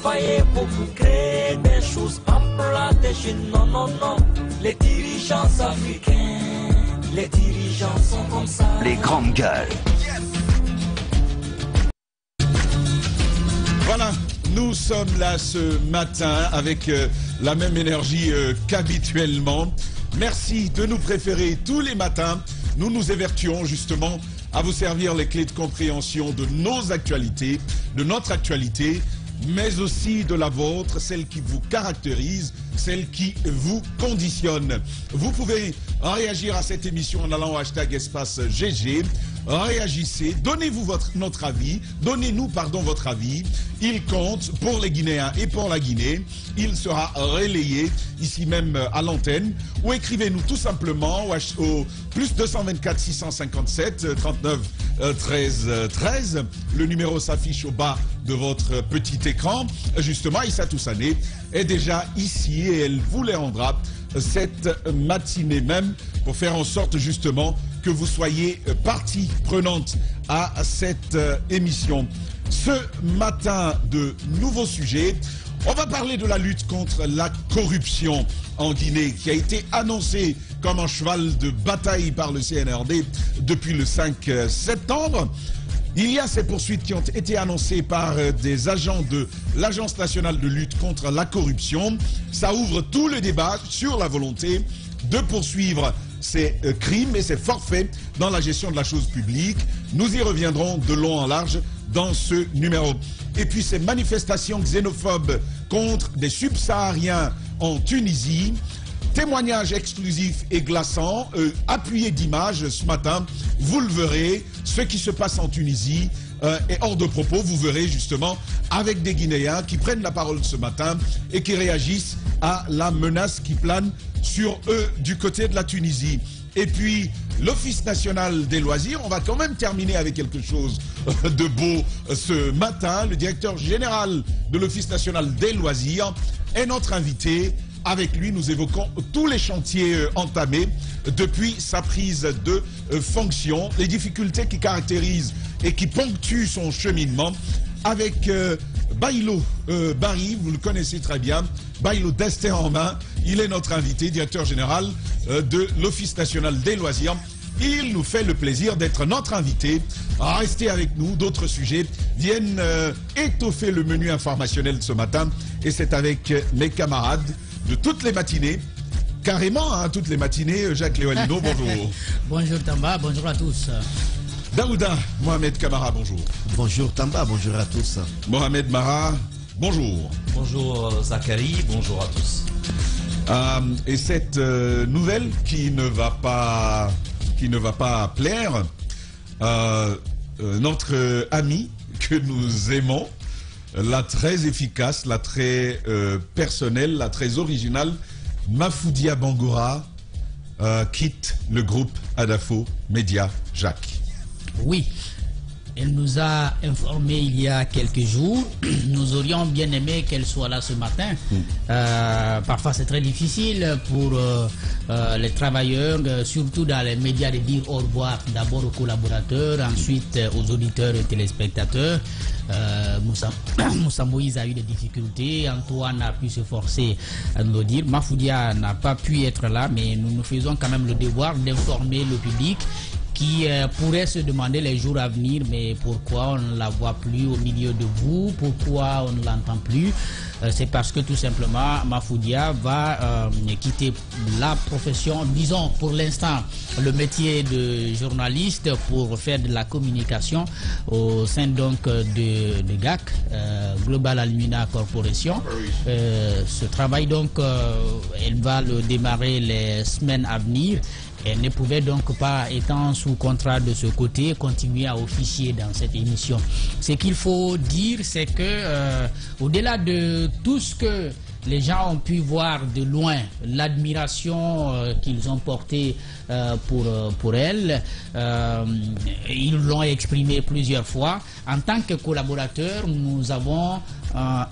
travailler pour créer des choses en Bangladesh. Non, non, non. Les dirigeants africains, les dirigeants sont comme ça. Les grandes gueules. Voilà, nous sommes là ce matin avec euh, la même énergie euh, qu'habituellement. Merci de nous préférer tous les matins. Nous nous évertuons justement à vous servir les clés de compréhension de nos actualités, de notre actualité, mais aussi de la vôtre, celle qui vous caractérise, celle qui vous conditionne. Vous pouvez réagir à cette émission en allant au hashtag espace GG. Réagissez, donnez-vous notre avis, donnez-nous pardon votre avis. Il compte pour les Guinéens et pour la Guinée. Il sera relayé ici même à l'antenne ou écrivez-nous tout simplement au, plus 224 657 39 euh, 13 euh, 13. Le numéro s'affiche au bas de votre petit écran. Justement, Issa Toussané est déjà ici et elle vous les rendra cette matinée même pour faire en sorte justement que vous soyez euh, partie prenante à cette euh, émission. Ce matin, de nouveaux sujets. On va parler de la lutte contre la corruption en Guinée qui a été annoncée comme un cheval de bataille par le CNRD depuis le 5 septembre. Il y a ces poursuites qui ont été annoncées par euh, des agents de l'Agence nationale de lutte contre la corruption. Ça ouvre tout le débat sur la volonté de poursuivre ces euh, crimes et ces forfaits dans la gestion de la chose publique. Nous y reviendrons de long en large dans ce numéro. Et puis ces manifestations xénophobes contre des subsahariens en Tunisie. Témoignage exclusif et glaçant, euh, appuyé d'images ce matin, vous le verrez, ce qui se passe en Tunisie euh, est hors de propos, vous verrez justement avec des Guinéens qui prennent la parole ce matin et qui réagissent à la menace qui plane sur eux du côté de la Tunisie. Et puis, l'Office national des loisirs, on va quand même terminer avec quelque chose de beau ce matin. Le directeur général de l'Office national des loisirs est notre invité. Avec lui, nous évoquons tous les chantiers euh, entamés depuis sa prise de euh, fonction, les difficultés qui caractérisent et qui ponctuent son cheminement. Avec euh, Bailo Barry, vous le connaissez très bien, Bailo Destin en main, il est notre invité, directeur général de l'Office national des loisirs. Il nous fait le plaisir d'être notre invité. Restez avec nous, d'autres sujets viennent étoffer le menu informationnel de ce matin. Et c'est avec mes camarades de toutes les matinées, carrément hein, toutes les matinées. Euh, Jacques Léolino, bonjour. Bonjour Tamba, bonjour à tous. Daouda Mohamed Kamara, bonjour. Bonjour Tamba, bonjour à tous. Mohamed Mara, bonjour. Bonjour euh, Zachary, bonjour à tous. Euh, et cette euh, nouvelle qui ne va pas, qui ne va pas plaire, euh, euh, notre ami que nous aimons, la très efficace, la très euh, personnelle, la très originale, Mafoudia Bangura euh, quitte le groupe Adafo Média Jacques. Oui, elle nous a informé il y a quelques jours. Nous aurions bien aimé qu'elle soit là ce matin. Euh, parfois, c'est très difficile pour euh, euh, les travailleurs, surtout dans les médias, de dire au revoir d'abord aux collaborateurs, ensuite aux auditeurs et téléspectateurs. Euh, Moussa, Moussa Moïse a eu des difficultés, Antoine a pu se forcer à nous le dire, Mafoudia n'a pas pu être là, mais nous nous faisons quand même le devoir d'informer le public qui euh, pourrait se demander les jours à venir, mais pourquoi on ne la voit plus au milieu de vous, pourquoi on ne l'entend plus? Euh, C'est parce que tout simplement, Mafoudia va euh, quitter la profession, disons pour l'instant, le métier de journaliste pour faire de la communication au sein donc de, de GAC, euh, Global Alumina Corporation. Euh, ce travail donc, elle va le démarrer les semaines à venir. Elle ne pouvait donc pas, étant sous contrat de ce côté, continuer à officier dans cette émission. Ce qu'il faut dire, c'est que euh, au-delà de tout ce que les gens ont pu voir de loin, l'admiration euh, qu'ils ont portée euh, pour, euh, pour elle, euh, ils l'ont exprimé plusieurs fois. En tant que collaborateurs, nous avons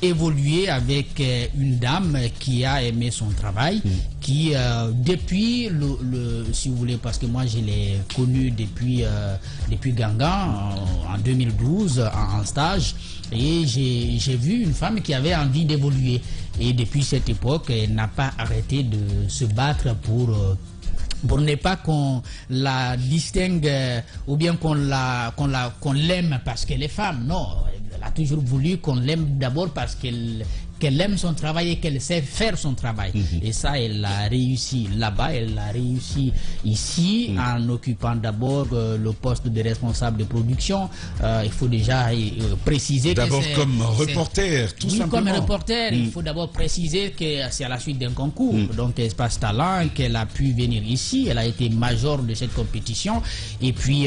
évolué avec une dame qui a aimé son travail, qui euh, depuis le, le- si vous voulez, parce que moi je l'ai connue depuis depuis Gangan en, en 2012 en, en stage, et j'ai vu une femme qui avait envie d'évoluer. Et depuis cette époque, elle n'a pas arrêté de se battre pour euh, pour ne pas qu'on la distingue euh, ou bien qu'on la qu'on la qu'on l'aime parce qu'elle est femme. Non, elle a toujours voulu qu'on l'aime d'abord parce qu'elle qu'elle aime son travail et qu'elle sait faire son travail. Et ça, elle l'a réussi là-bas, elle l'a réussi ici en occupant d'abord euh, le poste de responsable de production. Euh, il faut déjà euh, préciser D'abord comme reporter, tout oui, simplement. comme reporter, il faut d'abord préciser que c'est à la suite d'un concours, donc Espace Talent, qu'elle a pu venir ici. Elle a été major de cette compétition. Et puis,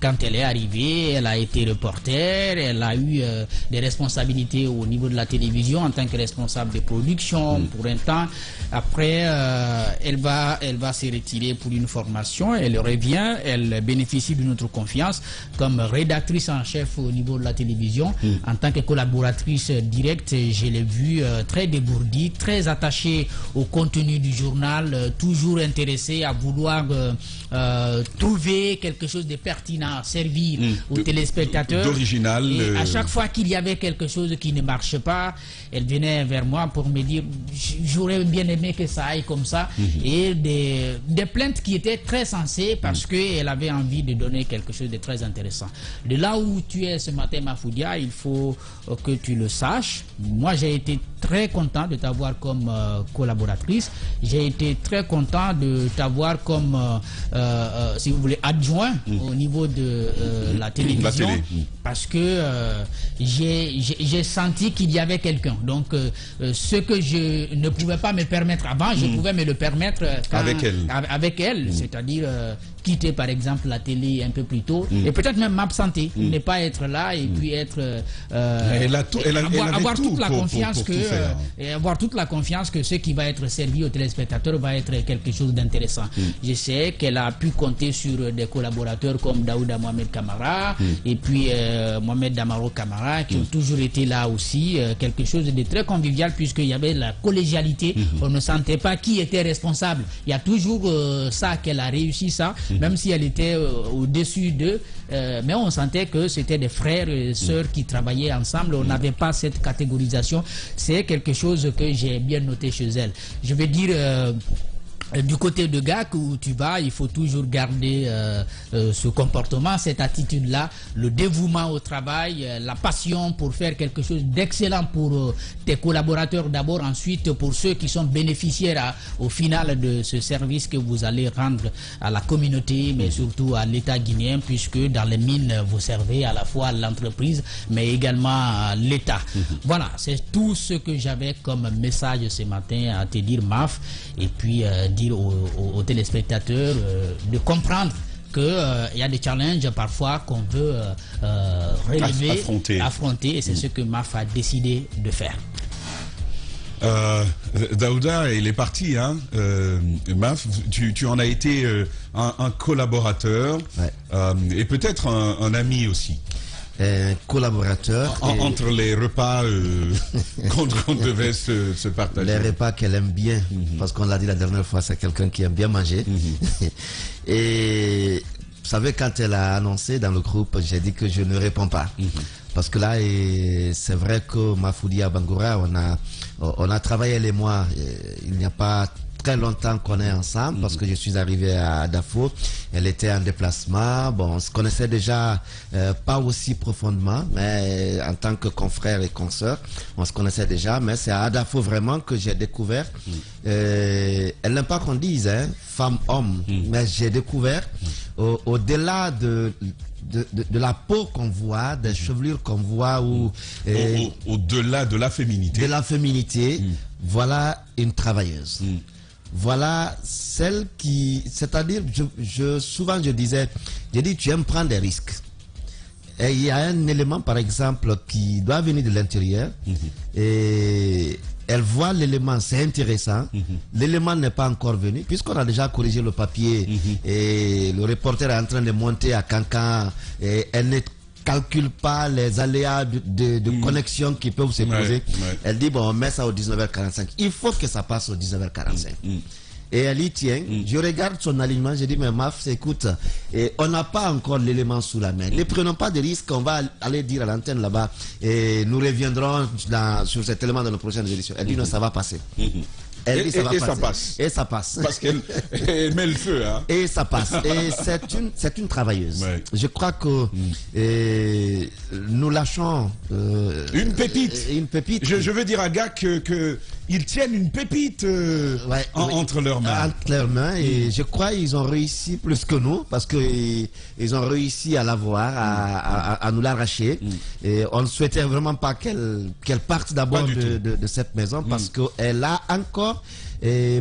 quand elle est arrivée, elle a été reporter. Elle a eu des responsabilités au niveau de la télévision en tant que responsable de production pour un temps. Après, euh, elle va, elle va se retirer pour une formation. Elle revient. Elle bénéficie de notre confiance comme rédactrice en chef au niveau de la télévision. En tant que collaboratrice directe, je l'ai vue euh, très dégourdie, très attachée au contenu du journal, euh, toujours intéressée à vouloir trouver quelque chose de pertinent servir aux De- téléspectateurs. d'original, à chaque fois qu'il y avait quelque chose qui ne marche pas, elle venait vers moi pour me dire j'aurais bien aimé que ça aille comme ça. Et des, des plaintes qui étaient très sensées parce qu'elle avait envie de donner quelque chose de très intéressant. De là où tu es ce matin, Mafoudia, il faut que tu le saches. Moi, j'ai été très content de t'avoir comme euh, collaboratrice. J'ai été très content de t'avoir comme, euh, euh, si vous voulez, adjoint au niveau de la télévision télé. parce que j'ai senti qu'il y avait quelqu'un. Donc, ce que je ne pouvais pas me permettre avant, je pouvais me le permettre quand- Avec elle. av- Avec elle, c'est-à-dire quitter par exemple la télé un peu plus tôt. Et peut-être même m'absenter, ne pas être là et puis être. euh, Elle a tout- elle a- elle avoir, toute la pour- confiance pour que euh, et avoir toute la confiance que ce qui va être servi aux téléspectateurs va être quelque chose d'intéressant. Je sais qu'elle a pu compter sur des collaborateurs comme Daouda Mohamed Kamara et puis euh, Mohamed Damaro Kamara qui ont toujours été là aussi, euh, quelque chose de très convivial puisqu'il y avait la collégialité, on ne sentait pas qui était responsable. Il y a toujours euh, ça qu'elle a réussi ça, même si elle était euh, au-dessus d'eux, euh, mais on sentait que c'était des frères et sœurs qui travaillaient ensemble, on n'avait pas cette catégorisation. C'est quelque chose que j'ai bien noté chez elle. Je veux dire... euh, du côté de GAC où tu vas, il faut toujours garder euh, euh, ce comportement, cette attitude-là, le dévouement au travail, euh, la passion pour faire quelque chose d'excellent pour tes collaborateurs d'abord, ensuite pour ceux qui sont bénéficiaires à- au final de ce service que vous allez rendre à la communauté, mais surtout à l'État guinéen, puisque dans les mines, vous servez à la fois l'entreprise, mais également l'État. Voilà, c'est tout ce que j'avais comme message ce matin à te dire, Maf, et puis dire aux, aux- aux téléspectateurs euh, de comprendre qu'il y a des challenges parfois qu'on veut euh, euh, relever, Affronter. affronter, et c'est ce que MAF a décidé de faire. Euh, Daouda, il est parti, hein. Euh, Maf, tu, tu en as été euh, un, un collaborateur Ouais. euh, et peut-être un, un ami aussi. Un collaborateur. En- et entre les repas euh, qu'on devait se, se partager. les repas qu'elle aime bien, parce qu'on l'a dit la dernière fois, c'est quelqu'un qui aime bien manger. et vous savez, quand elle a annoncé dans le groupe, j'ai dit que je ne réponds pas. Parce que là, c'est vrai que Mafoudi à Bangoura, on a, on a travaillé les mois, il n'y a pas très longtemps qu'on est ensemble parce que je suis arrivé à Dafo. Elle était en déplacement. Bon, on se connaissait déjà euh, pas aussi profondément, mais en tant que confrère et consoeur, on se connaissait déjà. Mais c'est à Dafo vraiment que j'ai découvert. Euh, elle n'aime pas qu'on dise hein, femme-homme, mais j'ai découvert au- au-delà de de, de, de la peau qu'on voit, des chevelures qu'on voit ou euh, Au- au- Au-delà de la féminité. de la féminité, voilà une travailleuse. Voilà celle qui, c'est-à-dire, je, je- souvent je disais, j'ai dit, tu aimes prendre des risques. Et il y a un élément, par exemple, qui doit venir de l'intérieur. Et elle voit l'élément, c'est intéressant. L'élément n'est pas encore venu, puisqu'on a déjà corrigé le papier. Et le reporter est en train de monter à Cancan. Et elle n'est calcule pas les aléas de, de- de connexion qui peuvent se poser. ouais. Elle dit, bon, on met ça au 19h45. Il faut que ça passe au 19h45. Et elle y tient. Je regarde son alignement. Je dis, mais Maf, écoute, et on n'a pas encore l'élément sous la main. Ne prenons pas de risques. On va aller dire à l'antenne là-bas. Et nous reviendrons dans- sur cet élément dans nos prochaines éditions. Elle dit, non, ça va passer. Elle Et- dit, ça et- va et ça passer. passe. Et ça passe. Parce qu'elle elle met le feu. Hein. Et ça passe. Et c'est une, c'est une travailleuse. Ouais. Je crois que euh, nous lâchons euh, Une pépite. Une pépite. Je, je veux dire à que, que ils tiennent une pépite euh, Ouais, en- oui. entre leurs mains. Entre leurs mains. Et je crois qu'ils ont réussi plus que nous parce que ils, ils ont réussi à l'avoir, à, à- à nous l'arracher. Et on ne souhaitait vraiment pas qu'elle qu'elle parte d'abord de, tout. de- de cette maison parce qu'elle a encore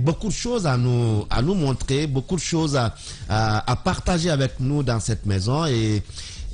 beaucoup de choses à nous, à nous montrer, beaucoup de choses à, à, à partager avec nous dans cette maison. Et,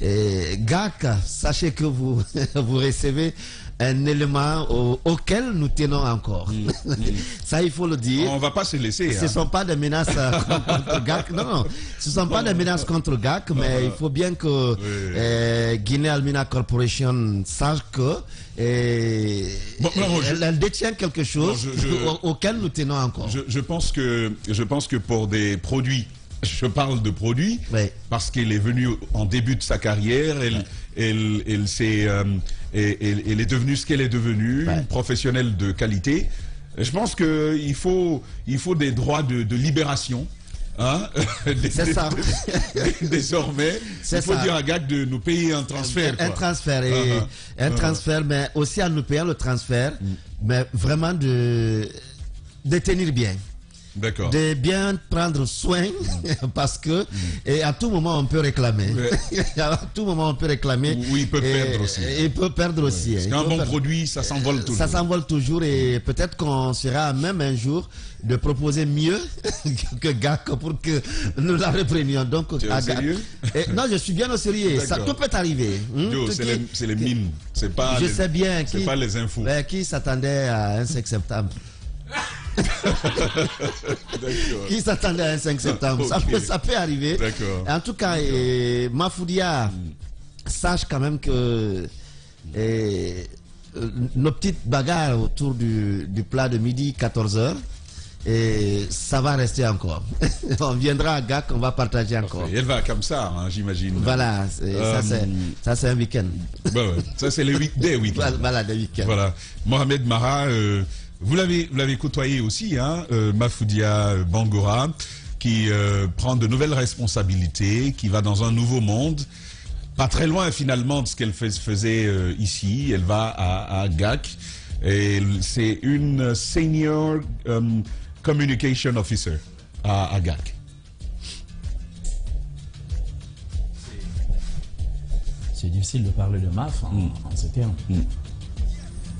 et GAC, sachez que vous, vous recevez un élément au- auquel nous tenons encore. Ça, il faut le dire. On va pas se laisser. Ce ne hein. sont pas des menaces euh, contre GAC. Non, non. Ce ne sont pas des menaces contre GAC, mais il faut bien que euh, Guinée Almina Corporation sache que euh, Bon, non, je- elle, détient quelque chose Non, je- je- au- auquel nous tenons encore. Je, pense que je pense que pour des produits, je parle de produits parce qu'elle est venue en début de sa carrière, elle elle elle s'est euh, elle, elle est devenue ce qu'elle est devenue, Ouais. une professionnelle de qualité. Je pense que il faut il faut des droits de, de libération. Hein C'est ça. Désormais, il faut ça. dire à GAC de nous payer un transfert. un quoi. transfert et Uh-huh. un Uh-huh. transfert mais aussi en nous payant le transfert mais vraiment de de tenir bien. De bien prendre soin parce que et à tout moment on peut réclamer à tout moment on peut réclamer Oui, il peut Et- perdre aussi. il peut perdre aussi hein. Parce qu'un bon perdre. produit, ça s'envole toujours. ça s'envole toujours et peut-être qu'on sera même un jour de proposer mieux que GAC pour que nous la reprenions. Donc, Tu es au à sérieux? Et non, je suis bien au sérieux. Ça, tout peut arriver. hein. C'est les, les mines, c'est pas. je les- sais bien qui, pas les infos. Qui s'attendait à un 5 septembre. Qui s'attendait à un 5 septembre. ça, peut, ça peut arriver. En tout cas, eh, Mafoudia, sache quand même que eh, euh, nos petites bagarres autour du, du plat de midi 14h, et ça va rester encore. on viendra à GAC, on va partager encore. Elle va comme ça, hein, j'imagine. Voilà, Euh, ça c'est un week-end. Bah ouais, Ça, c'est les weekdays, week-ends. Voilà, voilà, des week-ends. Voilà. Mohamed Mara, euh, vous l'avez vous l'avez côtoyé aussi, hein, euh, Mafoudia euh, Bangora, qui euh, prend de nouvelles responsabilités, qui va dans un nouveau monde, pas très loin finalement de ce qu'elle fais- faisait euh, ici. Elle va à, à GAC et c'est une senior euh, communication officer à, à GAC. C'est difficile de parler de MAF en, en ces termes.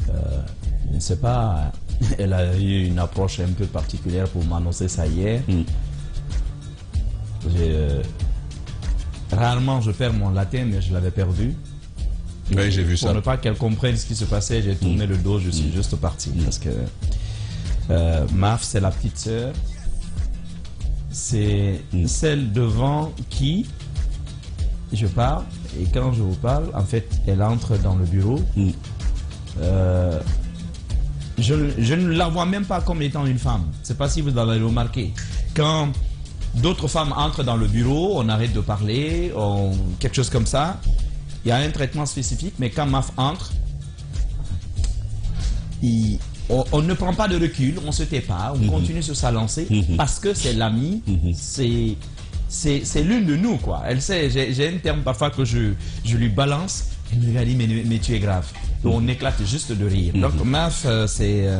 Euh, je ne sais pas, elle a eu une approche un peu particulière pour m'annoncer ça hier. J'ai, euh, rarement je perds mon latin, mais je l'avais perdu. Oui, j'ai vu Pour ça. ne pas qu'elle comprenne ce qui se passait, j'ai tourné le dos, je suis juste parti. Parce que euh, Maf, c'est la petite sœur. C'est celle devant qui je parle. Et quand je vous parle, en fait, elle entre dans le bureau. Euh, je, je ne la vois même pas comme étant une femme. Je ne sais pas si vous avez remarqué. Quand d'autres femmes entrent dans le bureau, on arrête de parler, on- quelque chose comme ça. Il y a un traitement spécifique, mais quand MAF entre, il- on, on ne prend pas de recul, on se tait pas, on continue sur sa lancée parce que c'est l'ami, c'est c'est c'est l'une de nous quoi. Elle sait, j'ai j'ai un terme parfois que je je lui balance, elle me dit mais, mais tu es grave. On éclate juste de rire. Donc Maf, euh, c'est euh,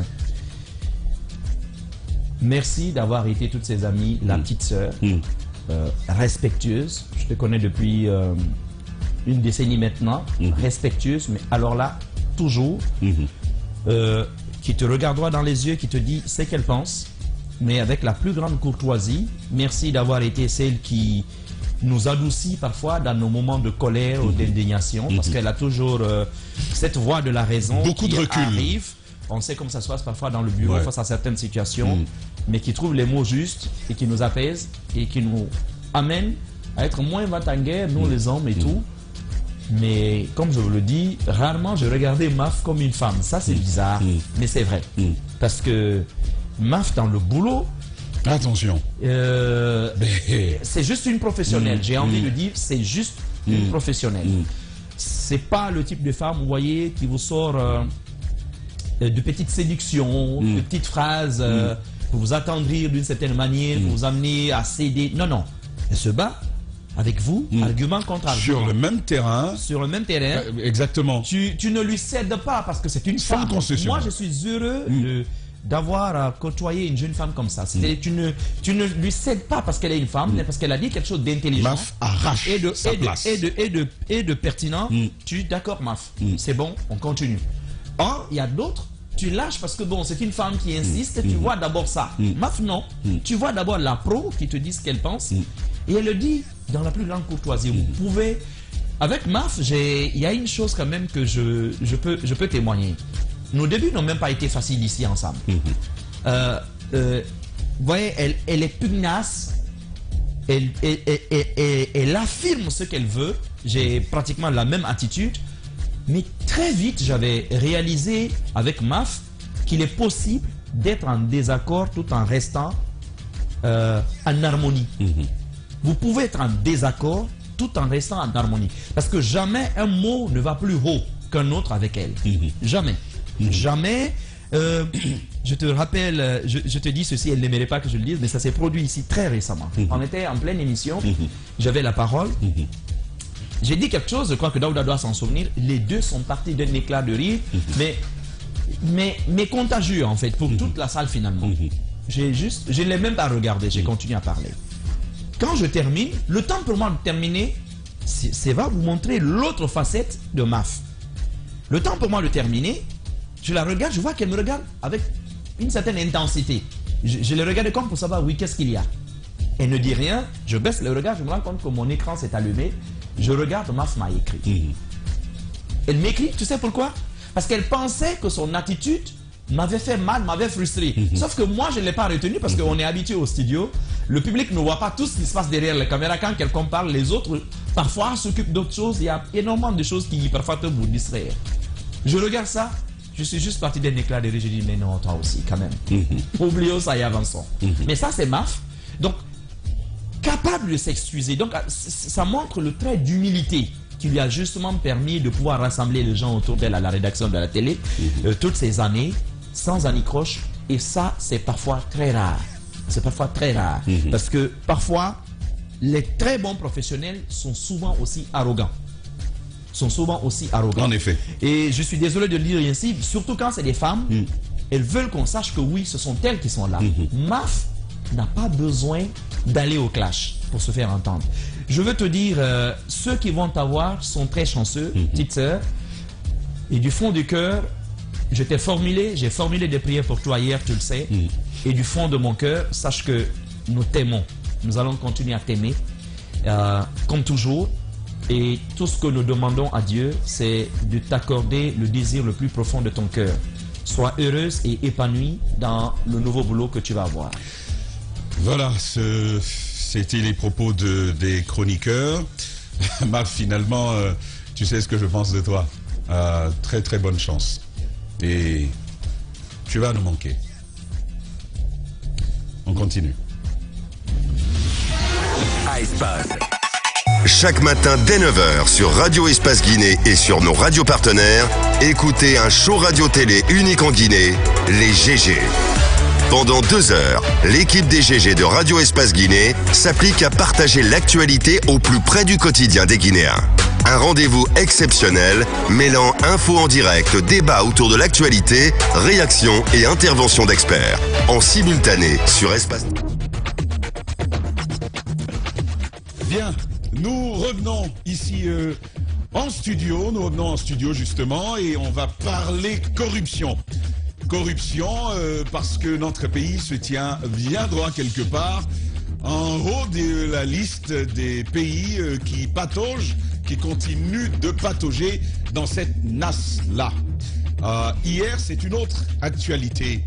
merci d'avoir été toutes ces amies, la petite sœur, euh, respectueuse. Je te connais depuis euh, une décennie maintenant, respectueuse, mais alors là, toujours, qui te regarde droit dans les yeux, qui te dit ce qu'elle pense, mais avec la plus grande courtoisie. Merci d'avoir été celle qui nous adoucit parfois dans nos moments de colère ou d'indignation, parce qu'elle a toujours euh, cette voix de la raison Beaucoup qui de recul. arrive. On sait comment ça se passe parfois dans le bureau Ouais. face à certaines situations, mais qui trouve les mots justes et qui nous apaise et qui nous amène à être moins va-t-en-guerre, nous les hommes et tout, Mais comme je vous le dis, rarement je regardais Maf comme une femme. Ça, c'est bizarre, mais c'est vrai. Parce que Maf, dans le boulot, Attention. euh, Mais- c'est juste une professionnelle. J'ai envie de dire, c'est juste une professionnelle. C'est pas le type de femme, vous voyez, qui vous sort euh, euh, de petites séductions, de petites phrases euh, pour vous attendrir d'une certaine manière, pour vous amener à céder. Non, non. Elle se bat avec vous, argument contre argument. Sur le même terrain. Sur le même terrain. Exactement. Tu, tu ne lui cèdes pas parce que c'est une Sans femme. concession. Moi, je suis heureux de- d'avoir côtoyé une jeune femme comme ça. Tu, ne, tu ne lui cèdes pas parce qu'elle est une femme, mais parce qu'elle a dit quelque chose d'intelligent. Maf arrache Et de, sa et, de, place. et, de, et, de, et de pertinent. Tu d'accord, Maf C'est bon, on continue. Or, il y a d'autres. Tu lâches parce que bon, c'est une femme qui insiste, tu vois d'abord ça. Maf, non. Tu vois d'abord la pro qui te dit ce qu'elle pense. Et elle le dit dans la plus grande courtoisie. Vous pouvez. Avec Maf, il y a une chose quand même que je, je, peux, je peux témoigner. Nos débuts n'ont même pas été faciles ici ensemble. Euh, euh, vous voyez, elle, elle est pugnace. Elle, elle- elle- elle- elle- elle affirme ce qu'elle veut. J'ai pratiquement la même attitude. Mais très vite, j'avais réalisé avec MAF qu'il est possible d'être en désaccord tout en restant euh, en harmonie. Vous pouvez être en désaccord tout en restant en harmonie. Parce que jamais un mot ne va plus haut qu'un autre avec elle. Jamais. Jamais. euh, je te rappelle, je, je te dis ceci, elle n'aimerait pas que je le dise, mais ça s'est produit ici très récemment. On était en pleine émission, j'avais la parole. J'ai dit quelque chose, je crois que Daouda doit s'en souvenir. Les deux sont partis d'un éclat de rire, mais, mais, mais contagieux en fait, pour toute la salle finalement. J'ai juste, je ne l'ai même pas regardé, j'ai continué à parler. Quand je termine, le temps pour moi de terminer, c'est va vous montrer l'autre facette de MAF. Le temps pour moi de terminer, je la regarde, je vois qu'elle me regarde avec une certaine intensité. Je, je la regarde comme pour savoir, oui, qu'est-ce qu'il y a Elle ne dit rien, je baisse le regard, je me rends compte que mon écran s'est allumé. Je regarde, MAF m'a écrit. Elle m'écrit, tu sais pourquoi? Parce qu'elle pensait que son attitude m'avait fait mal, m'avait frustré. Sauf que moi, je ne l'ai pas retenu parce qu'on est habitué au studio. Le public ne voit pas tout ce qui se passe derrière la caméra. Quand quelqu'un parle, les autres, parfois, s'occupent d'autres choses. Il y a énormément de choses qui, parfois, peuvent vous distraire. Je regarde ça, je suis juste parti d'un éclat de rire. Je dis, mais non, toi aussi, quand même. Oublions ça et avançons. Mais ça, c'est MAF. Donc, capable de s'excuser. Donc, ah, ça montre le trait d'humilité qui lui a justement permis de pouvoir rassembler les gens autour d'elle à la rédaction de la télé euh, toutes ces années, sans anicroche. Et ça, c'est parfois très rare. C'est parfois très rare. Parce que parfois, les très bons professionnels sont souvent aussi arrogants. Sont souvent aussi arrogants. En effet. Et je suis désolé de le dire ainsi, surtout quand c'est des femmes, elles veulent qu'on sache que oui, ce sont elles qui sont là. MAF n'a pas besoin d'aller au clash pour se faire entendre. Je veux te dire, euh, ceux qui vont t'avoir sont très chanceux, petite sœur. Et du fond du cœur, je t'ai formulé, j'ai formulé des prières pour toi hier, tu le sais. Et du fond de mon cœur, sache que nous t'aimons. Nous allons continuer à t'aimer, euh, comme toujours. Et tout ce que nous demandons à Dieu, c'est de t'accorder le désir le plus profond de ton cœur. Sois heureuse et épanouie dans le nouveau boulot que tu vas avoir. Voilà, ce- c'était les propos de, des chroniqueurs. Ma, finalement, euh, tu sais ce que je pense de toi. Euh, très très bonne chance. Et tu vas nous manquer. On continue. Chaque matin dès 9h sur Radio Espace Guinée et sur nos radios partenaires, écoutez un show radio-télé unique en Guinée, les GG. Pendant deux heures, l'équipe des GG de Radio Espace Guinée s'applique à partager l'actualité au plus près du quotidien des Guinéens. Un rendez-vous exceptionnel mêlant infos en direct, débats autour de l'actualité, réactions et interventions d'experts. En simultané sur Espace. Bien, nous revenons ici euh, en studio, nous revenons en studio justement et on va parler corruption. Corruption euh, parce que notre pays se tient bien droit quelque part en haut de la liste des pays euh, qui pataugent, qui continuent de patauger dans cette nasse-là. Hier, c'est une autre actualité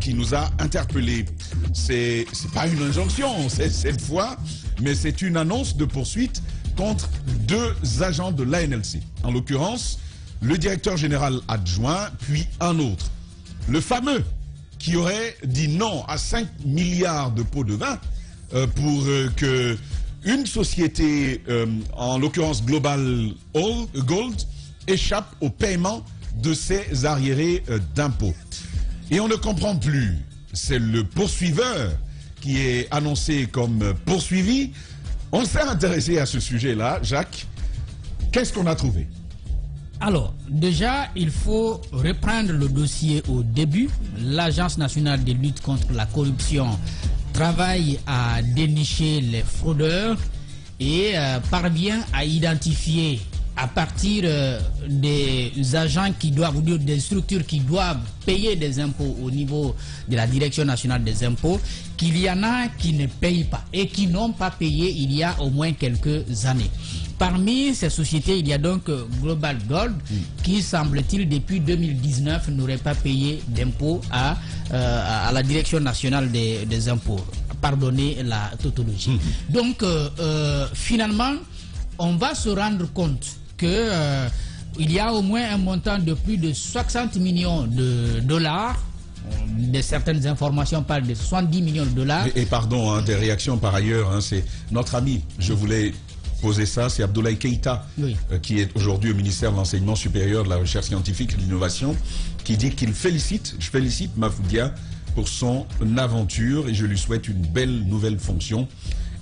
qui nous a interpellés. C'est pas une injonction, c'est cette fois, mais c'est une annonce de poursuite contre deux agents de l'ANLC. En l'occurrence, le directeur général adjoint, puis un autre. Le fameux qui aurait dit non à 5 milliards de pots de vin euh, pour euh, que une société, euh, en l'occurrence Global All- Gold, échappe au paiement de ses arriérés euh, d'impôts. Et on ne comprend plus. C'est le poursuiveur qui est annoncé comme euh, poursuivi. On s'est intéressé à ce sujet-là, Jacques. Qu'est-ce qu'on a trouvé? Alors, déjà, il faut reprendre le dossier au début. L'Agence nationale de lutte contre la corruption travaille à dénicher les fraudeurs et euh, parvient à identifier à partir euh, des agents qui doivent, ou des structures qui doivent payer des impôts au niveau de la Direction nationale des impôts, qu'il y en a qui ne payent pas et qui n'ont pas payé il y a au moins quelques années. Parmi ces sociétés, il y a donc euh, Global Gold qui, semble-t-il, depuis 2019, n'aurait pas payé d'impôts à, euh, à la Direction nationale des, des impôts. Pardonnez la tautologie. Donc, euh, euh, finalement, on va se rendre compte que euh, il y a au moins un montant de plus de 60 millions de dollars. De certaines informations parlent de 70 millions de dollars. Et, et pardon, hein, des réactions par ailleurs, hein, c'est notre ami, je voulais poser ça, c'est Abdoulaye Keïta, Oui. euh, qui est aujourd'hui au ministère de l'Enseignement supérieur, de la Recherche scientifique et de l'Innovation, qui dit qu'il félicite, je félicite Mafoudia pour son aventure et je lui souhaite une belle nouvelle fonction.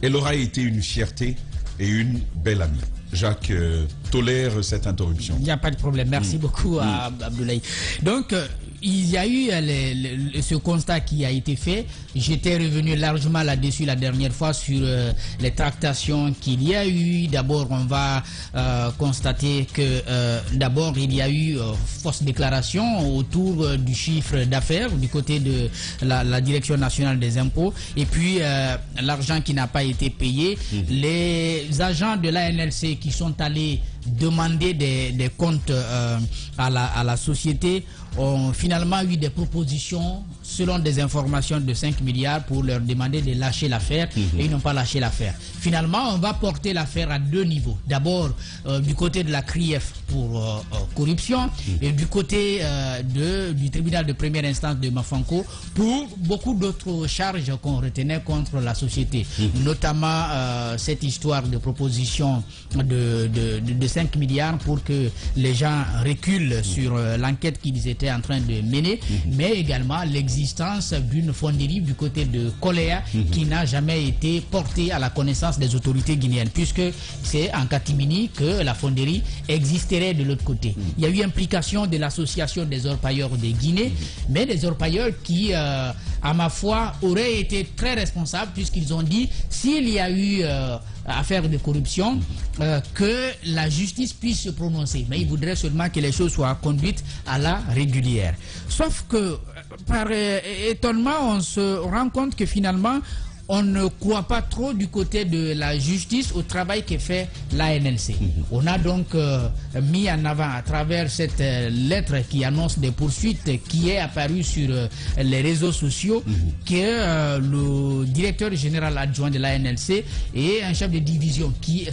Elle aura été une fierté et une belle amie. Jacques euh, tolère cette interruption. Il n'y a pas de problème. Merci beaucoup à Abdoulaye. Donc, euh, il y a eu euh, les- les- ce constat qui a été fait. J'étais revenu largement là-dessus la dernière fois sur euh, les tractations qu'il y a eu. D'abord, on va euh, constater que euh, d'abord, il y a eu fausse déclaration autour du chiffre d'affaires du côté de la, la Direction nationale des impôts. Et puis, l'argent qui n'a pas été payé. Les agents de l'ANLC qui sont allés demander des, des comptes à, la, à la société ont finalement eu des propositions selon des informations de 5 milliards pour leur demander de lâcher l'affaire et ils n'ont pas lâché l'affaire. Finalement, on va porter l'affaire à deux niveaux. D'abord, euh, du côté de la CRIEF pour euh, euh, corruption et du côté euh, de, du tribunal de première instance de Mafanko pour beaucoup d'autres charges qu'on retenait contre la société, notamment euh, cette histoire de proposition de, de, de, de 5 milliards pour que les gens reculent sur l'enquête qu'ils étaient en train de mener, mais également l'existence d'une fonderie du côté de Coléa qui n'a jamais été portée à la connaissance des autorités guinéennes, puisque c'est en catimini que la fonderie existerait de l'autre côté. Il y a eu implication de l'association des orpailleurs de Guinée, mais des orpailleurs qui, euh, à ma foi, auraient été très responsables, puisqu'ils ont dit s'il y a eu euh, affaire de corruption, euh, que la justice puisse se prononcer. Mais ils voudraient seulement que les choses soient conduites à la régulière. Sauf que, par euh, étonnement, on se rend compte que finalement, on ne croit pas trop du côté de la justice au travail que fait l'ANLC. On a donc euh, mis en avant à travers cette euh, lettre qui annonce des poursuites qui est apparue sur euh, les réseaux sociaux que euh, le directeur général adjoint de l'ANLC et un chef de division qui,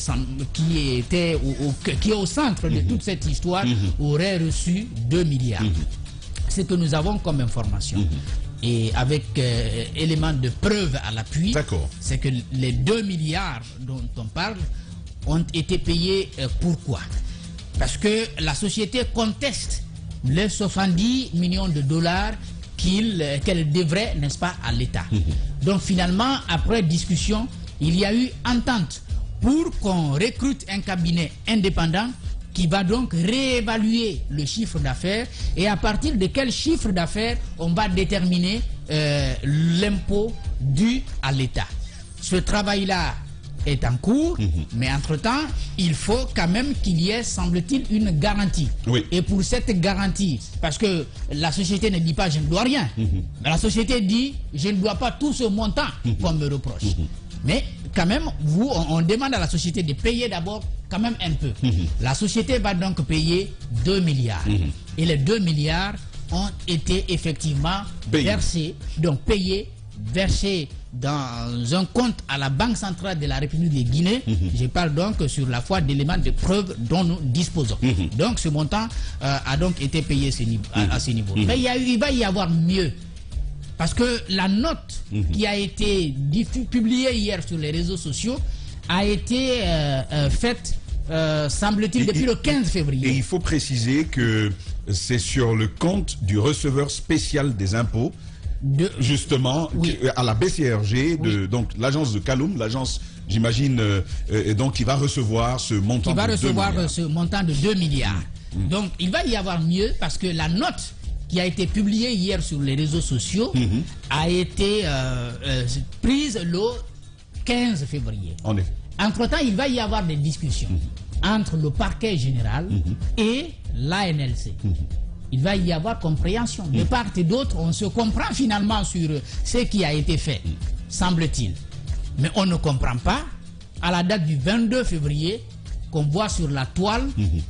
était au, au- qui est au centre de toute cette histoire aurait reçu 2 milliards. Ce que nous avons comme information. Et avec euh, éléments de preuve à l'appui, D'accord. c'est que les 2 milliards dont on parle ont été payés euh, pourquoi? Parce que la société conteste les 70 millions de dollars qu'il, euh, qu'elle devrait, n'est-ce pas, à l'État. Donc finalement, après discussion, il y a eu entente pour qu'on recrute un cabinet indépendant qui va donc réévaluer le chiffre d'affaires et à partir de quel chiffre d'affaires on va déterminer euh, l'impôt dû à l'État. Ce travail-là est en cours, mais entre-temps, il faut quand même qu'il y ait, semble-t-il, une garantie. Oui. Et pour cette garantie, parce que la société ne dit pas je ne dois rien, mais la société dit je ne dois pas tout ce montant qu'on me reproche. Mais quand même, vous, on, on demande à la société de payer d'abord quand même un peu. La société va donc payer 2 milliards. Et les 2 milliards ont été effectivement versés, donc payés versés dans un compte à la Banque centrale de la République de Guinée. Je parle donc sur la foi d'éléments de preuve dont nous disposons. Donc ce montant euh, a donc été payé ce niveau- à, ce niveau. Mais il, y a eu- il va y avoir mieux. Parce que la note qui a été publiée hier sur les réseaux sociaux a été euh, euh, faite, euh, semble-t-il, Et- depuis et- le 15 Et février. il faut préciser que c'est sur le compte du receveur spécial des impôts, De- justement, Oui. à la BCRG, de, donc l'agence de Kaloum, l'agence, j'imagine, donc qui va recevoir ce montant qui va de recevoir milliards. ce montant de 2 milliards. Donc, il va y avoir mieux parce que la note qui a été publiée hier sur les réseaux sociaux a été euh, euh, prise le 15 février. En effet. Entre-temps, il va y avoir des discussions entre le parquet général et l'ANLC. Il va y avoir compréhension. De part et d'autre, on se comprend finalement sur ce qui a été fait, semble-t-il. Mais on ne comprend pas, à la date du 22 février, qu'on voit sur la toile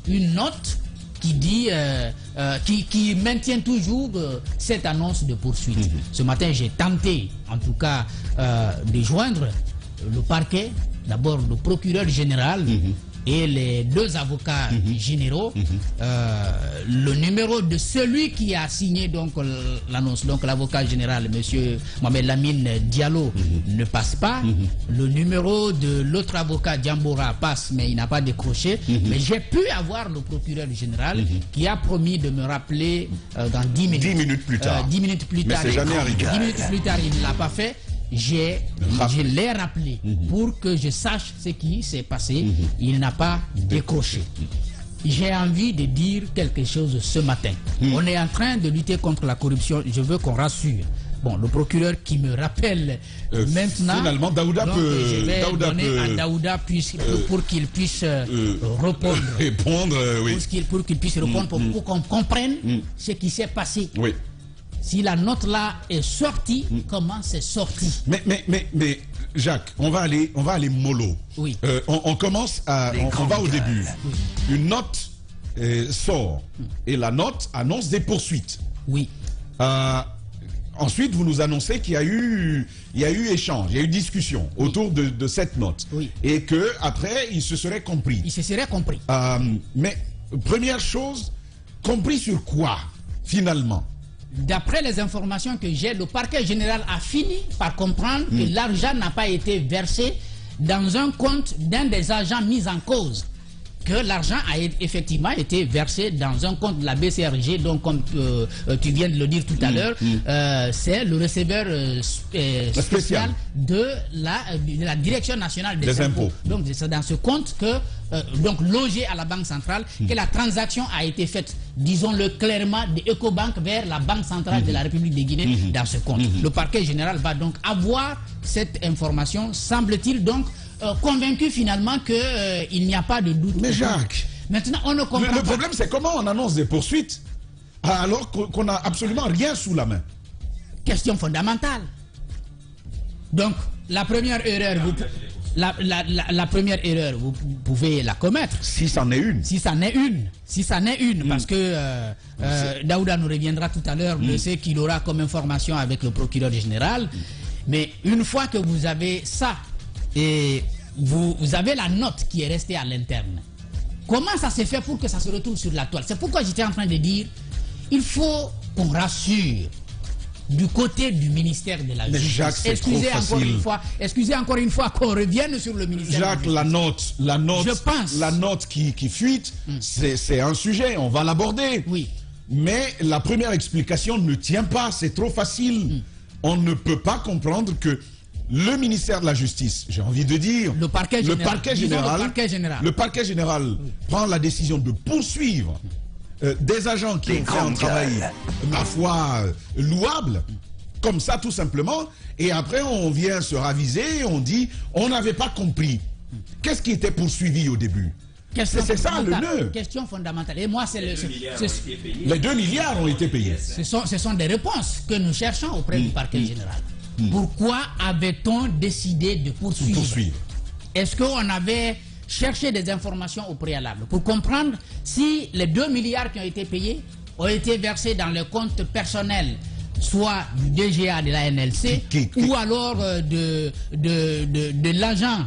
une note qui dit, euh, euh, qui, qui maintient toujours euh, cette annonce de poursuite. Ce matin, j'ai tenté, en tout cas, de joindre le parquet, d'abord le procureur général et les deux avocats généraux, euh, le numéro de celui qui a signé donc l'annonce, donc l'avocat général, monsieur Mohamed Lamine Diallo, ne passe pas. Le numéro de l'autre avocat Diambora passe, mais il n'a pas décroché. Mais j'ai pu avoir le procureur général qui a promis de me rappeler euh, dans 10 minutes. 10 minutes plus tard. Euh, 10 minutes plus Mais tard. c'est jamais arrivé. 10 minutes plus tard, il ne l'a pas fait. J'ai, je l'ai rappelé pour que je sache ce qui s'est passé. Il n'a pas décroché. J'ai envie de dire quelque chose ce matin. On est en train de lutter contre la corruption. Je veux qu'on rassure. Bon, le procureur qui me rappelle Euh, maintenant. finalement, Daouda donc, peut- Je vais Daouda donner peut- à Daouda puisse- pour qu'il puisse euh, euh, répondre. Répondre, euh, oui. Pour qu'il puisse répondre, pour, pour qu'on comprenne ce qui s'est passé. Oui. Si la note là est sortie, comment c'est sorti? Mais, mais, mais, mais, Jacques, on va aller, on va aller mollo. Oui. Euh, on, on commence à, on, on va au début. Une note euh, sort et la note annonce des poursuites. Oui. Euh, ensuite, vous nous annoncez qu'il y a eu, il y a eu échange, il y a eu discussion autour de, de cette note, Oui. et que après, il se serait compris. Il se serait compris. Euh, mais première chose, compris sur quoi finalement? D'après les informations que j'ai, le parquet général a fini par comprendre Hmm. que l'argent n'a pas été versé dans un compte d'un des agents mis en cause. Que l'argent a effectivement été versé dans un compte de la BCRG, donc comme euh, euh, tu viens de le dire tout à l'heure, euh, c'est le receveur euh, Spécial. spécial de la, de la Direction nationale des, Des impôts. Donc c'est dans ce compte que, donc logé à la Banque centrale, que la transaction a été faite, disons-le clairement, de Ecobank vers la Banque centrale de la République de Guinée dans ce compte. Le parquet général va donc avoir cette information, semble-t-il donc convaincu finalement qu'il n'y a pas de doute. Mais Jacques, Maintenant, on ne le, comprend le pas. problème c'est comment on annonce des poursuites alors qu'on qu'on a absolument rien sous la main. question fondamentale. Donc, la première erreur, vous, la, la- la- la première erreur, vous pouvez la commettre. Si c'en est une. Si ça n'est une, si ça n'est une, parce que euh, euh, Daouda nous reviendra tout à l'heure de ce qu'il aura comme information avec le procureur général. Mais une fois que vous avez ça et vous, vous avez la note qui est restée à l'interne, comment ça s'est fait pour que ça se retrouve sur la toile? C'est pourquoi j'étais en train de dire, il faut qu'on rassure du côté du ministère de la Mais Justice. Jacques, excusez trop encore facile. une fois, excusez encore une fois qu'on revienne sur le ministère. de la Jacques, la note, la note, Je pense. la note qui, qui fuite, c'est c'est un sujet, on va l'aborder. Oui. Mais la première explication ne tient pas, c'est trop facile. On ne peut pas comprendre que le ministère de la Justice, j'ai envie de dire, Le parquet le général. parquet le général, parquet général. le parquet général prend la décision de poursuivre euh, des agents qui ont fait un travail, ma foi, euh, louable, comme ça tout simplement, et après on vient se raviser, on dit, on n'avait pas compris. Qu'est-ce qui était poursuivi au début? C'est ça, le nœud. Question fondamentale. Et moi, c'est le. Les 2 milliards ont été payés. Ce sont, ce sont des réponses que nous cherchons auprès Mm. du parquet général. Pourquoi avait-on décidé de poursuivre, Poursuivre. Est-ce qu'on avait cherché des informations au préalable? Pour comprendre si les 2 milliards qui ont été payés ont été versés dans le compte personnel soit du DGA de la NLC Qui- qui- ou alors euh, de, de, de, de l'agent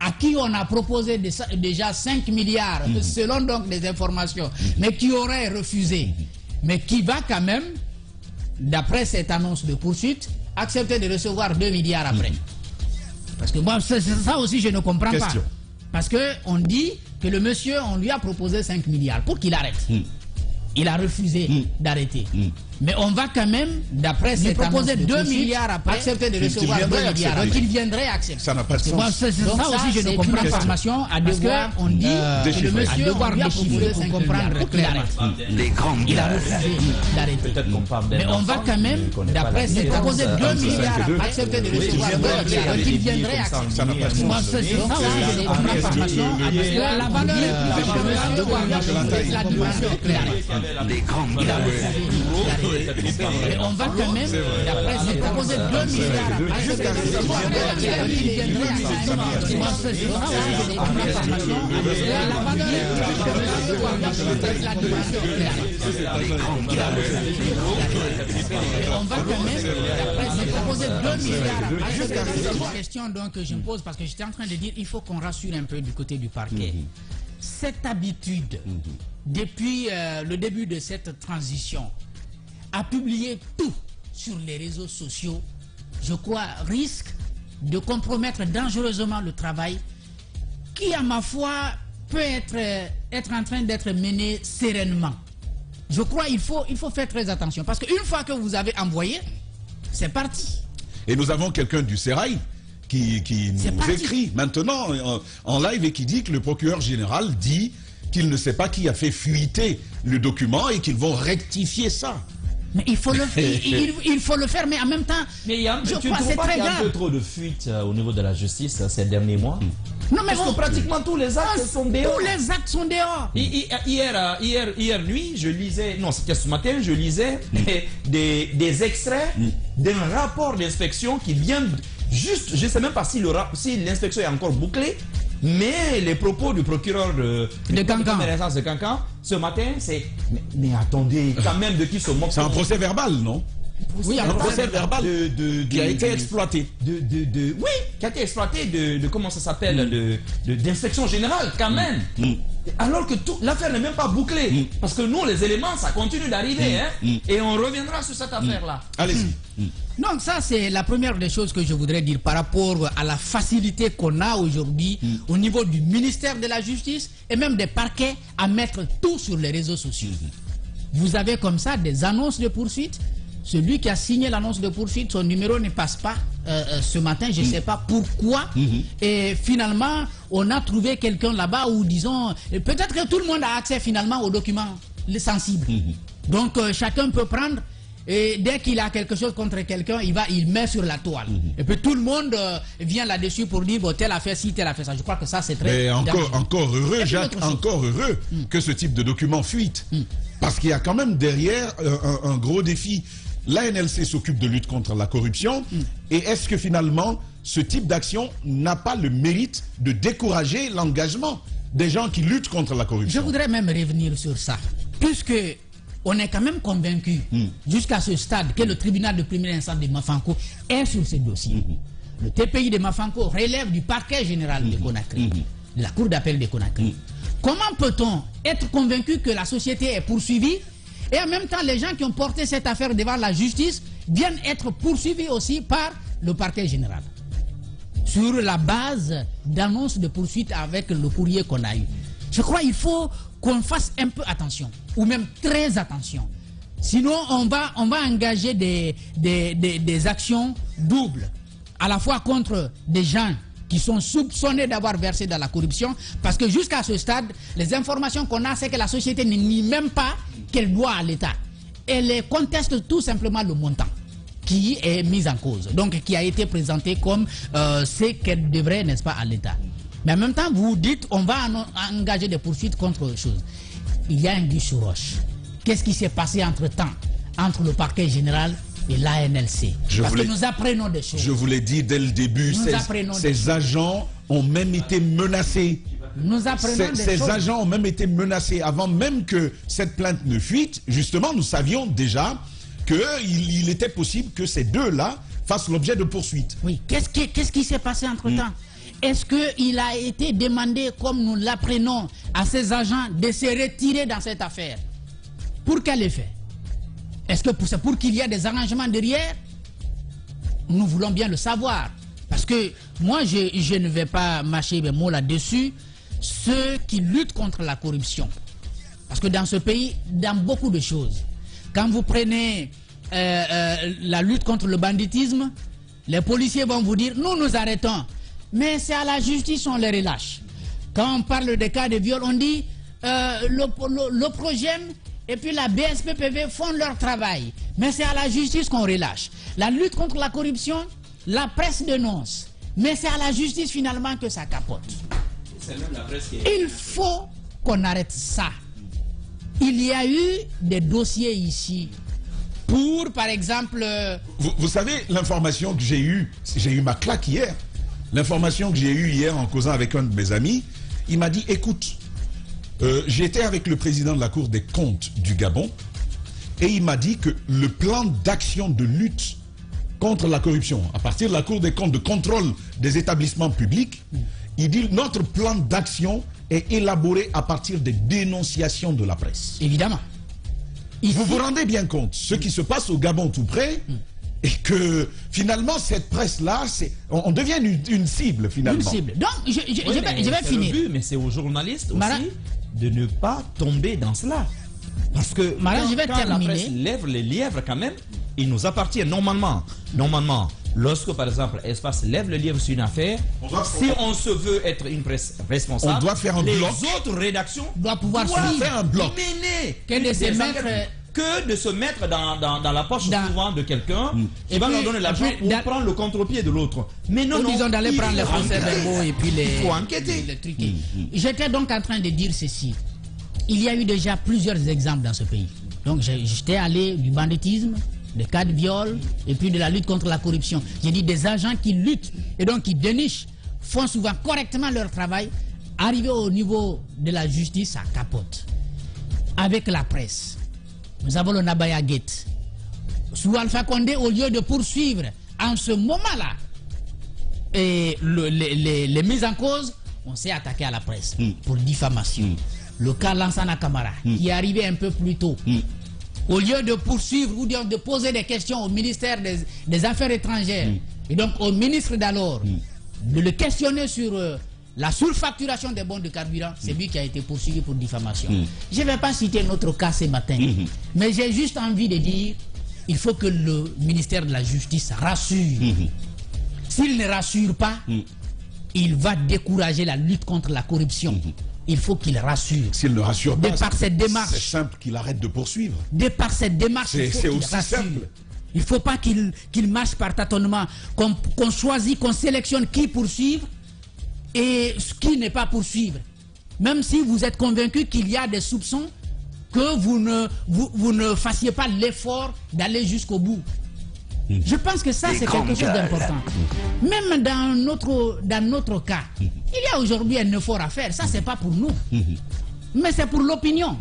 à qui on a proposé déjà 5 milliards, selon donc des informations, mais qui aurait refusé, mais qui va quand même, d'après cette annonce de poursuite, accepter de recevoir 2 milliards après. Parce que moi, ça aussi, je ne comprends Question. pas. Parce que on dit que le monsieur, on lui a proposé 5 milliards pour qu'il arrête. Il a refusé d'arrêter. Mais on va quand même, d'après cette proposer annonce de 2 poursuite, milliards après, accepter de recevoir 2 viendrait milliards. Donc il viendrait accepter. Ça n'a pas de Moi, sens. c'est c'est Donc ça, ça, aussi, je ne comprends pas. Information à devoir, on dit euh, que le déchiffrer. monsieur, À devoir on lui a déchiffrer proposé pour 5 comprendre clairement. Les grandes Il a refusé d'arrêter. Mais on va quand même, d'après cette proposé 2 Euh, milliards, deux. accepter de recevoir je 2 viens de milliards. Donc il viendrait accepter. Ça n'a pas de sens. Moi, c'est ça, aussi, je ne comprends pas. Information à devoir, la valeur est le- parce que la dimension claire. Les grandes On va quand même, d'après cette proposé 2 milliards, accepter de recevoir 2 milliards. Donc il viendrait accepter. Moi, c'est ça, aussi, je ne comprends pas. Information à devoir, la valeur est parce que monsieur, on lui a proposé la dimension claire. Et on va quand même, d'après cette proposé 2 milliards. Question donc que je me pose parce que j'étais en train de dire il faut qu'on rassure un peu du côté du parquet. Cette habitude, depuis euh, le début de cette transition, à publier tout sur les réseaux sociaux, je crois, risque de compromettre dangereusement le travail qui, à ma foi, peut être, euh, être en train d'être mené sereinement. Je crois qu'il faut, il faut faire très attention parce qu'une fois que vous avez envoyé, c'est parti. Et nous avons quelqu'un du Serail qui, nous parti. écrit maintenant en, en live et qui dit que le procureur général dit qu'il ne sait pas qui a fait fuiter le document et qu'ils vont rectifier ça. Mais il faut le, il, il- il faut le faire, mais en même temps, Mais il y a un, je tu crois c'est très qu'il y a un peu trop de fuites euh, au niveau de la justice euh, ces derniers mois? Non, mais Parce on- que pratiquement tous les actes sont dehors. tous les actes sont dehors. Hi- hi- Hier, euh, hier, hier nuit, je lisais, non, c'était ce matin, je lisais des, des, des extraits d'un rapport d'inspection qui vient juste, je ne sais même pas si le rap- si l'inspection est encore bouclée, mais les propos du procureur de, De Cancan. ce matin, c'est. Mais, mais attendez, quand même, de qui se moque C'est un procès verbal, non? Oui, Un procès verbal de, de- qui a de- été de- exploité. de, de, de- oui, qui a été exploité de, de comment ça s'appelle, de, de- d'inspection générale quand même. Alors que l'affaire n'est même pas bouclée. Parce que nous, les éléments, ça continue d'arriver. hein. Et on reviendra sur cette affaire-là. Allez-y. Donc ça, c'est la première des choses que je voudrais dire par rapport à la facilité qu'on a aujourd'hui au niveau du ministère de la Justice et même des parquets à mettre tout sur les réseaux sociaux. Vous avez comme ça des annonces de poursuite. Celui qui a signé l'annonce de poursuite, son numéro ne passe pas euh, euh, ce matin, je ne sais pas pourquoi. Et finalement, on a trouvé quelqu'un là-bas où, disons, peut-être que tout le monde a accès finalement aux documents les sensibles. Donc euh, chacun peut prendre et dès qu'il a quelque chose contre quelqu'un, il va, il met sur la toile. Et puis tout le monde euh, vient là-dessus pour dire, bon, tel a fait ci, tel a fait ça. Je crois que ça, c'est très... Mais encore, encore heureux, Jacques, encore heureux que ce type de document fuite. Parce qu'il y a quand même derrière un, un gros défi. L'ANLC s'occupe de lutte contre la corruption. Et est-ce que finalement, ce type d'action n'a pas le mérite de décourager l'engagement des gens qui luttent contre la Je corruption voudrais même revenir sur ça. Puisque on est quand même convaincu, jusqu'à ce stade, que le tribunal de première instance de Mafanko est sur ce dossier. Le TPI de Mafanko relève du parquet général de Conakry, de la cour d'appel de Conakry. Comment peut-on être convaincu que la société est poursuivie et en même temps les gens qui ont porté cette affaire devant la justice viennent être poursuivis aussi par le parquet général sur la base d'annonces de poursuite avec le courrier qu'on a eu. Je crois qu'il faut qu'on fasse un peu attention, ou même très attention. Sinon, on va, on va engager des, des, des- actions doubles, à la fois contre des gens qui sont soupçonnés d'avoir versé dans la corruption, parce que jusqu'à ce stade, les informations qu'on a, c'est que la société ne nie même pas qu'elle doit à l'État. Elle conteste tout simplement le montant qui est mise en cause, donc qui a été présenté comme euh, ce qu'elle devrait, n'est-ce pas, à l'État. Mais en même temps, vous dites, on va en- engager des poursuites contre chose. Il y a un guichet roche. Qu'est-ce qui s'est passé entre-temps, entre le parquet général et l'ANLC Parce voulais- que nous apprenons des choses. Je vous l'ai dit dès le début, Nous ces agents ont même été menacés. Nous apprenons Ces, des ces choses. agents ont même été menacés avant même que cette plainte ne fuite. Justement, nous savions déjà qu'il il était possible que ces deux-là fassent l'objet de poursuites. Oui, qu'est-ce qui s'est passé entre-temps? Est-ce qu'il a été demandé, comme nous l'apprenons, à ses agents de se retirer dans cette affaire? Pour quel effet? Est-ce que c'est pour qu'il y ait des arrangements derrière? Nous voulons bien le savoir. Parce que moi, je, je ne vais pas mâcher mes mots là-dessus. Ceux qui luttent contre la corruption. Parce que dans ce pays, dans beaucoup de choses, quand vous prenez euh, euh, la lutte contre le banditisme, les policiers vont vous dire, nous nous arrêtons. Mais c'est à la justice on les relâche. Quand on parle des cas de viol, on dit, euh, le, le, le Progem et puis la BSPPV font leur travail. Mais c'est à la justice qu'on relâche. La lutte contre la corruption, la presse dénonce. Mais c'est à la justice finalement que ça capote. Il faut qu'on arrête ça. Il y a eu des dossiers ici pour, par exemple, euh, Vous, savez, l'information que j'ai eue, j'ai eu ma claque hier. L'information que j'ai eue hier en causant avec un de mes amis, il m'a dit, écoute, euh, j'étais avec le président de la Cour des comptes du Gabon et il m'a dit que le plan d'action de lutte contre la corruption, à partir de la Cour des comptes de contrôle des établissements publics, il dit notre plan d'action est élaboré à partir des dénonciations de la presse. évidemment. Ici, Vous vous rendez bien compte ce qui se passe au Gabon tout près et que finalement cette presse-là, on, on devient une, une cible finalement. une cible. Donc, je, je- Oui, je vais, mais je vais c'est le finir. but, mais c'est aux journalistes aussi de ne pas tomber dans cela. Parce que quand, je vais quand terminer. la presse lève les lièvres quand même, il nous appartient normalement. Normalement, lorsque par exemple Espace lève le lièvre sur une affaire, On doit- si on se veut être une presse responsable, On doit faire un les bloc. autres rédactions Doivent pouvoir doivent suivre. faire un bloc. mener Que de se mettre- que de se mettre dans, dans, dans la poche Dans- souvent de quelqu'un qui Et va puis- leur donner l'argent pour dans- prendre le contre-pied de l'autre. Mais non, non, disons d'aller prendre les procès verbaux et puis les. Il faut enquêter. les truquer. J'étais donc en train de dire ceci. Il y a eu déjà plusieurs exemples dans ce pays. Donc j'étais allé du banditisme, des cas de viol et puis de la lutte contre la corruption. J'ai dit des agents qui luttent et donc qui dénichent, font souvent correctement leur travail. Arrivé au niveau de la justice, ça capote. Avec la presse, nous avons le Nabaya Gate. Sous Alpha Condé, au lieu de poursuivre en ce moment-là le- les, les- les mises en cause, on s'est attaqué à la presse pour diffamation. Le cas Lansana Kamara, qui est arrivé un peu plus tôt. Au lieu de poursuivre ou de poser des questions au ministère des, des Affaires étrangères et donc au ministre d'alors, de le questionner sur euh, la surfacturation des bons de carburant, c'est lui qui a été poursuivi pour diffamation. Je ne vais pas citer notre cas ce matin, mais j'ai juste envie de dire il faut que le ministère de la Justice rassure. S'il ne rassure pas, il va décourager la lutte contre la corruption. Il faut qu'il rassure. S'il ne rassure pas, De par cette démarche. c'est simple qu'il arrête de poursuivre. De par cette démarche, C'est- aussi rassure. simple. Il ne faut pas qu'il marche par tâtonnement, qu'on qu'on choisit, qu'on sélectionne qui poursuivre et ce qui n'est pas poursuivre. Même si vous êtes convaincu qu'il y a des soupçons, que vous ne, vous, vous ne fassiez pas l'effort d'aller jusqu'au bout. Je pense que ça, c'est quelque chose d'important. Même dans notre, dans notre cas, il y a aujourd'hui un effort à faire. Ça, c'est pas pour nous. Mais c'est pour l'opinion.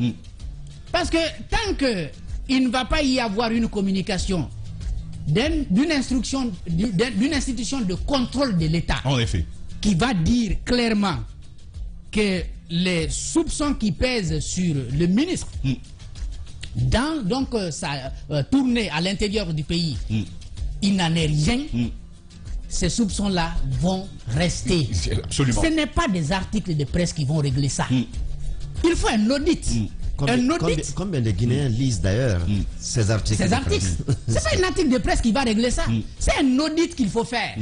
Parce que tant que il ne va pas y avoir une communication d'un- d'une instruction, d'une institution de contrôle de l'État En effet. qui va dire clairement que les soupçons qui pèsent sur le ministre dans donc euh, sa euh, tournée à l'intérieur du pays, il n'en est rien. Ces soupçons-là vont rester. Absolument. Ce n'est pas des articles de presse qui vont régler ça. Il faut un audit. Combien, un audit. combien de Guinéens lisent d'ailleurs ces articles Ces articles. C'est pas un article de presse qui va régler ça. C'est un audit qu'il faut faire.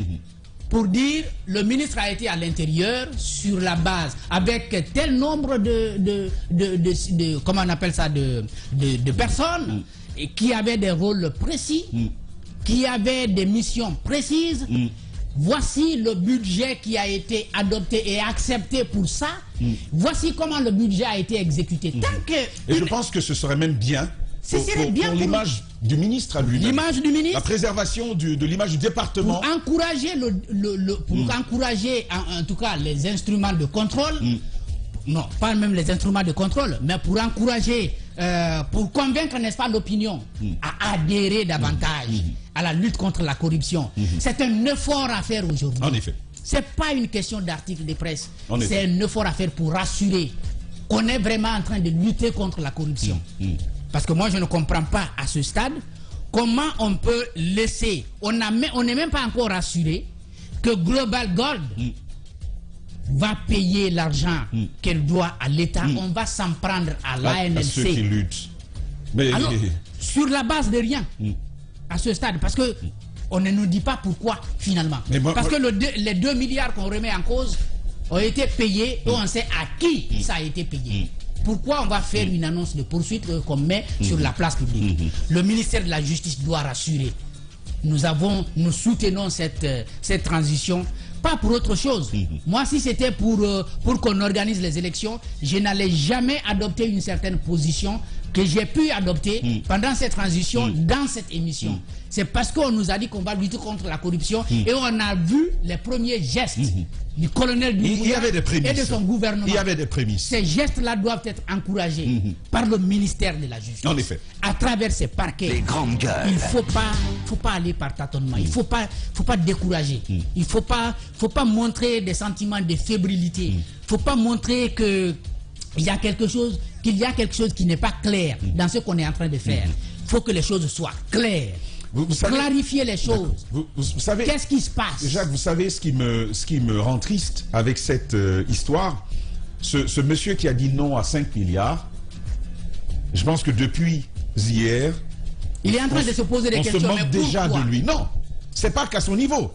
Pour dire, le ministre a été à l'intérieur sur la base, avec tel nombre de, de, de, de- de- comment on appelle ça, de, de, de personnes, et qui avaient des rôles précis, qui avaient des missions précises. Voici le budget qui a été adopté et accepté pour ça. Voici comment le budget a été exécuté. Tant que Et je pense que ce serait même bien Ce pour, serait pour- bien pour pour- l'image du ministre à lui L'image du ministre. La préservation du- de l'image du département. pour encourager le, le- le- pour encourager en, en tout cas les instruments de contrôle. Non pas même les instruments de contrôle mais pour encourager euh, pour convaincre, n'est-ce pas, l'opinion à adhérer davantage à la lutte contre la corruption. C'est un effort à faire aujourd'hui. En effet. C'est pas une question d'article de presse. C'est un effort à faire pour rassurer qu'on est vraiment en train de lutter contre la corruption. Parce que moi, je ne comprends pas à ce stade comment on peut laisser. On n'est même pas encore rassuré que Global Gold va payer l'argent qu'elle doit à l'État. On va s'en prendre à À- à ceux qui l'ANLC. luttent. Mais Alors, sur la base de rien, à ce stade, parce que on ne nous dit pas pourquoi finalement. Mais moi- parce moi- que le deux- les 2 milliards qu'on remet en cause ont été payés et on sait à qui ça a été payé. Pourquoi on va faire une annonce de poursuite euh, qu'on met sur la place publique? Le ministère de la Justice doit rassurer. Nous avons, nous soutenons cette, euh, cette transition, pas pour autre chose. Moi, si c'était pour, euh, pour qu'on organise les élections, je n'allais jamais adopter une certaine position que j'ai pu adopter pendant cette transition dans cette émission. C'est parce qu'on nous a dit qu'on va lutter contre la corruption et on a vu les premiers gestes du colonel il, il y avait des prémices. et de son gouvernement. Il y avait des prémices. Ces gestes-là doivent être encouragés par le ministère de la Justice. En effet. À travers ces parquets. Les grandes gueules. Il faut pas, faut pas aller par tâtonnement. Il faut pas, faut pas décourager. Il faut pas, faut pas montrer des sentiments de fébrilité. Faut pas montrer que il y a quelque chose, qu'il y a quelque chose qui n'est pas clair dans ce qu'on est en train de faire. Faut que les choses soient claires. Vous- vous savez- Clarifier les choses. Vous, savez, Qu'est-ce qui se passe? Jacques, vous savez ce qui me, ce qui me rend triste avec cette euh, histoire? Ce, ce monsieur qui a dit non à 5 milliards, je pense que depuis hier, Il est en train de se poser des on se questions. moque déjà de lui. Non, c'est pas qu'à son niveau.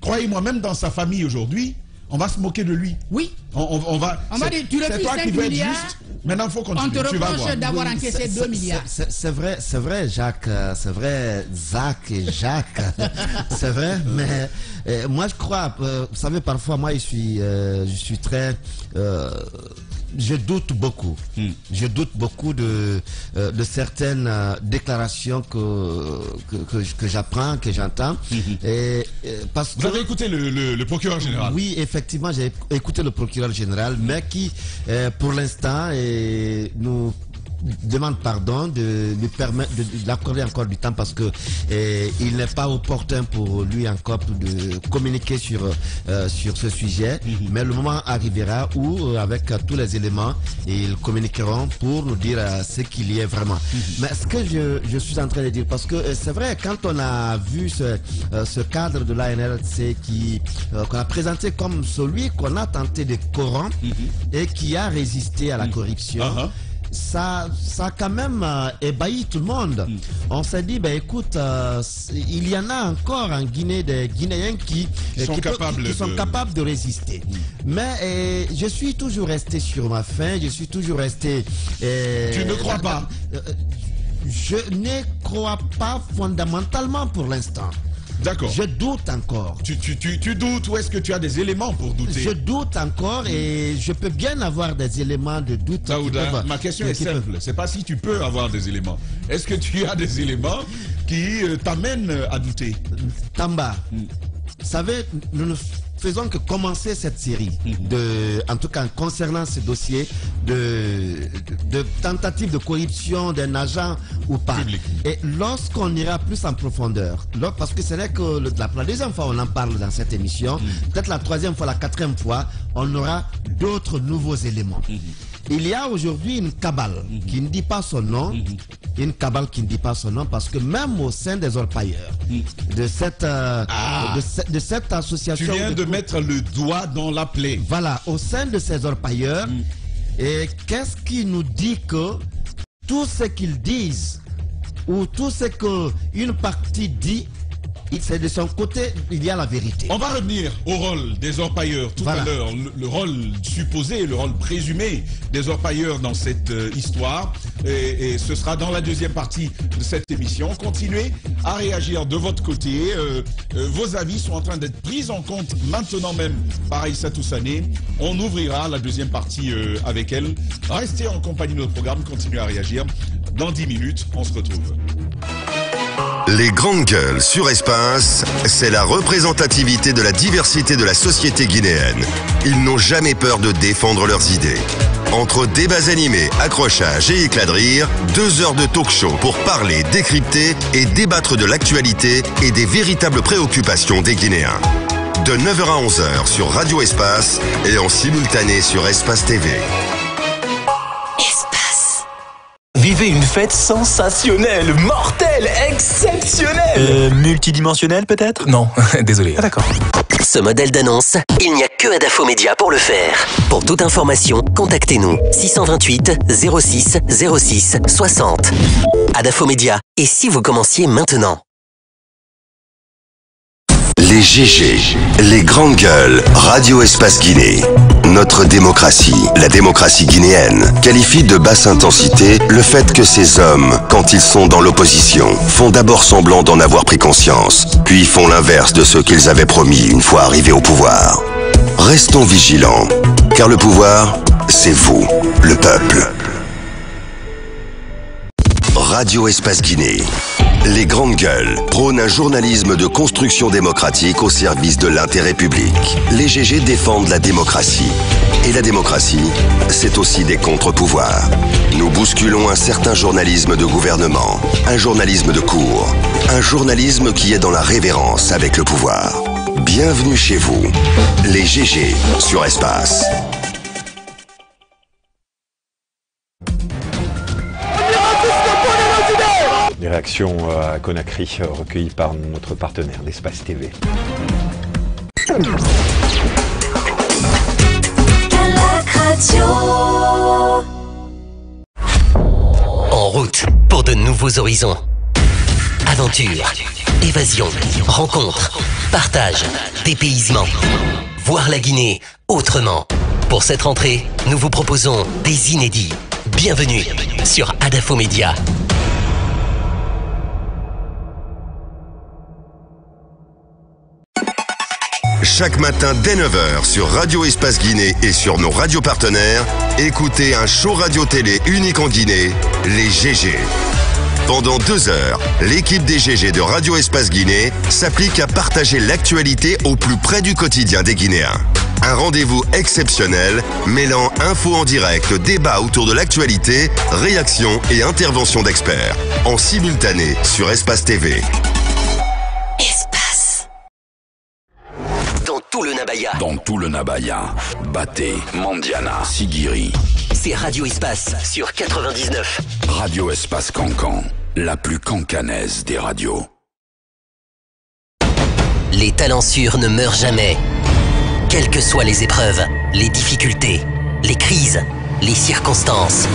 Croyez-moi, même dans sa famille aujourd'hui, on va se moquer de lui. Oui. On, on- on va. On va dire, tu c'est refuses toi 5 qui veux être milliards, juste. Maintenant, il faut On continuer. te vas voir. reproche d'avoir Oui, encaissé c'est- 2 c'est- milliards. c'est- vrai, c'est vrai, Jacques, euh, c'est vrai, Zach et Jacques, c'est vrai, mais euh, moi je crois, euh, vous savez, parfois moi je suis, euh, je suis très, je doute beaucoup, je doute beaucoup de, euh, de certaines euh, déclarations que, que, j'apprends, que j'entends, et euh, parce Vous que avez écouté le, le- le procureur général? Oui, effectivement, j'ai écouté le procureur général, mais qui, pour l'instant, nous demande pardon de lui permettre de, de l'accorder encore du temps parce que euh, il n'est pas opportun pour lui encore de communiquer sur euh, sur ce sujet. Mais le moment arrivera où euh, avec euh, tous les éléments ils communiqueront pour nous dire euh, ce qu'il y est vraiment. Mais ce que je, je suis en train de dire parce que c'est vrai quand on a vu ce, ce cadre de l'ANLC qui qu'on a présenté comme celui qu'on a tenté de corrompre et qui a résisté à la corruption Uh-huh. Ça, ça a quand même euh, ébahi tout le monde. On s'est dit, ben écoute, euh, il y en a encore en Guinée des Guinéens qui, Qui sont capables qui sont de- capables de résister. Mais euh, je suis toujours resté sur ma faim, je suis toujours resté. euh, Tu ne crois pas? Je ne crois pas fondamentalement pour l'instant. D'accord. Je doute encore. Tu, tu, tu, tu doutes ou est-ce que tu as des éléments pour douter? Je doute encore et je peux bien avoir des éléments de doute. qui Daouda, peuvent- ma question est simple. C'est pas si tu peux avoir des éléments. Est-ce que tu as des éléments qui euh, t'amènent à douter? Tamba, vous savez, nous ne faisons que commencer cette série, de, en tout cas concernant ce dossier de, de, de tentative de corruption d'un agent ou pas. Public. Et lorsqu'on ira plus en profondeur, parce que ce n'est que le- la, la deuxième fois on en parle dans cette émission, peut-être la troisième fois, la quatrième fois, on aura d'autres nouveaux éléments. Il y a aujourd'hui une cabale qui ne dit pas son nom, une cabale qui ne dit pas son nom, parce que même au sein des orpailleurs, de cette, euh, de, ce- de cette Tu association, viens de mettre le doigt dans la plaie. voilà, au sein de ces orpailleurs, et qu'est-ce qui nous dit que tout ce qu'ils disent ou tout ce que une partie dit, c'est de son côté, il y a la vérité. On va revenir au rôle des orpailleurs tout Voilà. à l'heure, le, le rôle supposé, le rôle présumé des orpailleurs dans cette euh, histoire. Et, et ce sera dans la deuxième partie de cette émission. Continuez à réagir de votre côté. Euh, euh, vos avis sont en train d'être pris en compte maintenant même par Aïssa Toussané. On ouvrira la deuxième partie avec elle. Restez en compagnie de notre programme, continuez à réagir. Dans 10 minutes, on se retrouve. Les grandes gueules sur espace, c'est la représentativité de la diversité de la société guinéenne. Ils n'ont jamais peur de défendre leurs idées. Entre débats animés, accrochages et éclats de rire, deux heures de talk show pour parler, décrypter et débattre de l'actualité et des véritables préoccupations des Guinéens. De 9h à 11h sur Radio Espace et en simultané sur Espace TV. Vivez une fête sensationnelle, mortelle, exceptionnelle Euh, multidimensionnel peut-être? Non, désolé. Ah d'accord. Ce modèle d'annonce, il n'y a que Adafo Média pour le faire. Pour toute information, contactez-nous 628 06 06 60. Adafo Média. Et si vous commenciez maintenant? Les GG, les grandes gueules, Radio Espace Guinée. Notre démocratie, la démocratie guinéenne, qualifie de basse intensité le fait que ces hommes, quand ils sont dans l'opposition, font d'abord semblant d'en avoir pris conscience, puis font l'inverse de ce qu'ils avaient promis une fois arrivés au pouvoir. Restons vigilants, car le pouvoir, c'est vous, le peuple. Radio Espace Guinée. Les grandes gueules prônent un journalisme de construction démocratique au service de l'intérêt public. Les GG défendent la démocratie. Et la démocratie, c'est aussi des contre-pouvoirs. Nous bousculons un certain journalisme de gouvernement, un journalisme de cour, un journalisme qui est dans la révérence avec le pouvoir. Bienvenue chez vous, les GG sur Espace. Des réactions euh, à Conakry recueillies par notre partenaire, l'Espace TV. En route pour de nouveaux horizons. Aventure, évasion, rencontre, partage, dépaysement. Voir la Guinée autrement. Pour cette rentrée, nous vous proposons des inédits. Bienvenue sur Adafo Média. Chaque matin dès 9h sur Radio Espace Guinée et sur nos radios partenaires, écoutez un show radio-télé unique en Guinée, les GG. Pendant deux heures, l'équipe des GG de Radio Espace Guinée s'applique à partager l'actualité au plus près du quotidien des Guinéens. Un rendez-vous exceptionnel mêlant infos en direct, débat autour de l'actualité, réactions et interventions d'experts. En simultané sur Espace TV. Tout le Nabaya, Dans tout le Nabaya, Baté, Mandiana, Sigiri, c'est Radio Espace sur 99. Radio Espace Cancan, la plus cancanaise des radios. Les talents sûrs ne meurent jamais. Quelles que soient les épreuves, les difficultés, les crises, les circonstances,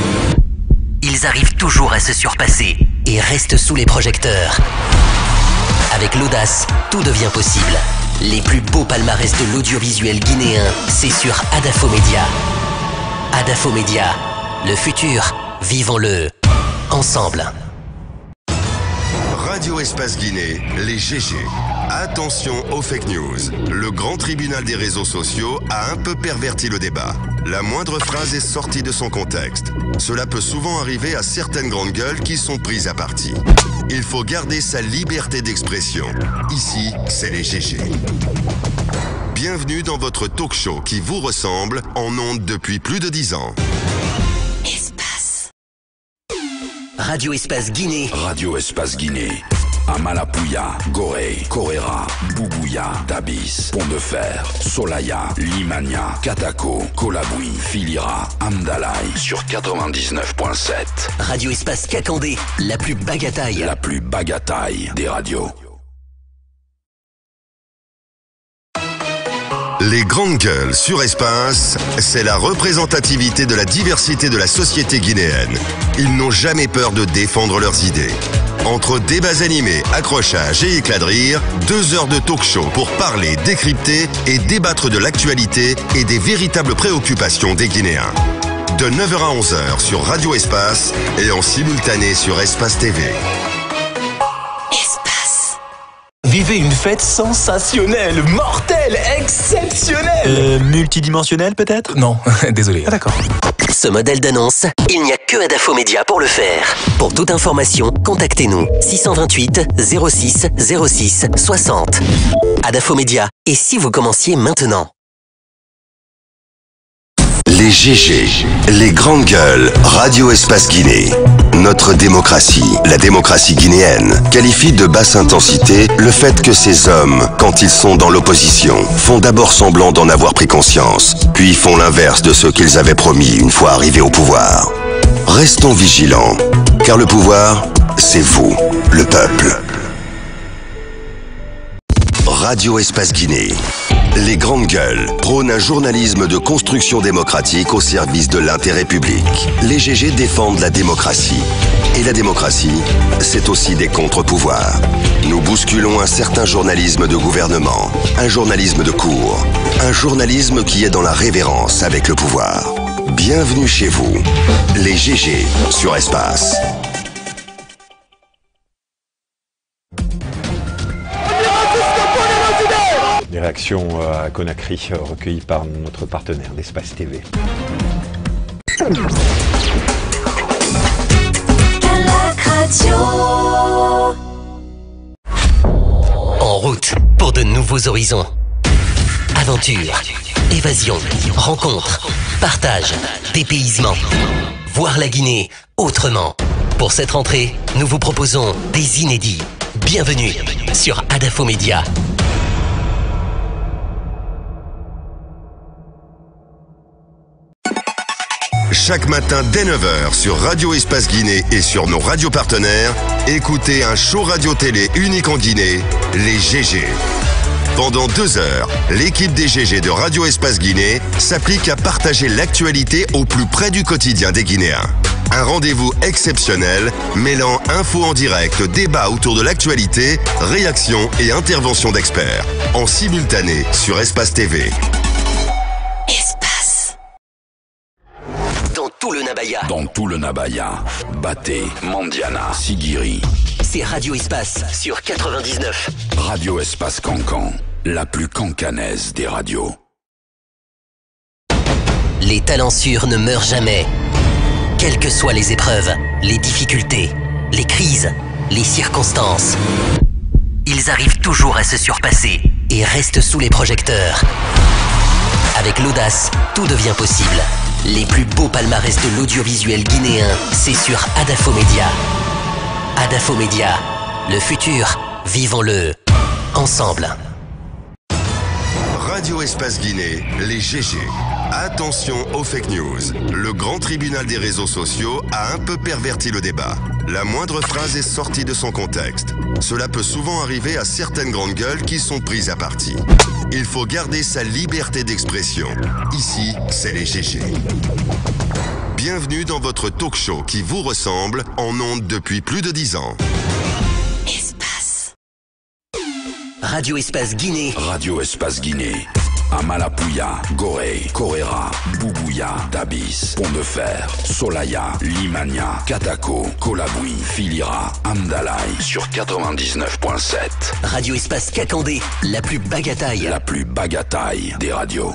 ils arrivent toujours à se surpasser et restent sous les projecteurs. Avec l'audace, tout devient possible. Les plus beaux palmarès de l'audiovisuel guinéen, c'est sur Adafo Média. Adafo Média, le futur, vivons-le ensemble. Radio Espace Guinée, les GG. Attention aux fake news. Le grand tribunal des réseaux sociaux a un peu perverti le débat. La moindre phrase est sortie de son contexte. Cela peut souvent arriver à certaines grandes gueules qui sont prises à partie. Il faut garder sa liberté d'expression. Ici, c'est les GG. Bienvenue dans votre talk show qui vous ressemble en ondes depuis plus de 10 ans. Radio Espace Guinée. Radio Espace Guinée. Amalapouya, Gorée, Corera, Boubouya, Dabis, Pont de Fer, Solaya, Limania, Katako, Kolaboui, Filira, Amdalaï sur 99.7. Radio Espace Kakandé, la plus bagataille. La plus bagataille des radios. Les grandes gueules sur espace, c'est la représentativité de la diversité de la société guinéenne. Ils n'ont jamais peur de défendre leurs idées. Entre débats animés, accrochages et éclats de rire, deux heures de talk show pour parler, décrypter et débattre de l'actualité et des véritables préoccupations des Guinéens. De 9h à 11h sur Radio Espace et en simultané sur Espace TV. Vivez une fête sensationnelle, mortelle, exceptionnelle Euh, multidimensionnel peut-être? Non, désolé. Ah d'accord. Ce modèle d'annonce, il n'y a que Adafo Média pour le faire. Pour toute information, contactez-nous 628 06 06 60. Adafo Média. Et si vous commenciez maintenant? Les GG, les grandes gueules, Radio Espace Guinée. Notre démocratie, la démocratie guinéenne, qualifie de basse intensité le fait que ces hommes, quand ils sont dans l'opposition, font d'abord semblant d'en avoir pris conscience, puis font l'inverse de ce qu'ils avaient promis une fois arrivés au pouvoir. Restons vigilants, car le pouvoir, c'est vous, le peuple. Radio Espace Guinée. Les grandes gueules prônent un journalisme de construction démocratique au service de l'intérêt public. Les GG défendent la démocratie. Et la démocratie, c'est aussi des contre-pouvoirs. Nous bousculons un certain journalisme de gouvernement, un journalisme de cour, un journalisme qui est dans la révérence avec le pouvoir. Bienvenue chez vous, les GG sur Espace. Réactions euh, à Conakry recueillies par notre partenaire d'Espace TV. En route pour de nouveaux horizons. Aventure, évasion, rencontre, partage, dépaysement. Voir la Guinée autrement. Pour cette rentrée, nous vous proposons des inédits. Bienvenue sur Adafo Média. Chaque matin dès 9h sur Radio Espace Guinée et sur nos radios partenaires, écoutez un show radio-télé unique en Guinée, les GG. Pendant deux heures, l'équipe des GG de Radio Espace Guinée s'applique à partager l'actualité au plus près du quotidien des Guinéens. Un rendez-vous exceptionnel mêlant infos en direct, débats autour de l'actualité, réactions et interventions d'experts. En simultané sur Espace TV. Dans tout le Nabaya, Dans tout le Nabaya, Baté, Mandiana, Sigiri, c'est Radio Espace sur 99. Radio Espace Cancan, la plus cancanaise des radios. Les talents sûrs ne meurent jamais. Quelles que soient les épreuves, les difficultés, les crises, les circonstances, ils arrivent toujours à se surpasser et restent sous les projecteurs. Avec l'audace, tout devient possible. Les plus beaux palmarès de l'audiovisuel guinéen, c'est sur Adafo Média. Adafo Média, le futur, vivons-le ensemble. Radio Espace Guinée, les GG. Attention aux fake news. Le grand tribunal des réseaux sociaux a un peu perverti le débat. La moindre phrase est sortie de son contexte. Cela peut souvent arriver à certaines grandes gueules qui sont prises à partie. Il faut garder sa liberté d'expression. Ici, c'est les GG. Bienvenue dans votre talk show qui vous ressemble en ondes depuis plus de 10 ans. Radio Espace Guinée. Radio Espace Guinée. Amalapouya, Gorée, Corera, Boubouya, Dabis, Pont de Fer, Solaya, Limania, Katako, Kolaboui, Filira, Amdalaï sur 99.7. Radio Espace Kakandé, la plus bagataille. La plus bagataille des radios.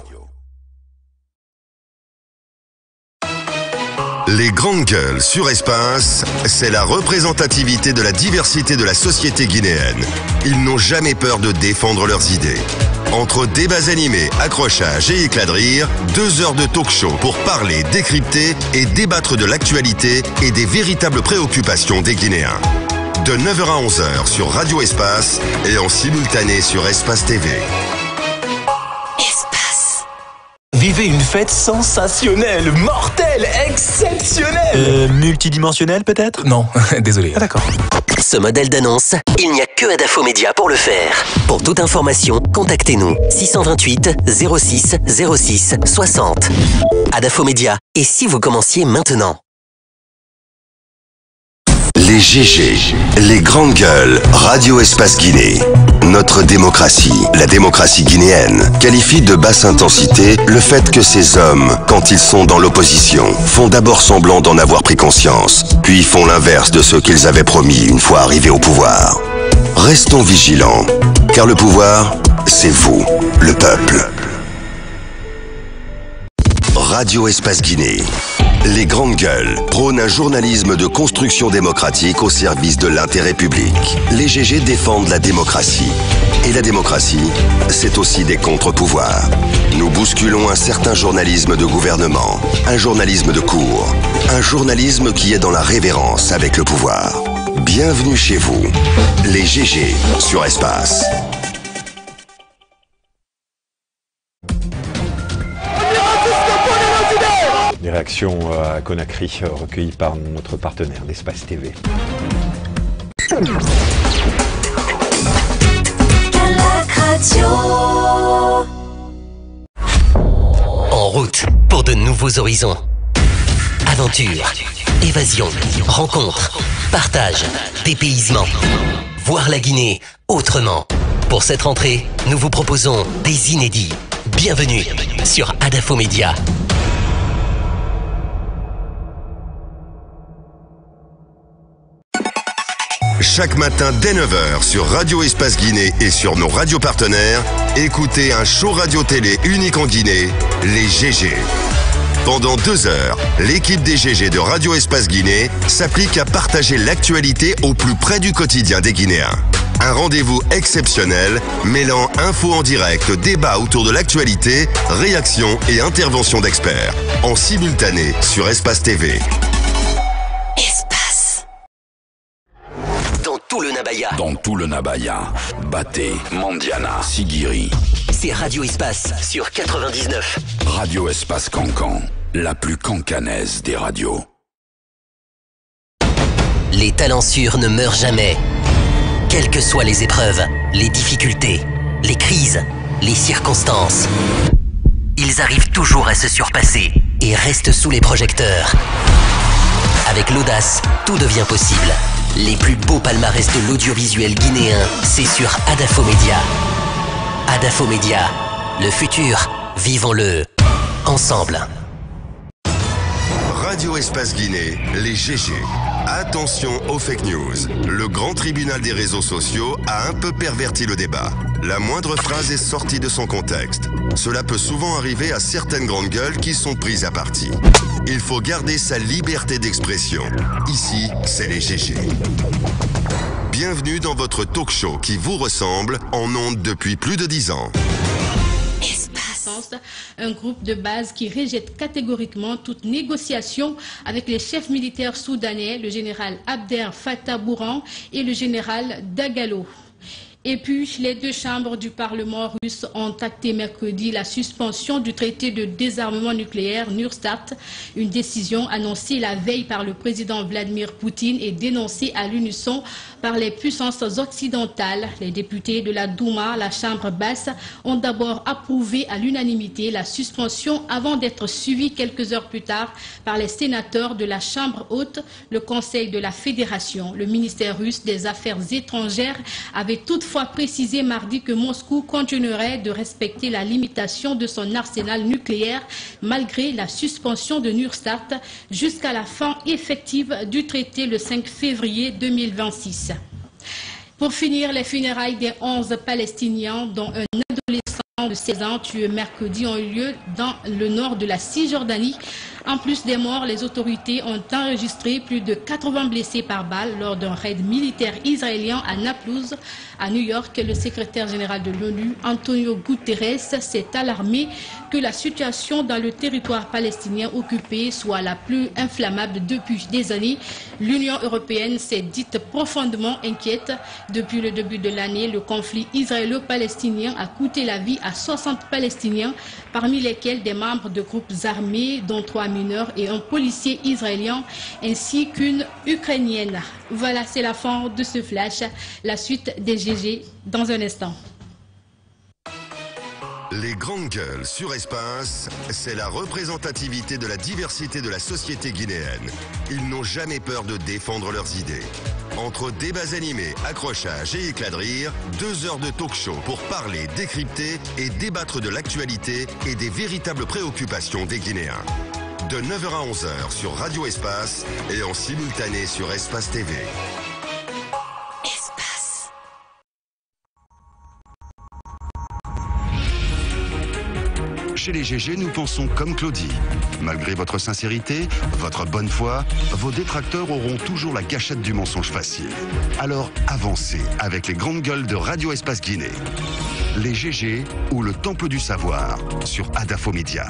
Les grandes gueules sur espace, c'est la représentativité de la diversité de la société guinéenne. Ils n'ont jamais peur de défendre leurs idées. Entre débats animés, accrochages et éclats de rire, deux heures de talk show pour parler, décrypter et débattre de l'actualité et des véritables préoccupations des Guinéens. De 9h à 11h sur Radio Espace et en simultané sur Espace TV. Vivez une fête sensationnelle, mortelle, exceptionnelle Euh, multidimensionnel peut-être? Non, désolé. Ah d'accord. Ce modèle d'annonce, il n'y a que Adafo Média pour le faire. Pour toute information, contactez-nous 628 06 06 60. Adafo Média. Et si vous commenciez maintenant? Les GG, les grandes gueules, Radio Espace Guinée. Notre démocratie, la démocratie guinéenne, qualifie de basse intensité le fait que ces hommes, quand ils sont dans l'opposition, font d'abord semblant d'en avoir pris conscience, puis font l'inverse de ce qu'ils avaient promis une fois arrivés au pouvoir. Restons vigilants, car le pouvoir, c'est vous, le peuple. Radio Espace Guinée. Les grandes gueules prônent un journalisme de construction démocratique au service de l'intérêt public. Les GG défendent la démocratie. Et la démocratie, c'est aussi des contre-pouvoirs. Nous bousculons un certain journalisme de gouvernement, un journalisme de cour, un journalisme qui est dans la révérence avec le pouvoir. Bienvenue chez vous, les GG sur Espace. Des réactions euh, à Conakry euh, recueillies par notre partenaire d'Espace TV. En route pour de nouveaux horizons. Aventure, évasion, rencontre, partage, dépaysement. Voir la Guinée autrement. Pour cette rentrée, nous vous proposons des inédits. Bienvenue sur Adafo Média. Chaque matin dès 9h sur Radio Espace Guinée et sur nos radios partenaires, écoutez un show radio-télé unique en Guinée, les GG. Pendant deux heures, l'équipe des GG de Radio Espace Guinée s'applique à partager l'actualité au plus près du quotidien des Guinéens. Un rendez-vous exceptionnel mêlant infos en direct, débats autour de l'actualité, réactions et interventions d'experts. En simultané sur Espace TV. Nabaya, Dans tout le Nabaya, Baté, Mandiana, Sigiri, c'est Radio Espace sur 99. Radio Espace Cancan, la plus cancanaise des radios. Les talents sûrs ne meurent jamais. Quelles que soient les épreuves, les difficultés, les crises, les circonstances, ils arrivent toujours à se surpasser et restent sous les projecteurs. Avec l'audace, tout devient possible. Les plus beaux palmarès de l'audiovisuel guinéen, c'est sur Adafo Média. Adafo Média, le futur, vivons-le ensemble. Radio Espace Guinée, les GG. Attention aux fake news. Le grand tribunal des réseaux sociaux a un peu perverti le débat. La moindre phrase est sortie de son contexte. Cela peut souvent arriver à certaines grandes gueules qui sont prises à partie. Il faut garder sa liberté d'expression. Ici, c'est les GG. Bienvenue dans votre talk show qui vous ressemble en ondes depuis plus de 10 ans. Un groupe de base qui rejette catégoriquement toute négociation avec les chefs militaires soudanais, le général Abder Fattah Bourhan et le général Dagalo. Et puis, les deux chambres du Parlement russe ont acté mercredi la suspension du traité de désarmement nucléaire NURSTAT, une décision annoncée la veille par le président Vladimir Poutine et dénoncée à l'unisson par les puissances occidentales. Les députés de la Douma, la chambre basse, ont d'abord approuvé à l'unanimité la suspension avant d'être suivis quelques heures plus tard par les sénateurs de la chambre haute, le Conseil de la Fédération. Le ministère russe des Affaires étrangères avait toutefois précisé mardi que Moscou continuerait de respecter la limitation de son arsenal nucléaire malgré la suspension de Nurstat jusqu'à la fin effective du traité le 5 février 2026. Pour finir, les funérailles des 11 Palestiniens, dont un adolescent de 16 ans tué mercredi, ont eu lieu dans le nord de la Cisjordanie. En plus des morts, les autorités ont enregistré plus de 80 blessés par balle lors d'un raid militaire israélien à Naplouse, à New York. Le secrétaire général de l'ONU, Antonio Guterres, s'est alarmé que la situation dans le territoire palestinien occupé soit la plus inflammable depuis des années. L'Union européenne s'est dite profondément inquiète. Depuis le début de l'année, le conflit israélo-palestinien a coûté la vie à 60 Palestiniens, parmi lesquels des membres de groupes armés, dont trois mineurs et un policier israélien, ainsi qu'une ukrainienne. Voilà, c'est la fin de ce flash. La suite des GG dans un instant. Les grandes gueules sur espace, c'est la représentativité de la diversité de la société guinéenne. Ils n'ont jamais peur de défendre leurs idées. Entre débats animés, accrochages et éclats de rire, deux heures de talk show pour parler, décrypter et débattre de l'actualité et des véritables préoccupations des Guinéens. De 9h à 11h sur Radio Espace et en simultané sur Espace TV. Chez les GG, nous pensons comme Claudie. Malgré votre sincérité, votre bonne foi, vos détracteurs auront toujours la gâchette du mensonge facile. Alors avancez avec les grandes gueules de Radio Espace Guinée. Les GG ou le Temple du Savoir sur Adafo Média.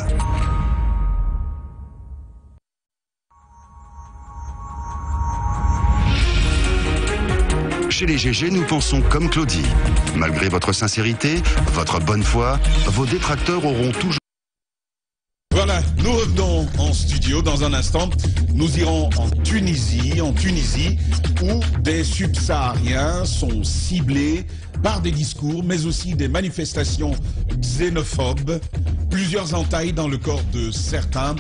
Chez les GG, nous pensons comme Claudie. Malgré votre sincérité, votre bonne foi, vos détracteurs auront toujours... Nous revenons en studio dans un instant. Nous irons en Tunisie, en Tunisie, où des subsahariens sont ciblés par des discours, mais aussi des manifestations xénophobes, plusieurs entailles dans le corps de certains,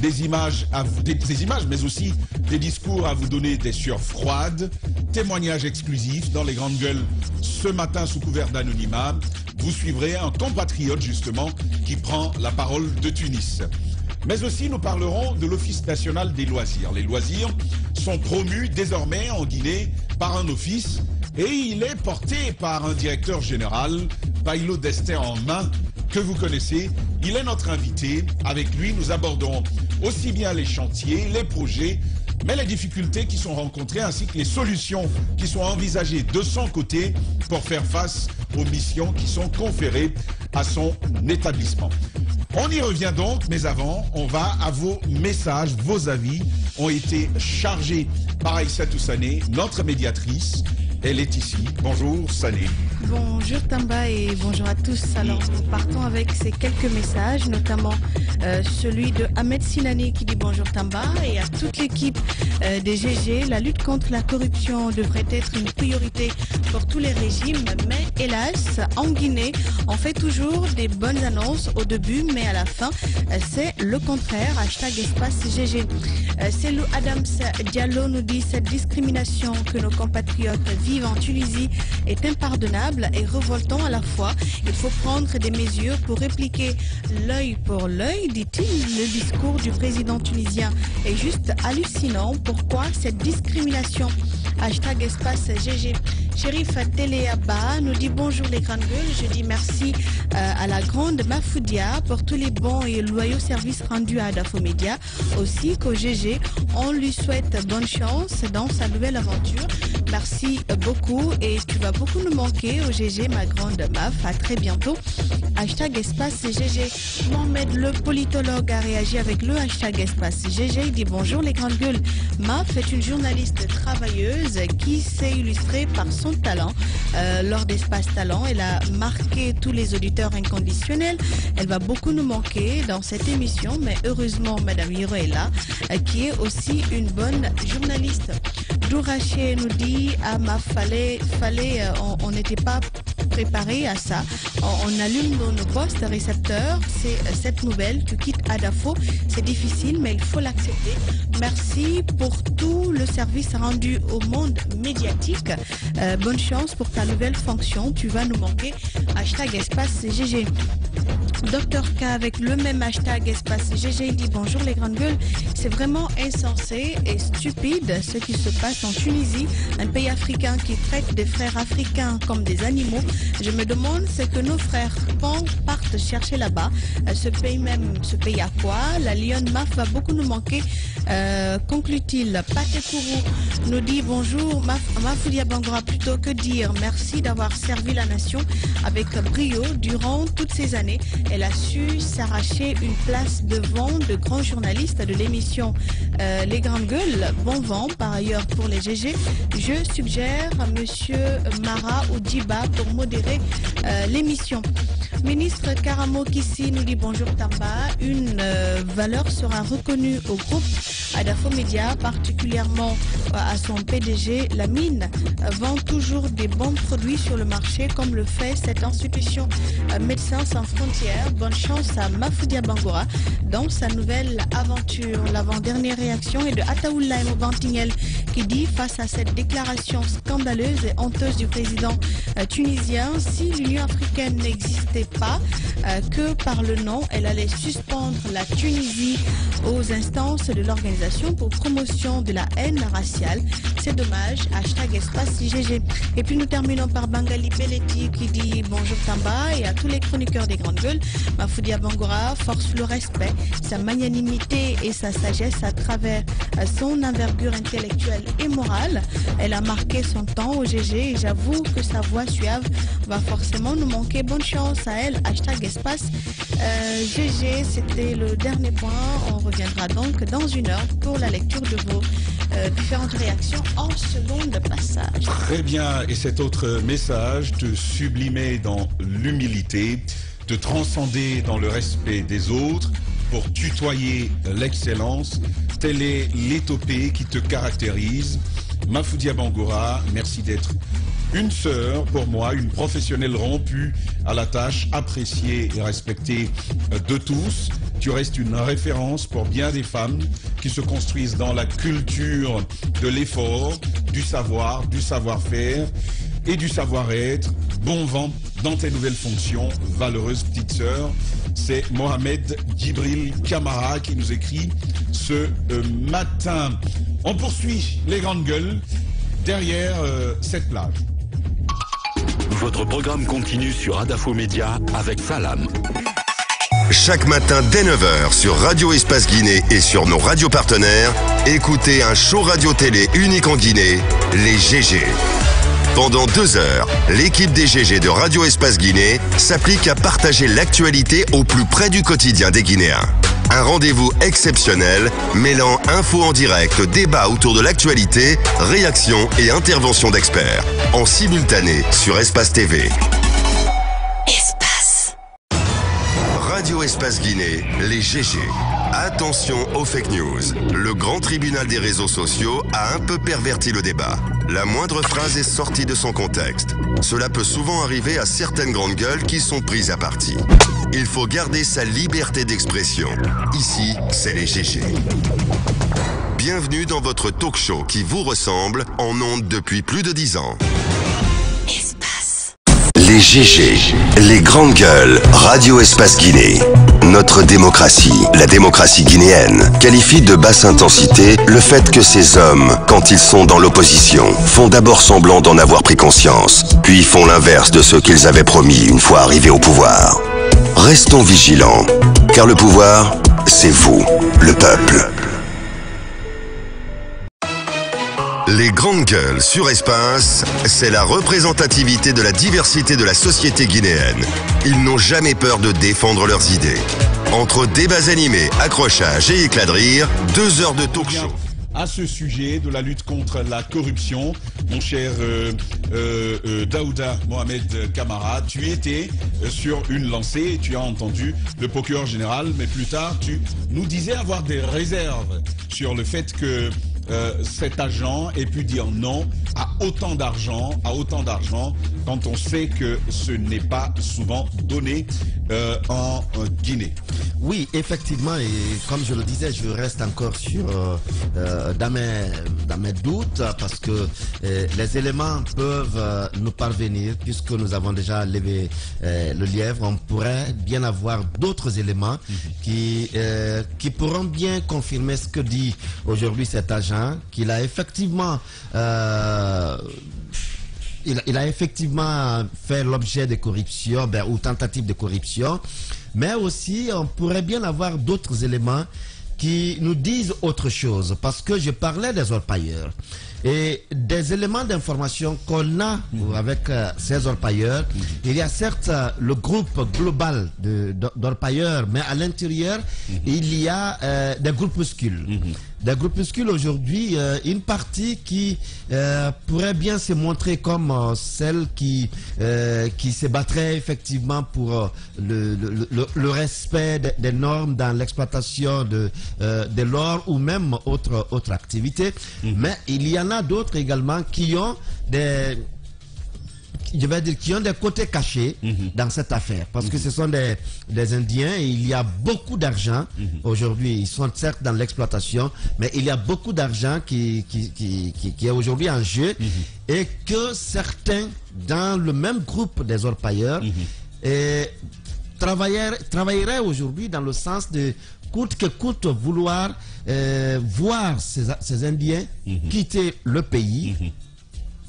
des images, à des images, mais aussi des discours à vous donner des sueurs froides, témoignages exclusifs dans les grandes gueules ce matin sous couvert d'anonymat. Vous suivrez un compatriote justement qui prend la parole de Tunis. Mais aussi nous parlerons de l'Office national des loisirs. Les loisirs sont promus désormais en Guinée par un office et il est porté par un directeur général, Pailo Destin en main, que vous connaissez. Il est notre invité. Avec lui, nous aborderons aussi bien les chantiers, les projets, mais les difficultés qui sont rencontrées ainsi que les solutions qui sont envisagées de son côté pour faire face aux missions qui sont conférées à son établissement. On y revient donc, mais avant, on va à vos messages, vos avis ont été chargés par Aïssatou Sané, notre médiatrice. Elle est ici. Bonjour Sané. Bonjour Tamba et bonjour à tous. Alors nous partons avec ces quelques messages, notamment euh, celui de Ahmed Sinani qui dit bonjour Tamba et à toute l'équipe euh, des GG. La lutte contre la corruption devrait être une priorité pour tous les régimes, mais hélas, en Guinée, on fait toujours des bonnes annonces au début, mais à la fin, euh, c'est le contraire. Hashtag espace GG. Selou Adams Diallo nous dit cette discrimination que nos compatriotes vivent en Tunisie est impardonnable et revoltant à la fois. Il faut prendre des mesures pour répliquer l'œil pour l'œil, dit-il. Le discours du président tunisien est juste hallucinant. Pourquoi cette discrimination? Hashtag GG. Shérif Téléaba nous dit bonjour les grandes gueules. Je dis merci euh, à la grande Mafoudia pour tous les bons et loyaux services rendus à Adafo Média. Aussi qu'au GG, on lui souhaite bonne chance dans sa nouvelle aventure. Merci beaucoup et tu vas beaucoup nous manquer au GG, ma grande Maf. À très bientôt. Hashtag espace GG. Mohamed, le politologue, a réagi avec le hashtag espace GG. Il dit bonjour les grandes gueules. Maf est une journaliste travailleuse qui s'est illustrée par son talent. Euh, lors d'Espace Talent, elle a marqué tous les auditeurs inconditionnels. Elle va beaucoup nous manquer dans cette émission, mais heureusement, Madame Hiro est là, euh, qui est aussi une bonne journaliste. Douraché nous dit Ah, ma fallait, fallait, euh, on- n'était pas préparé à ça. On, allume nos, postes récepteurs. C'est cette nouvelle. Tu quittes Adafo. C'est difficile, mais il faut l'accepter. Merci pour tout le service rendu au monde médiatique. Bonne chance pour ta nouvelle fonction. Tu vas nous manquer. Hashtag espace GG. Docteur K avec le même hashtag espace GG dit bonjour les grandes gueules. C'est vraiment insensé et stupide ce qui se passe en Tunisie, un pays africain qui traite des frères africains comme des animaux. Je me demande ce que nos frères pan- partent chercher là-bas. Euh, Ce pays même, ce pays à quoi? La Lionne Maf va beaucoup nous manquer. Euh, Conclut-il, Patekourou nous dit bonjour Maf Mafoulia Bangora plutôt que dire merci d'avoir servi la nation avec brio durant toutes ces années. Elle a su s'arracher une place devant de grands journalistes de l'émission euh, Les Grandes Gueules. Bon vent par ailleurs pour les GG. Je suggère à Monsieur Mara ou Djiba pour modérer euh, l'émission. Ministre Karamo Kissi nous dit bonjour Tamba. Une euh, valeur sera reconnue au groupe Adafo Media, particulièrement euh, à son PDG. La mine euh, vend toujours des bons produits sur le marché comme le fait cette institution euh, Médecins sans frontières. Bonne chance à Mafoudia Bangora dans sa nouvelle aventure. L'avant-dernière réaction est de Ataoula Bantingel qui dit face à cette déclaration scandaleuse et honteuse du président tunisien, si l'Union africaine n'existait pas, que par le nom, elle allait suspendre la Tunisie aux instances de l'organisation pour promotion de la haine raciale. C'est dommage. Hashtag espace IGG. Et puis nous terminons par Bangali Belletti qui dit bonjour Tamba et à tous les chroniqueurs des grandes gueules. Mafoudia Bangora force le respect, sa magnanimité et sa sagesse à travers son envergure intellectuelle et morale. Elle a marqué son temps au GG et j'avoue que sa voix suave va forcément nous manquer. Bonne chance à elle. Hashtag espace euh, GG. C'était le dernier point. On reviendra donc dans une heure pour la lecture de vos euh, différentes réactions en seconde passage. Très bien. Et cet autre message, te sublimer dans l'humilité, te transcender dans le respect des autres pour tutoyer l'excellence. Telle est l'étopée qui te caractérise. Mafoudia Bangora, merci d'être une sœur pour moi, une professionnelle rompue à la tâche, appréciée et respectée de tous. Tu restes une référence pour bien des femmes qui se construisent dans la culture de l'effort, du savoir, du savoir-faire et du savoir-être. Bon vent dans tes nouvelles fonctions, valeureuse petite sœur. C'est Mohamed Djibril Kamara qui nous écrit ce euh, matin. On poursuit les grandes gueules derrière euh, cette plage. Votre programme continue sur Adafo Média avec Salam. Chaque matin dès 9h sur Radio Espace Guinée et sur nos radios partenaires, écoutez un show radio-télé unique en Guinée, les GG. Pendant deux heures, l'équipe des GG de Radio Espace Guinée s'applique à partager l'actualité au plus près du quotidien des Guinéens. Un rendez-vous exceptionnel mêlant infos en direct, débats autour de l'actualité, réactions et interventions d'experts. En simultané sur Espace TV. Espace Guinée, les GG. Attention aux fake news. Le grand tribunal des réseaux sociaux a un peu perverti le débat. La moindre phrase est sortie de son contexte. Cela peut souvent arriver à certaines grandes gueules qui sont prises à partie. Il faut garder sa liberté d'expression. Ici, c'est les GG. Bienvenue dans votre talk show qui vous ressemble en ondes depuis plus de 10 ans. Les GG, les grandes gueules, Radio Espace Guinée. Notre démocratie, la démocratie guinéenne, qualifie de basse intensité le fait que ces hommes, quand ils sont dans l'opposition, font d'abord semblant d'en avoir pris conscience, puis font l'inverse de ce qu'ils avaient promis une fois arrivés au pouvoir. Restons vigilants, car le pouvoir, c'est vous, le peuple. Les grandes gueules sur espace, c'est la représentativité de la diversité de la société guinéenne. Ils n'ont jamais peur de défendre leurs idées. Entre débats animés, accrochages et éclats de rire, deux heures de talk show. À ce sujet de la lutte contre la corruption, mon cher euh, euh, euh, Daouda Mohamed Kamara, tu étais sur une lancée tu as entendu le procureur général, mais plus tard, tu nous disais avoir des réserves sur le fait que euh, cet agent ait pu dire non à autant d'argent, à autant d'argent, quand on sait que ce n'est pas souvent donné euh, en, en Guinée. Oui, effectivement, et comme je le disais, je reste encore sur euh, euh, dans, mes, dans mes doutes parce que euh, les éléments peuvent euh, nous parvenir puisque nous avons déjà levé euh, le lièvre. On pourrait bien avoir d'autres éléments qui, euh, qui pourront bien confirmer ce que dit aujourd'hui cet agent, qu'il a effectivement euh, il, a effectivement fait l'objet de corruption ben, ou tentative de corruption, mais aussi on pourrait bien avoir d'autres éléments qui nous disent autre chose, parce que je parlais des orpailleurs. Et des éléments d'information qu'on a avec euh, ces orpailleurs, il y a certes le groupe global d'orpailleurs, mais à l'intérieur, il y a euh, des groupuscules. Des groupuscules aujourd'hui, euh, une partie qui euh, pourrait bien se montrer comme euh, celle qui, euh, qui se battrait effectivement pour euh, le, le- le- le respect des, des normes dans l'exploitation de, euh, de l'or ou même autre, autre activité. Mais il y en a d'autres également qui ont des je vais dire, qui ont des côtés cachés dans cette affaire. Parce que ce sont des, des Indiens et il y a beaucoup d'argent. Aujourd'hui. Ils sont certes dans l'exploitation, mais il y a beaucoup d'argent qui, qui, qui, qui- qui est aujourd'hui en jeu. Et que certains, dans le même groupe des orpailleurs, et travailleraient, travailleraient aujourd'hui dans le sens de coûte que coûte vouloir euh, voir ces, ces Indiens quitter le pays,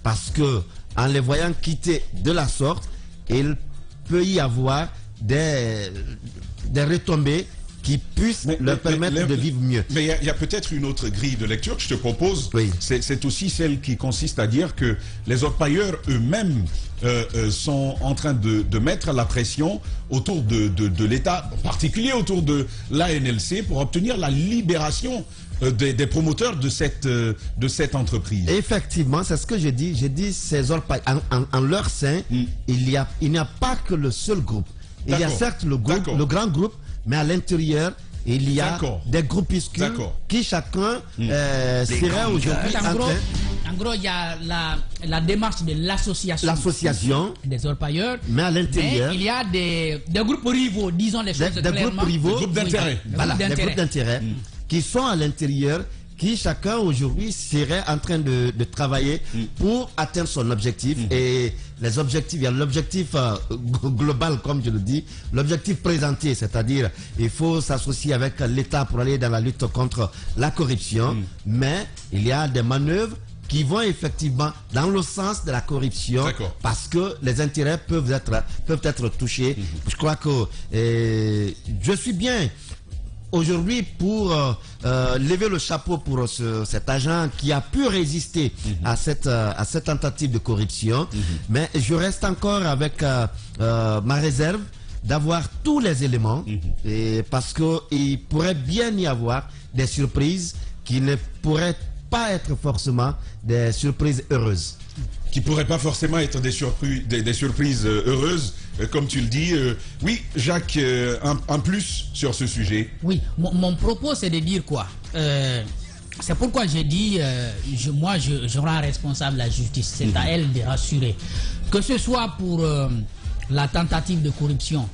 parce que en les voyant quitter de la sorte, il peut y avoir des, des retombées qui puissent leur permettre mais- de vivre mieux. Mais il y a- peut-être une autre grille de lecture que je te propose. C'est- C'est aussi celle qui consiste à dire que les orpailleurs eux-mêmes euh, euh, sont en train de, de mettre la pression autour de, de- de l'État, en particulier autour de l'ANLC, pour obtenir la libération des, des promoteurs de cette, euh, de cette entreprise. Effectivement, c'est ce que je dis. Je dis ces orpailleurs, en, en- en leur sein, il y a, il n'y a pas que le seul groupe. Il y a D'accord. certes le groupe, D'accord. le grand groupe, mais à l'intérieur, il y a des groupuscules qui chacun euh, serait aujourd'hui En gros, train en gros, il y a la, la démarche de l'association. L'association. Des orpailleurs. Mais à l'intérieur- il y a des, des groupes rivaux, disons les des, choses des clairement. groupes rivaux, des voilà, groupes des d'intérêt. groupes d'intérêt qui sont à l'intérieur, qui chacun aujourd'hui serait en train de, de travailler pour atteindre son objectif. Et les objectifs, il y a l'objectif euh, global, comme je le dis, l'objectif présenté, c'est-à-dire il faut s'associer avec l'État pour aller dans la lutte contre la corruption, mais il y a des manœuvres qui vont effectivement dans le sens de la corruption parce que les intérêts peuvent être, peuvent être touchés. Je crois que euh, je suis bien aujourd'hui pour euh, euh, lever le chapeau pour ce- cet agent qui a pu résister à, cette, euh, à cette tentative de corruption. Mais je reste encore avec euh, ma réserve d'avoir tous les éléments et parce qu'il pourrait bien y avoir des surprises qui ne pourraient pas être forcément des surprises heureuses. qui pourraient pas forcément être des, surprises, des, des surprises heureuses, comme tu le dis. Euh, oui, Jacques, euh, un, un plus sur ce sujet. Oui, mon, mon propos c'est de dire quoi? Euh, C'est pourquoi j'ai dit, euh, je, moi je, je rends responsable la justice. C'est à elle de rassurer. Que ce soit pour euh, la tentative de corruption.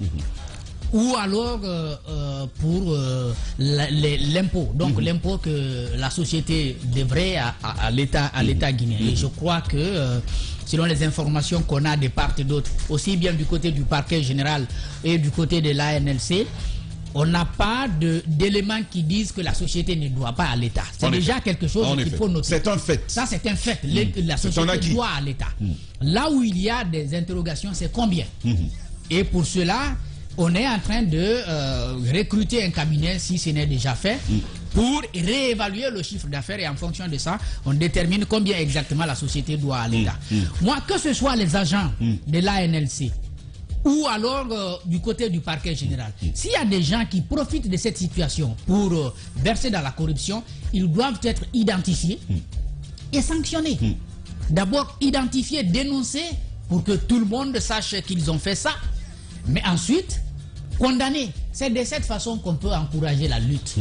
Ou alors euh, euh, pour euh, l'impôt, donc l'impôt que la société devrait à, à- à l'État à l'État guinéen. Et je crois que euh, selon les informations qu'on a de part et d'autre, aussi bien du côté du parquet général et du côté de l'ANLC, on n'a pas d'éléments qui disent que la société ne doit pas à l'État. C'est déjà effet. quelque chose qu'il faut noter. C'est un fait. Ça, c'est un fait. Les- Mm. La société doit à l'État. Là où il y a des interrogations, c'est combien? Et pour cela, on est en train de euh, recruter un cabinet, si ce n'est déjà fait, pour réévaluer le chiffre d'affaires et en fonction de ça, on détermine combien exactement la société doit à l'État. Moi, que ce soit les agents de l'ANLC, ou alors euh, du côté du parquet général. S'il y a des gens qui profitent de cette situation pour euh, verser dans la corruption, ils doivent être identifiés et sanctionnés. D'abord identifiés, dénoncés pour que tout le monde sache qu'ils ont fait ça, mais ensuite condamnés. C'est de cette façon qu'on peut encourager la lutte.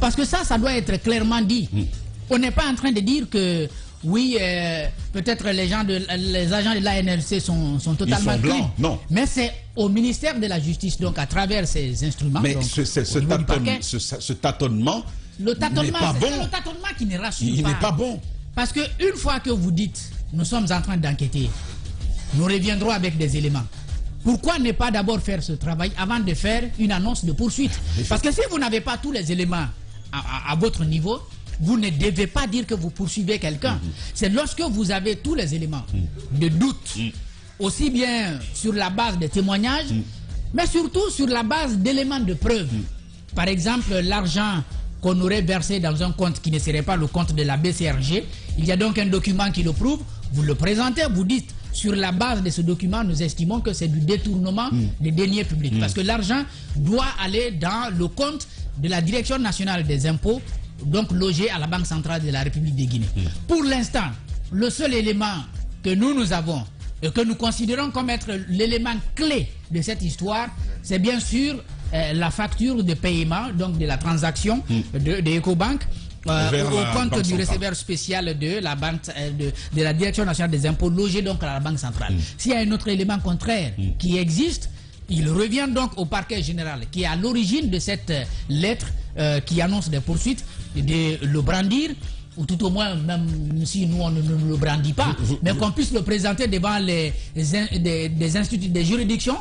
Parce que ça, ça doit être clairement dit. On n'est pas en train de dire que oui, euh, peut-être les gens de les agents de l'ANLC sont, sont totalement sont blancs, non. Mais c'est au ministère de la Justice, donc à travers ces instruments. Mais donc, ce, parquet, tâtonnement le tâtonnement, pas bon. le tâtonnement qui ne rassure Il pas. n'est pas bon. Parce que une fois que vous dites, nous sommes en train d'enquêter, nous reviendrons avec des éléments. Pourquoi ne pas d'abord faire ce travail avant de faire une annonce de poursuite? Parce que si vous n'avez pas tous les éléments à, à- à votre niveau, vous ne devez pas dire que vous poursuivez quelqu'un. C'est lorsque vous avez tous les éléments de doute, aussi bien sur la base des témoignages, mais surtout sur la base d'éléments de preuve. Par exemple, l'argent qu'on aurait versé dans un compte qui ne serait pas le compte de la BCRG, il y a donc un document qui le prouve, vous le présentez, vous dites, sur la base de ce document, nous estimons que c'est du détournement des deniers publics. Parce que l'argent doit aller dans le compte de la Direction nationale des impôts, donc logé à la Banque centrale de la République de Guinée. Pour l'instant, le seul élément que nous, nous avons et que nous considérons comme être l'élément clé de cette histoire, c'est bien sûr euh, la facture de paiement, donc de la transaction de, de Ecobank. Euh, au compte du receveur spécial de la banque euh, de, de la direction nationale des impôts logé donc à la banque centrale. S'il y a un autre élément contraire qui existe, il revient donc au parquet général qui est à l'origine de cette euh, lettre euh, qui annonce des poursuites de le brandir ou tout au moins même si nous on ne le brandit pas, mais qu'on puisse le présenter devant les, des instituts des juridictions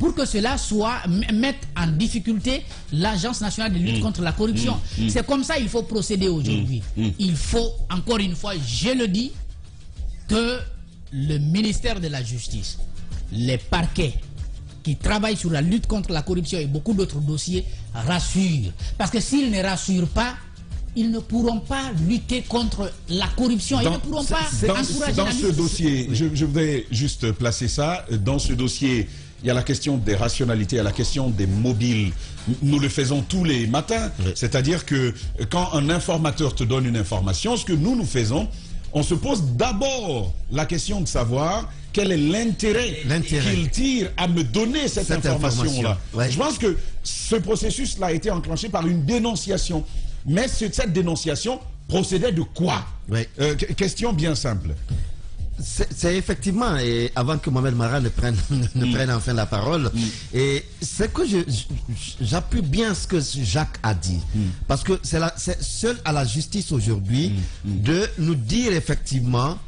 pour que cela soit mette en difficulté l'Agence nationale de lutte Mm. contre la corruption. Mm. Mm. C'est comme ça qu'il faut procéder aujourd'hui. Il faut, encore une fois, je le dis, que le ministère de la Justice, les parquets qui travaillent sur la lutte contre la corruption et beaucoup d'autres dossiers rassurent. Parce que s'ils ne rassurent pas, ils ne pourront pas lutter contre la corruption. Ils ne pourront pas dans, encourager dans la ce lutte. dossier, je, je vais juste placer ça. Dans ce dossier, il y a la question des rationalités, il y a la question des mobiles. Nous le faisons tous les matins. C'est-à-dire que quand un informateur te donne une information, ce que nous nous faisons, on se pose d'abord la question de savoir quel est l'intérêt qu'il tire à me donner cette, Cette information-là. information, Je pense que ce processus-là a été enclenché par une dénonciation. Mais ce- cette dénonciation procédait de quoi? Euh, que- Question bien simple. C'est effectivement, et avant que Mohamed Mara ne prenne, ne Mm. prenne enfin la parole, et c'est que j'appuie bien ce que Jacques a dit. Mm. Parce que c'est seul à la justice aujourd'hui Mm. de nous dire effectivement,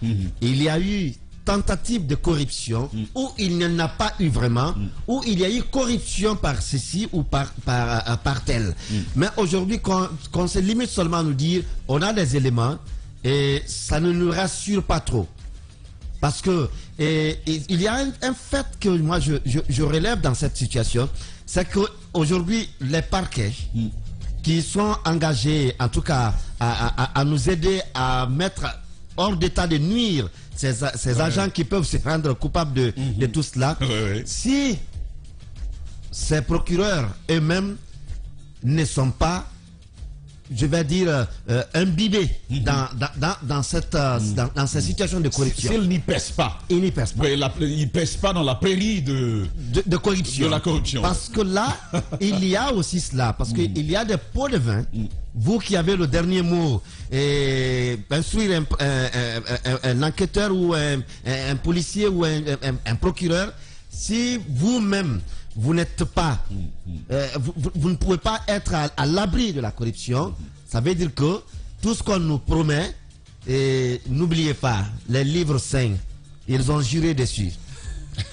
il y a eu tentative de corruption, Mm. ou il n'y en a pas eu vraiment, ou il y a eu corruption par ceci ou par, par, euh, par tel. Mm. Mais aujourd'hui, qu'on qu'on se limite seulement à nous dire, on a des éléments, et ça ne nous rassure pas trop. Parce que et, et il y a un, un fait que moi je, je, je relève dans cette situation, c'est que aujourd'hui les parquets qui sont engagés, en tout cas, à, à- à nous aider à mettre hors d'état de nuire ces, a- ces Ouais. agents qui peuvent se rendre coupables de, de tout cela, si ces procureurs eux-mêmes ne sont pas je vais dire, euh, imbibés dans, dans, dans, dans cette, euh, dans, dans cette situation de corruption. S'ils n'y pèsent pas. Ils n'y pèsent pas. La- ils ne pèsent pas dans la prairie de, de, corruption. De la corruption. Parce que là, il y a aussi cela. Parce qu'il y a des pots de vin. Vous qui avez le dernier mot, et instruire un, un- un- enquêteur ou un, policier ou un, un- un procureur, si vous-même, vous n'êtes pas, euh, vous, vous- vous ne pouvez pas être à, à l'abri de la corruption, ça veut dire que tout ce qu'on nous promet, et n'oubliez pas, les livres saints, ils ont juré dessus.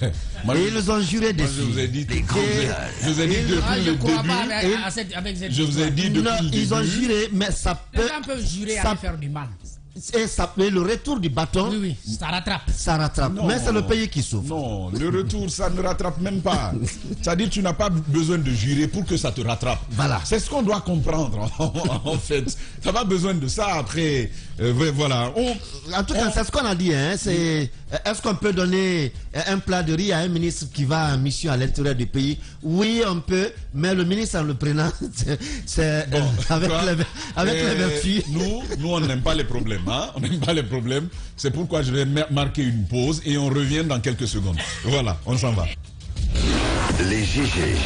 Moi, Et ils ont juré moi, dessus. je vous ai dit, Et- je vous ai dit et- depuis Ah, je le crois début. pas avec, Et- à cette- avec cette je vous ai dit depuis Non, le ils ont début. juré, mais ça peut. Les gens peuvent jurer ça- à faire du mal. Et ça le retour du bâton. Oui, oui, ça rattrape. Ça rattrape. Non. Mais c'est le pays qui souffre. Non, le retour, ça ne rattrape même pas. C'est-à-dire que tu n'as pas besoin de jurer pour que ça te rattrape. Voilà. C'est ce qu'on doit comprendre, en fait. Tu n'as pas besoin de ça après. Euh, ouais, voilà. On- En tout cas, c'est ce qu'on a dit. Hein, c'est, est-ce qu'on peut donner un plat de riz à un ministre qui va en mission à l'intérieur du pays? Oui, on peut. Mais le ministre en le prenant, c'est, euh, avec, les, avec euh, les vertus. Nous, nous on n'aime pas les problèmes. Hein? On n'aime pas les problèmes. C'est pourquoi je vais mar- marquer une pause et on revient dans quelques secondes. Voilà, on s'en va. Les GG.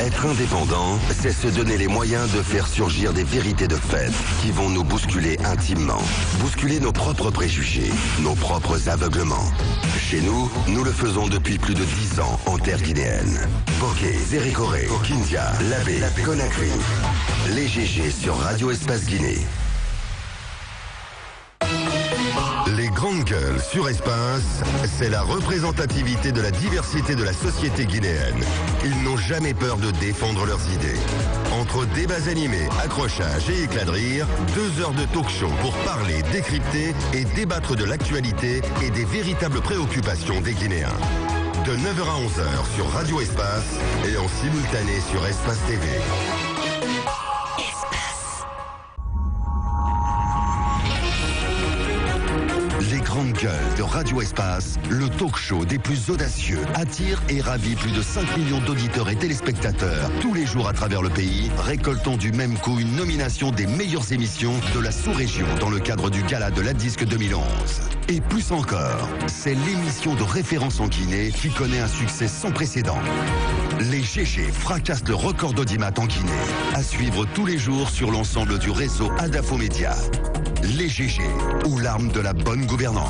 Être indépendant, c'est se donner les moyens de faire surgir des vérités de fait qui vont nous bousculer intimement. Bousculer nos propres préjugés, nos propres aveuglements. Chez nous, nous le faisons depuis plus de 10 ans en terre guinéenne. Boké, Zérékoré, Kindia, Labé, Conakry. Les GG sur Radio Espace Guinée. Les grandes gueules sur espace, c'est la représentativité de la diversité de la société guinéenne. Ils n'ont jamais peur de défendre leurs idées. Entre débats animés, accrochages et éclats de rire, deux heures de talk show pour parler, décrypter et débattre de l'actualité et des véritables préoccupations des Guinéens. De 9h à 11h sur Radio Espace et en simultané sur Espace TV. Les grandes gueules de Radio Espace, le talk show des plus audacieux, attire et ravit plus de 5 millions d'auditeurs et téléspectateurs tous les jours à travers le pays, récoltant du même coup une nomination des meilleures émissions de la sous-région dans le cadre du Gala de la Disque 2011. Et plus encore, c'est l'émission de référence en Guinée qui connaît un succès sans précédent. Les GG fracassent le record d'audimat en Guinée, à suivre tous les jours sur l'ensemble du réseau Adafo Média. Les GG, ou l'arme de la bonne gouvernance.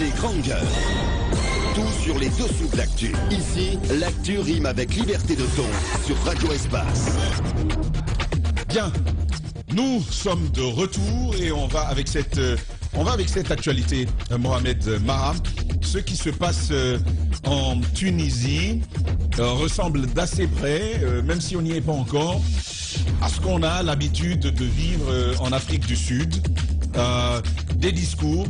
Les grandes gueules. Tout sur les dessous de l'actu. Ici, l'actu rime avec liberté de ton sur Radio Espace. Bien, nous sommes de retour et on va avec cette, euh, on va avec cette actualité, euh, Mohamed Maha, ce qui se passe euh, en Tunisie ressemble d'assez près, même si on n'y est pas encore, à ce qu'on a l'habitude de vivre en Afrique du Sud. Des discours,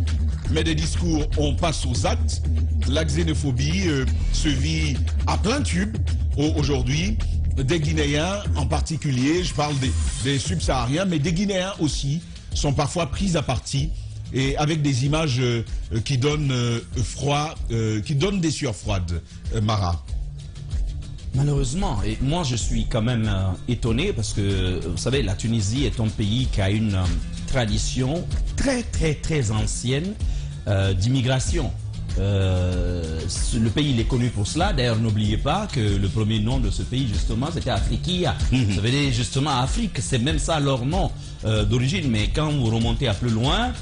mais des discours, on passe aux actes. La xénophobie euh, se vit à plein tube au- aujourd'hui. Des Guinéens en particulier, je parle des, des subsahariens, mais des Guinéens aussi sont parfois pris à partie et avec des images euh, qui donnent euh, froid, qui donnent des sueurs froides. Mara. Malheureusement, et moi je suis quand même étonné parce que, vous savez, la Tunisie est un pays qui a une tradition très très très ancienne euh, d'immigration. Euh, le pays il est connu pour cela. D'ailleurs, n'oubliez pas que le premier nom de ce pays, justement, c'était Afriquia. Ça veut dire justement Afrique. C'est même ça leur nom euh, d'origine. Mais quand vous remontez à plus loin,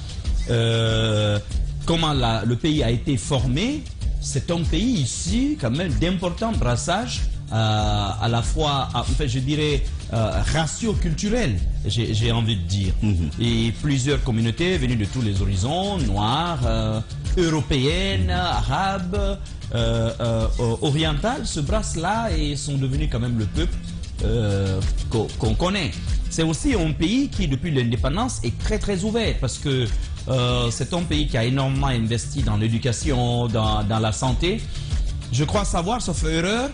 comment la- le pays a été formé, c'est un pays ici quand même d'importants brassages euh, à la fois, à- en fait, je dirais, euh, ratio-culturel, j'ai j'ai envie de dire. Et plusieurs communautés venues de tous les horizons, noires, euh, européennes, arabes, euh, euh, orientales, se brassent là et sont devenus quand même le peuple qu'on qu'on connaît. C'est aussi un pays qui, depuis l'indépendance, est très très ouvert parce que euh, c'est un pays qui a énormément investi dans l'éducation, dans, dans la santé. Je crois savoir, sauf erreur,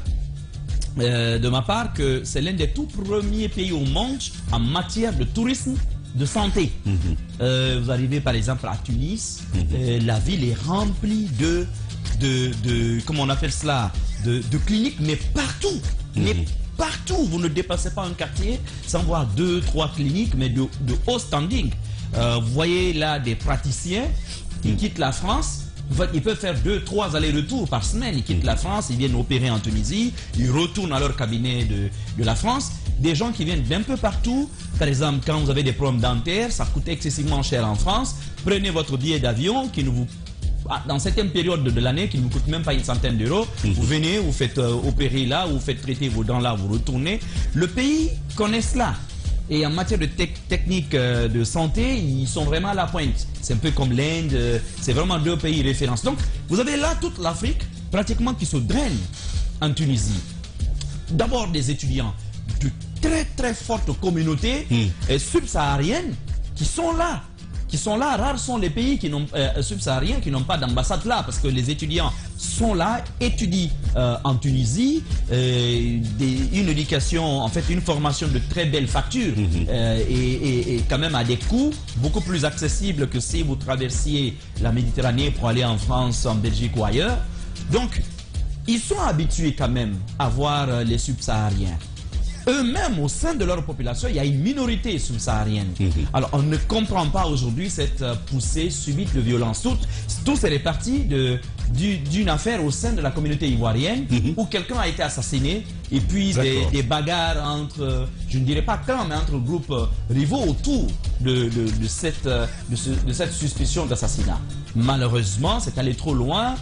euh, de ma part, que c'est l'un des tout premiers pays au monde en matière de tourisme de santé. Euh, vous arrivez par exemple à Tunis, euh, la ville est remplie de, de, de comment on appelle cela, de, de cliniques, mais partout, mais partout. Vous ne dépassez pas un quartier sans voir deux, trois cliniques, mais de, de haut standing. Euh, vous voyez là des praticiens qui quittent la France. En fait, ils peuvent faire deux, trois allers-retours par semaine. Ils quittent la France, ils viennent opérer en Tunisie, ils retournent à leur cabinet de, de la France. Des gens qui viennent d'un peu partout. Par exemple, quand vous avez des problèmes dentaires, ça coûte excessivement cher en France. Prenez votre billet d'avion qui ne vous ah, dans certaines périodes de, de l'année qui ne vous coûte même pas une centaine d'euros, vous venez, vous faites euh, opérer là, vous faites traiter vos dents là, vous retournez. Le pays connaît cela. Et en matière de tec- technique euh, de santé, ils sont vraiment à la pointe. C'est un peu comme l'Inde, euh, c'est vraiment deux pays références. Donc, vous avez là toute l'Afrique pratiquement qui se draine en Tunisie. D'abord des étudiants de très très fortes communautés euh, subsahariennes qui sont là. Qui sont là, rares sont les pays qui n'ont euh, subsahariens qui n'ont pas d'ambassade là, parce que les étudiants sont là, étudient euh, en Tunisie, euh, des- une éducation, en fait une formation de très belle facture, euh, et, et- et quand même à des coûts beaucoup plus accessibles que si vous traversiez la Méditerranée pour aller en France, en Belgique ou ailleurs. Donc, ils sont habitués quand même à voir les subsahariens. Eux-mêmes, au sein de leur population, il y a une minorité subsaharienne. Alors, on ne comprend pas aujourd'hui cette euh, poussée subite de violence. Tout, tout c'est réparti de- du- d'une affaire au sein de la communauté ivoirienne où quelqu'un a été assassiné et puis des, bagarres entre, euh, je ne dirais pas clans, mais entre groupes euh, rivaux autour de, de- de cette, euh, de, ce- de cette suspicion d'assassinat. Malheureusement, c'est allé trop loin.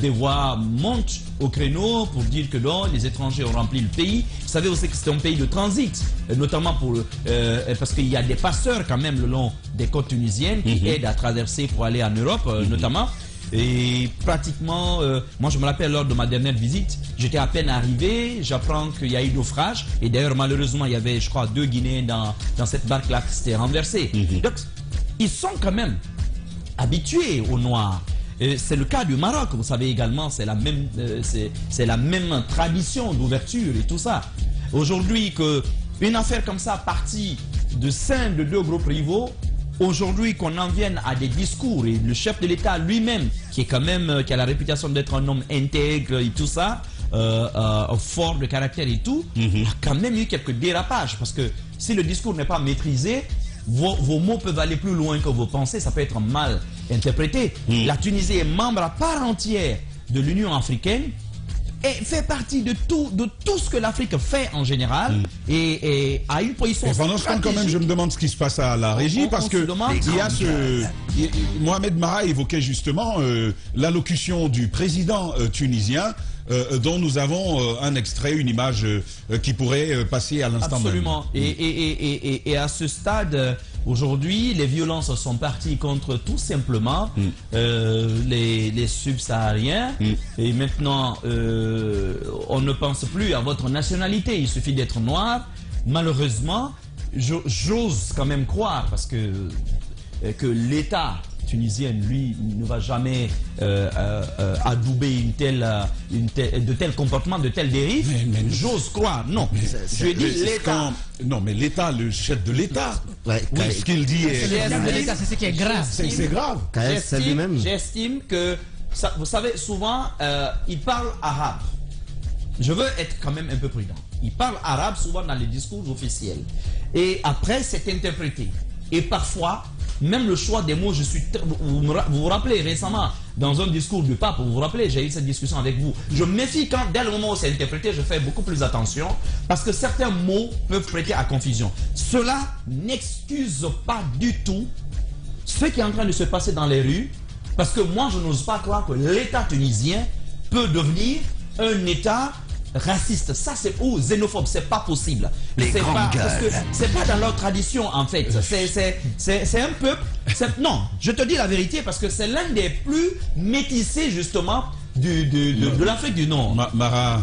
Des voix montent au créneau pour dire que non, les étrangers ont rempli le pays. Vous savez aussi que c'est un pays de transit, notamment pour, euh, parce qu'il y a des passeurs quand même le long des côtes tunisiennes qui aident à traverser pour aller en Europe, euh, notamment. Et pratiquement, euh, moi je me rappelle lors de ma dernière visite, j'étais à peine arrivé, j'apprends qu'il y a eu naufrage. Et d'ailleurs, malheureusement, il y avait, je crois, deux Guinéens dans, dans cette barque-là qui s'était renversée. Donc, ils sont quand même habitués au noir. C'est le cas du Maroc, vous savez également, c'est la même, euh, c'est la même tradition d'ouverture et tout ça. Aujourd'hui, que une affaire comme ça partie de sein de deux groupes rivaux, aujourd'hui qu'on en vienne à des discours et le chef de l'État lui-même, qui est quand même, euh, qui a la réputation d'être un homme intègre et tout ça, euh, euh, fort de caractère et tout, il y a quand même eu quelques dérapages parce que si le discours n'est pas maîtrisé, vos, vos mots peuvent aller plus loin que vos pensées, ça peut être mal interprété. La Tunisie est membre à part entière de l'Union africaine et fait partie de tout, de tout ce que l'Afrique fait en général et, et a une position Et pendant ce temps, quand même, je me demande ce qui se passe à la régie on- parce on que il y a ce. il- Mohamed Mara évoquait justement euh, l'allocution du président euh, tunisien. euh, dont nous avons euh, un extrait, une image euh, qui pourrait passer à l'instant même. Absolument. Et, et, et- et à ce stade, Aujourd'hui, les violences sont parties contre tout simplement Mm. euh, les, les subsahariens. Mm. Et maintenant, euh, on ne pense plus à votre nationalité. Il suffit d'être noir. Malheureusement, jo- j'ose quand même croire parce que, euh, que l'État tunisien, lui, ne va jamais euh, euh, euh, adouber une telle, euh, une telle- de tels comportements, de telles dérives. J'ose croire. Non. Je dis Mais l'État. Non, mais l'État, le chef de l'État. oui, quand- ce qu'il dit est. C'est ce qui est grave. C'est c'est grave. J'estime- J'estime que, ça- vous savez, souvent, euh, il parle arabe. Je veux être quand même un peu prudent. Il parle arabe souvent dans les discours officiels. Et après, c'est interprété. Et parfois, même le choix des mots, je suis. Vous vous, rappelez récemment, dans un discours du pape, vous vous rappelez, j'ai eu cette discussion avec vous. Je méfie quand, dès le moment où c'est interprété, je fais beaucoup plus attention. Parce que certains mots peuvent prêter à confusion. Cela n'excuse pas du tout ce qui est en train de se passer dans les rues, parce que moi, je n'ose pas croire que l'État tunisien peut devenir un État raciste. Ça, c'est ou xénophobe, c'est pas possible. Les C'est pas, c'est pas dans leur tradition, en fait. C'est- C'est un peuple. c'est- Non, je te dis la vérité, parce que c'est l'un des plus métissés, justement, du, du- de, de l'Afrique du Nord. Mara.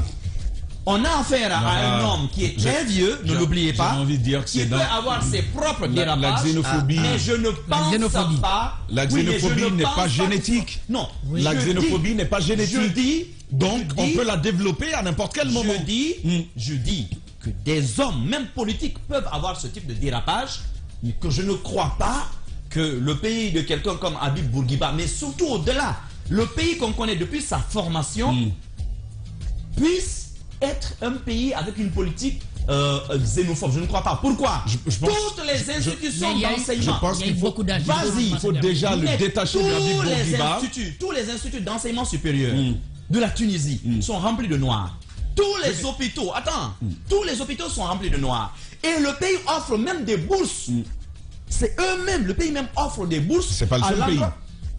On a affaire à Mara, un homme qui est très vieux, ne l'oubliez pas. j'ai envie de dire que qui c'est peut dans- avoir ses propres La- la dérapages. xénophobie. Mais je ne pense xénophobie. pas. La xénophobie ne n'est pas que- génétique. Non. La xénophobie n'est pas génétique. Je dis. Donc, je on dis- peut la développer à n'importe quel moment. Je dis, je dis que des hommes, même politiques, peuvent avoir ce type de dérapage, mais que je ne crois pas que le pays de quelqu'un comme Habib Bourguiba, mais surtout au-delà, le pays qu'on connaît depuis sa formation, Hmm. puisse être un pays avec une politique euh, euh, xénophobe. Je ne crois pas. Pourquoi? Toutes les institutions d'enseignement. je pense qu'il faut-. Vas-y, Il faut déjà le détacher de tous Habib les Bourguiba. instituts, tous les instituts d'enseignement supérieur Hmm. De la Tunisie sont remplis de noirs. Tous les hôpitaux, attends, Hmm. tous les hôpitaux sont remplis de noirs. Et le pays offre même des bourses. C'est eux-mêmes, le pays même offre des bourses. C'est pas le seul pays.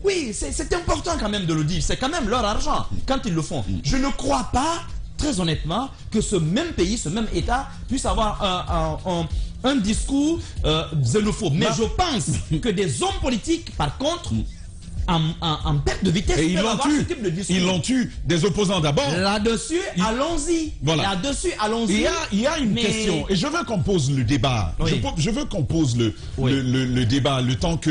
Oui, c'est important quand même de le dire. C'est quand même leur argent quand ils le font. Je ne crois pas, très honnêtement, que ce même pays, ce même État puisse avoir un, un- un- un discours euh, xénophobe. Mais Ma- je pense que des hommes politiques, par contre, en, en- en perte de vitesse, Et ils l'ont avoir ce tu. type de discours. Ils l'ont tu. Des opposants d'abord. Là-dessus, allons-y. Voilà. Là-dessus, allons-y. Il y a, il y a une Mais- question, et je veux qu'on pose le débat. Oui. Je, veux qu'on pose le, Oui. le, le- le débat, le temps que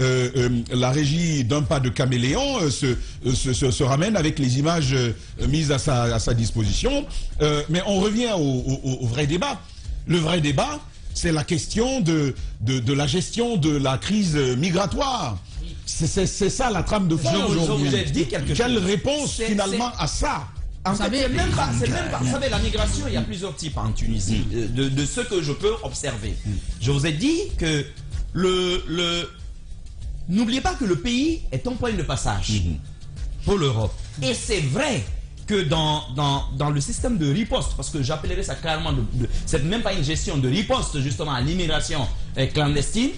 euh, euh, la régie d'un pas de caméléon euh, se, euh, se, se- se ramène avec les images euh, mises à sa, à sa disposition. Euh, mais on revient au, au- au vrai débat. Le vrai débat, c'est la question de, de, de la gestion de la crise migratoire. C'est ça la trame de fond aujourd'hui. Quelle réponse finalement à ça? En fait, c'est même pas, c'est même pas- vous savez, la migration, il y a plusieurs types en Tunisie, euh, de, de ce que je peux observer. Je vous ai dit que le, le, n'oubliez pas que le pays est un point de passage pour l'Europe. Et c'est vrai que dans, dans, dans le système de riposte, parce que j'appellerais ça carrément, de, de- c'est même pas une gestion de riposte justement à l'immigration euh, clandestine,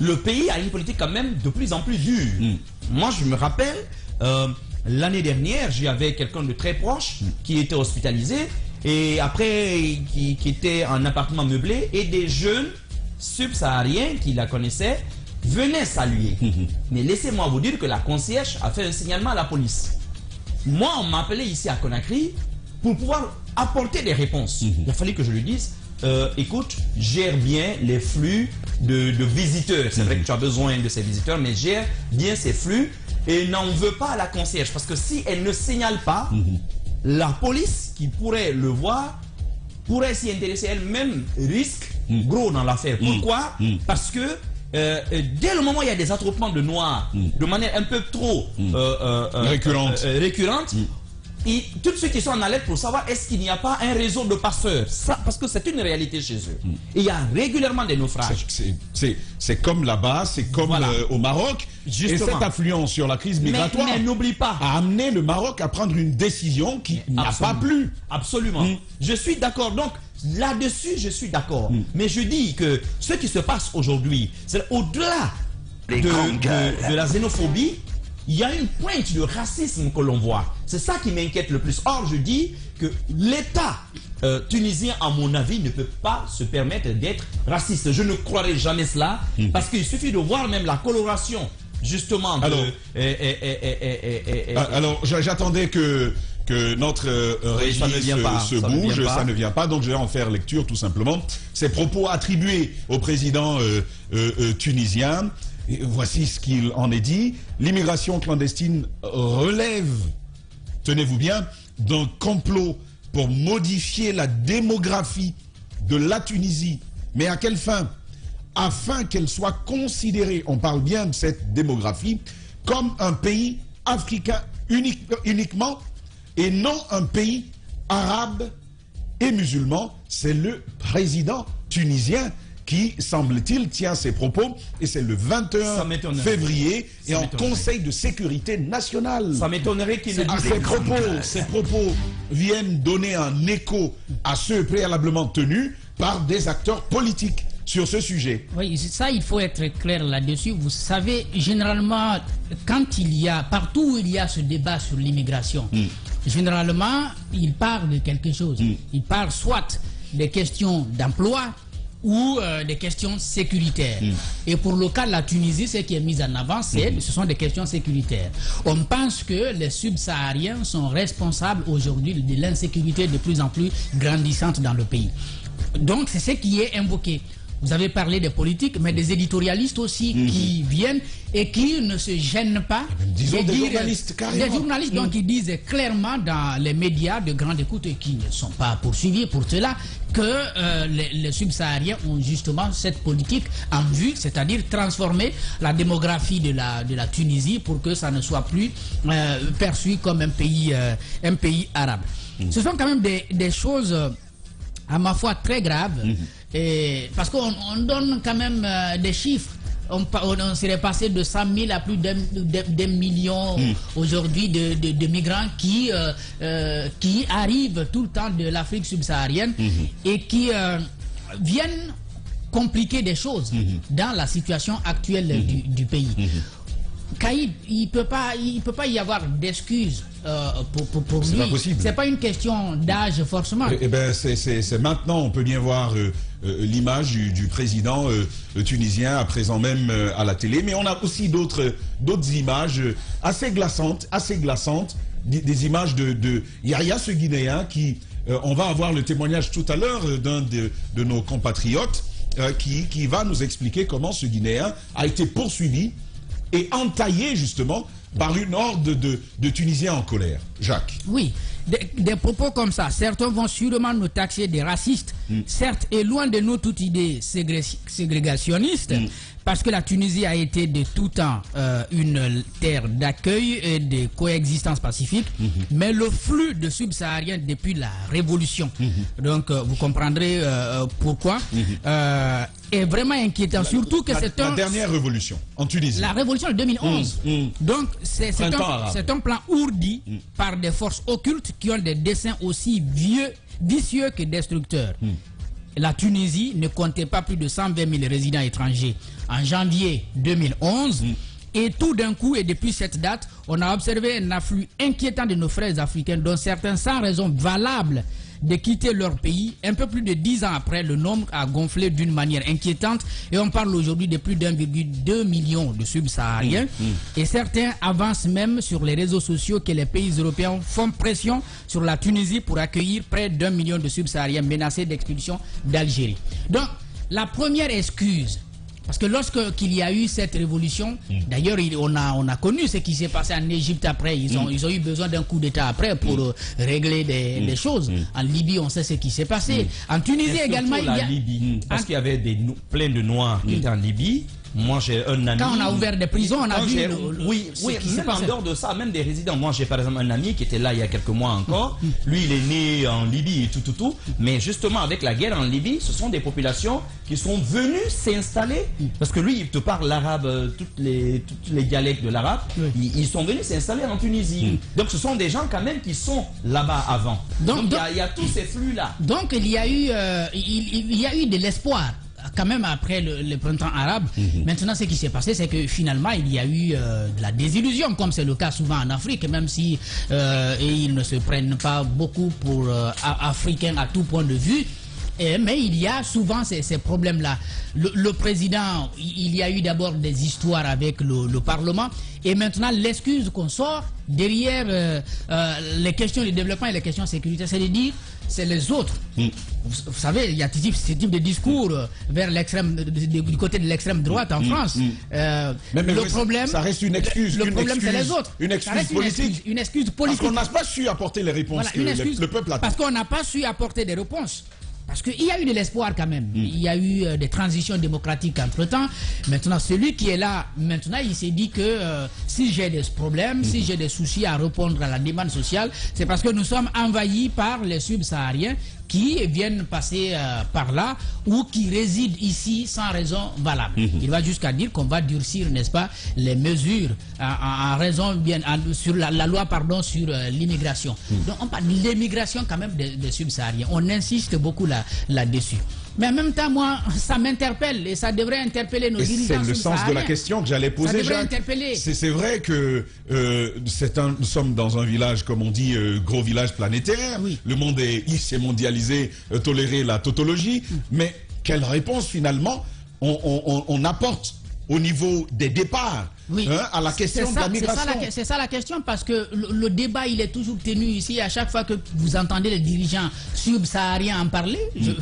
le pays a une politique quand même de plus en plus dure. Moi, je me rappelle, euh, l'année dernière, j'avais quelqu'un de très proche qui était hospitalisé et après, qui, qui était en appartement meublé et des jeunes subsahariens qui la connaissaient venaient saluer. Mais laissez-moi vous dire que la concierge a fait un signalement à la police. Moi, on m'a appelé ici à Conakry pour pouvoir apporter des réponses. Il a fallu que je lui dise, euh, écoute, gère bien les flux de, de visiteurs. C'est vrai que tu as besoin de ces visiteurs, mais gère bien ces flux et n'en veux pas à la concierge. Parce que si elle ne signale pas, la police qui pourrait le voir pourrait s'y intéresser elle-même, risque gros dans l'affaire. Pourquoi Parce que euh, euh, dès le moment où il y a des attroupements de noirs, de manière un peu trop euh, Récurrente. récurrente, et tout de suite ils sont en alerte pour savoir est-ce qu'il n'y a pas un réseau de passeurs. Ça, parce que c'est une réalité chez eux. Et il y a régulièrement des naufrages. C'est- C'est c'est comme là-bas, c'est comme Voilà. euh, au Maroc. Justement. Et cette influence sur la crise migratoire mais n'oublie pas. a amené le Maroc à prendre une décision qui n'a pas plu. Absolument. Je suis d'accord. Donc, là-dessus, je suis d'accord. Mais je dis que ce qui se passe aujourd'hui, c'est au-delà de la xénophobie, il y a une pointe de racisme que l'on voit. C'est ça qui m'inquiète le plus. Or, je dis que l'État euh, tunisien, à mon avis, ne peut pas se permettre d'être raciste. Je ne croirais jamais cela, hmm. parce qu'il suffit de voir même la coloration, justement. Alors, alors j'attendais que que notre euh, régie se, bouge, ça ne vient pas, donc je vais en faire lecture tout simplement. Ces propos attribués au président euh, euh, tunisien, voici ce qu'il en est dit. L'immigration clandestine relève, tenez-vous bien, d'un complot pour modifier la démographie de la Tunisie. Mais à quelle fin? Afin qu'elle soit considérée, on parle bien de cette démographie, comme un pays africain unique- uniquement et non un pays arabe et musulman. C'est le président tunisien qui, semble-t-il, tient ses propos et c'est le 21 Ça m'étonnerait. février et en. Conseil de sécurité nationale. Ça m'étonnerait qu'il ne dise ces propos, ces propos viennent donner un écho à ceux préalablement tenus par des acteurs politiques sur ce sujet. Oui, ça, il faut être clair là-dessus. Vous savez, généralement, quand il y a, partout où il y a ce débat sur l'immigration, généralement, il parle de quelque chose. Il parle soit des questions d'emploi ou euh, des questions sécuritaires. Et pour le cas de la Tunisie, ce qui est mis en avant, c'est, ce sont des questions sécuritaires. On pense que les subsahariens sont responsables aujourd'hui de l'insécurité de plus en plus grandissante dans le pays. Donc, c'est ce qui est invoqué. Vous avez parlé des politiques, mais des éditorialistes aussi qui viennent et qui ne se gênent pas. disons de des dire- journalistes, carrément. Des journalistes, donc, qui disent clairement dans les médias de grande écoute et qui ne sont pas poursuivis pour cela que euh, les, les subsahariens ont justement cette politique en vue, c'est-à-dire transformer la démographie de la, de la Tunisie pour que ça ne soit plus euh, perçu comme un pays, euh, un pays arabe. Ce sont quand même des, des choses. à ma foi très grave, et, parce qu'on on donne quand même euh, des chiffres. On, pa- on- on serait passé de 100 000 à plus d'un million Mm. aujourd'hui de, de- de migrants qui, euh, euh, qui arrivent tout le temps de l'Afrique subsaharienne et qui euh, viennent compliquer des choses dans la situation actuelle du, du pays. Caïd, il ne peut, pas- il peut pas y avoir d'excuses euh, pour, pour, pour C'est lui. pas possible. C'est pas une question d'âge forcément. Eh eh ben, c'est- maintenant, on peut bien voir euh, l'image du, président euh, euh, tunisien, à présent même euh, à la télé, mais on a aussi d'autres images euh, assez glaçantes, assez glaçantes, des, images de, de Yahya, ce Guinéen, qui, euh, on va avoir le témoignage tout à l'heure euh, d'un de, de nos compatriotes, euh, qui, qui va nous expliquer comment ce Guinéen a été poursuivi et entaillé justement par une horde de, de Tunisiens en colère. Jacques. Oui, des, des propos comme ça, certains vont sûrement nous taxer des racistes, certes, et loin de nous toute idée ségré- ségrégationniste, parce que la Tunisie a été de tout temps euh, une terre d'accueil et de coexistence pacifique, mais le flux de subsahariens depuis la révolution, donc euh, vous comprendrez euh, pourquoi, euh, est vraiment inquiétant, surtout que La- c'est la un... dernière révolution en Tunisie. La révolution de 2011. Mm, mm. Donc, c'est un, un plan ourdi par des forces occultes qui ont des dessins aussi vieux, vicieux que destructeurs. La Tunisie ne comptait pas plus de 120 000 résidents étrangers en janvier 2011. Et tout d'un coup, et depuis cette date, on a observé un afflux inquiétant de nos frères africains, dont certains sans raison valable de quitter leur pays. Un peu plus de 10 ans après, le nombre a gonflé d'une manière inquiétante et on parle aujourd'hui de plus d'1,2 million de subsahariens. Et certains avancent même sur les réseaux sociaux que les pays européens font pression sur la Tunisie pour accueillir près d'un million de subsahariens menacés d'expulsion d'Algérie. Donc, la première excuse, parce que lorsque qu'il y a eu cette révolution, d'ailleurs il- on a, on a connu ce qui s'est passé en Égypte après, ils ont, Mm. ils ont eu besoin d'un coup d'État après pour euh, régler des, Mm. des choses. En Libye, on sait ce qui s'est passé. En Tunisie également, il y a... Libye, parce qu'il y avait des plein de Noirs qui étaient en Libye. Moi, j'ai un ami. Quand on a ouvert des prisons, on a vu j'ai- le- le- oui, ce oui, même en dehors de ça, même des résidents. Moi, j'ai par exemple un ami qui était là il y a quelques mois encore. Lui, il est né en Libye et tout, tout, tout. Mais justement, avec la guerre en Libye, ce sont des populations qui sont venues s'installer. Parce que lui, il te parle l'arabe, euh, toutes les, toutes les dialectes de l'arabe. Ils, ils sont venus s'installer en Tunisie. Donc, ce sont des gens quand même qui sont là-bas avant. Donc, il y a- il y, a tous ces flux-là. Donc il y a eu, euh, il, il y a eu de l'espoir quand même après le, le printemps arabe. Maintenant, ce qui s'est passé, c'est que finalement, il y a eu euh, de la désillusion, comme c'est le cas souvent en Afrique, même si euh, et ils ne se prennent pas beaucoup pour euh, africains à tout point de vue. Et- mais il y a souvent ces, ces problèmes-là. Le, le président, il y a eu d'abord des histoires avec le, le Parlement, et maintenant l'excuse qu'on sort derrière euh, euh, les questions de développement et les questions de sécurité, c'est de dire c'est les autres. Vous, vous savez, il y a ce type, ce type de discours euh, vers l'extrême, du côté de l'extrême droite en Mm, France. mm. Euh, Mais- mais le oui, problème, ça reste une excuse, Le, une problème, c'est excuse- les autres. une excuse politique. excuse- Une excuse, Parce qu'on n'a pas su apporter les réponses Voilà, que une le- excuse, le peuple attend. Parce qu'on n'a pas su apporter des réponses. Parce qu'il y a eu de l'espoir quand même. Il y a eu euh, des transitions démocratiques entre-temps. Maintenant, celui qui est là, maintenant, il s'est dit que euh, si j'ai des problèmes, si j'ai des soucis à répondre à la demande sociale, c'est parce que nous sommes envahis par les subsahariens qui viennent passer euh, par là ou qui résident ici sans raison valable. Il va jusqu'à dire qu'on va durcir, n'est-ce pas, les mesures en, en- en raison bien en- sur la, la loi pardon sur euh, l'immigration. Donc on parle de l'immigration quand même des, des subsahariens. On insiste beaucoup là là-dessus. Mais en même temps, moi, ça m'interpelle et ça devrait interpeller nos Et dirigeants c'est le sens de la question que j'allais Ça poser, devrait Jacques. interpeller. C'est vrai que euh, un- nous sommes dans un village, comme on dit, euh, gros village planétaire. Le monde est, il s'est mondialisé, euh, toléré la tautologie. Mm. Mais quelle réponse finalement on, on- on- on apporte au niveau des départs hein, à la question C'est de la ça- c'est ça migration la- C'est ça, la question parce que le, le débat il est toujours tenu ici. À chaque fois que vous entendez les dirigeants subsahariens en parler, je-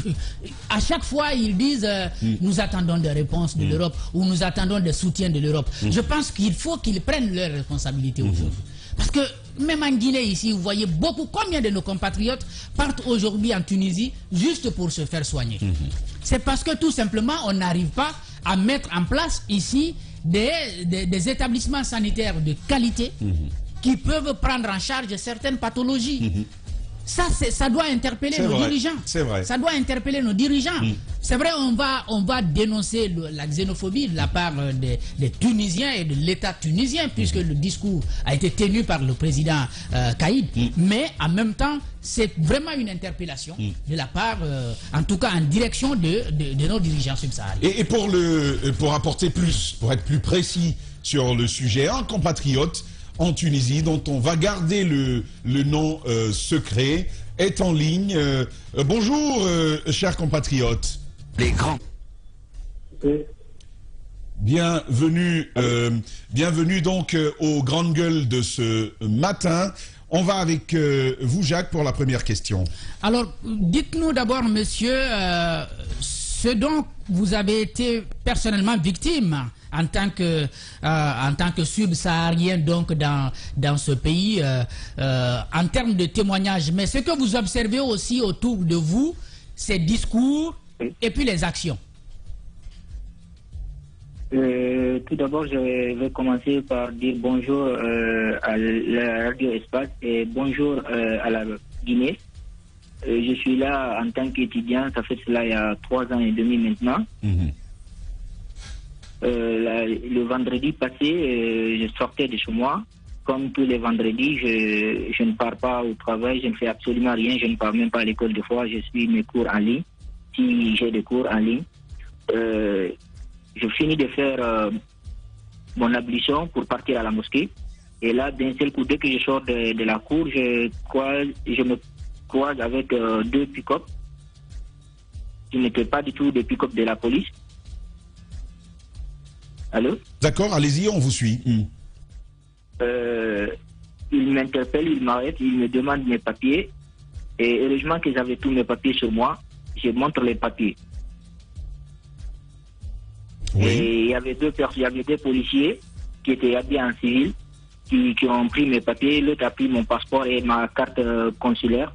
à chaque fois ils disent euh, nous attendons des réponses de l'Europe ou nous attendons des soutiens de l'Europe. Je pense qu'il faut qu'ils prennent leurs responsabilités aujourd'hui. Parce que même en Guinée ici, vous voyez beaucoup, combien de nos compatriotes partent aujourd'hui en Tunisie juste pour se faire soigner. C'est parce que tout simplement, on n'arrive pas à mettre en place ici des, des- des établissements sanitaires de qualité qui peuvent prendre en charge certaines pathologies. Ça, ça doit interpeller nos vrai, dirigeants. c'est vrai. Ça doit interpeller nos dirigeants. C'est vrai, on va, on va dénoncer le- la xénophobie de la part euh, des, des Tunisiens et de l'État tunisien, puisque le discours a été tenu par le président euh, Caïd. Mais en même temps, c'est vraiment une interpellation de la part, euh, en tout cas en direction de, de- de nos dirigeants subsahariens. Et, et pour, le, pour apporter plus, pour être plus précis sur le sujet, un compatriote en Tunisie dont on va garder le, le nom euh, secret est en ligne. Euh, euh, bonjour, euh, chers compatriotes. Les grands. Bienvenue, euh, bienvenue donc euh, aux grandes gueules de ce matin. On va avec euh, vous, Jacques, pour la première question. Alors, dites-nous d'abord, monsieur, euh, ce dont vous avez été personnellement victime en tant que, euh, en tant que subsaharien donc dans, dans ce pays euh, euh, en termes de témoignages, mais ce que vous observez aussi autour de vous, ces discours et puis les actions. Euh, tout d'abord, je vais commencer par dire bonjour euh, à la radio Espace et bonjour euh, à la Guinée. Euh, je suis là en tant qu'étudiant, ça fait cela il y a trois ans et demi maintenant. Euh, la- le vendredi passé, euh, je sortais de chez moi. Comme tous les vendredis, je, je ne pars pas au travail, je ne fais absolument rien, je ne pars même pas à l'école de fois, je suis mes cours en ligne, si j'ai des cours en ligne. Euh, je finis de faire euh, mon ablution pour partir à la mosquée. Et là, d'un seul coup, dès que je sors de, de la cour, je, croise, je me croise avec euh, deux pick-up qui n'étaient pas du tout des pick-up de la police. Allô? D'accord, allez-y, on vous suit. Hmm. euh, il m'interpelle, il m'arrête, il me demande mes papiers. Et heureusement que j'avais tous mes papiers sur moi. Je montre les papiers. Et il y avait deux personnes, il y avait deux policiers qui étaient habillés en civil, qui, qui ont pris mes papiers. L'autre a pris mon passeport et ma carte euh, consulaire.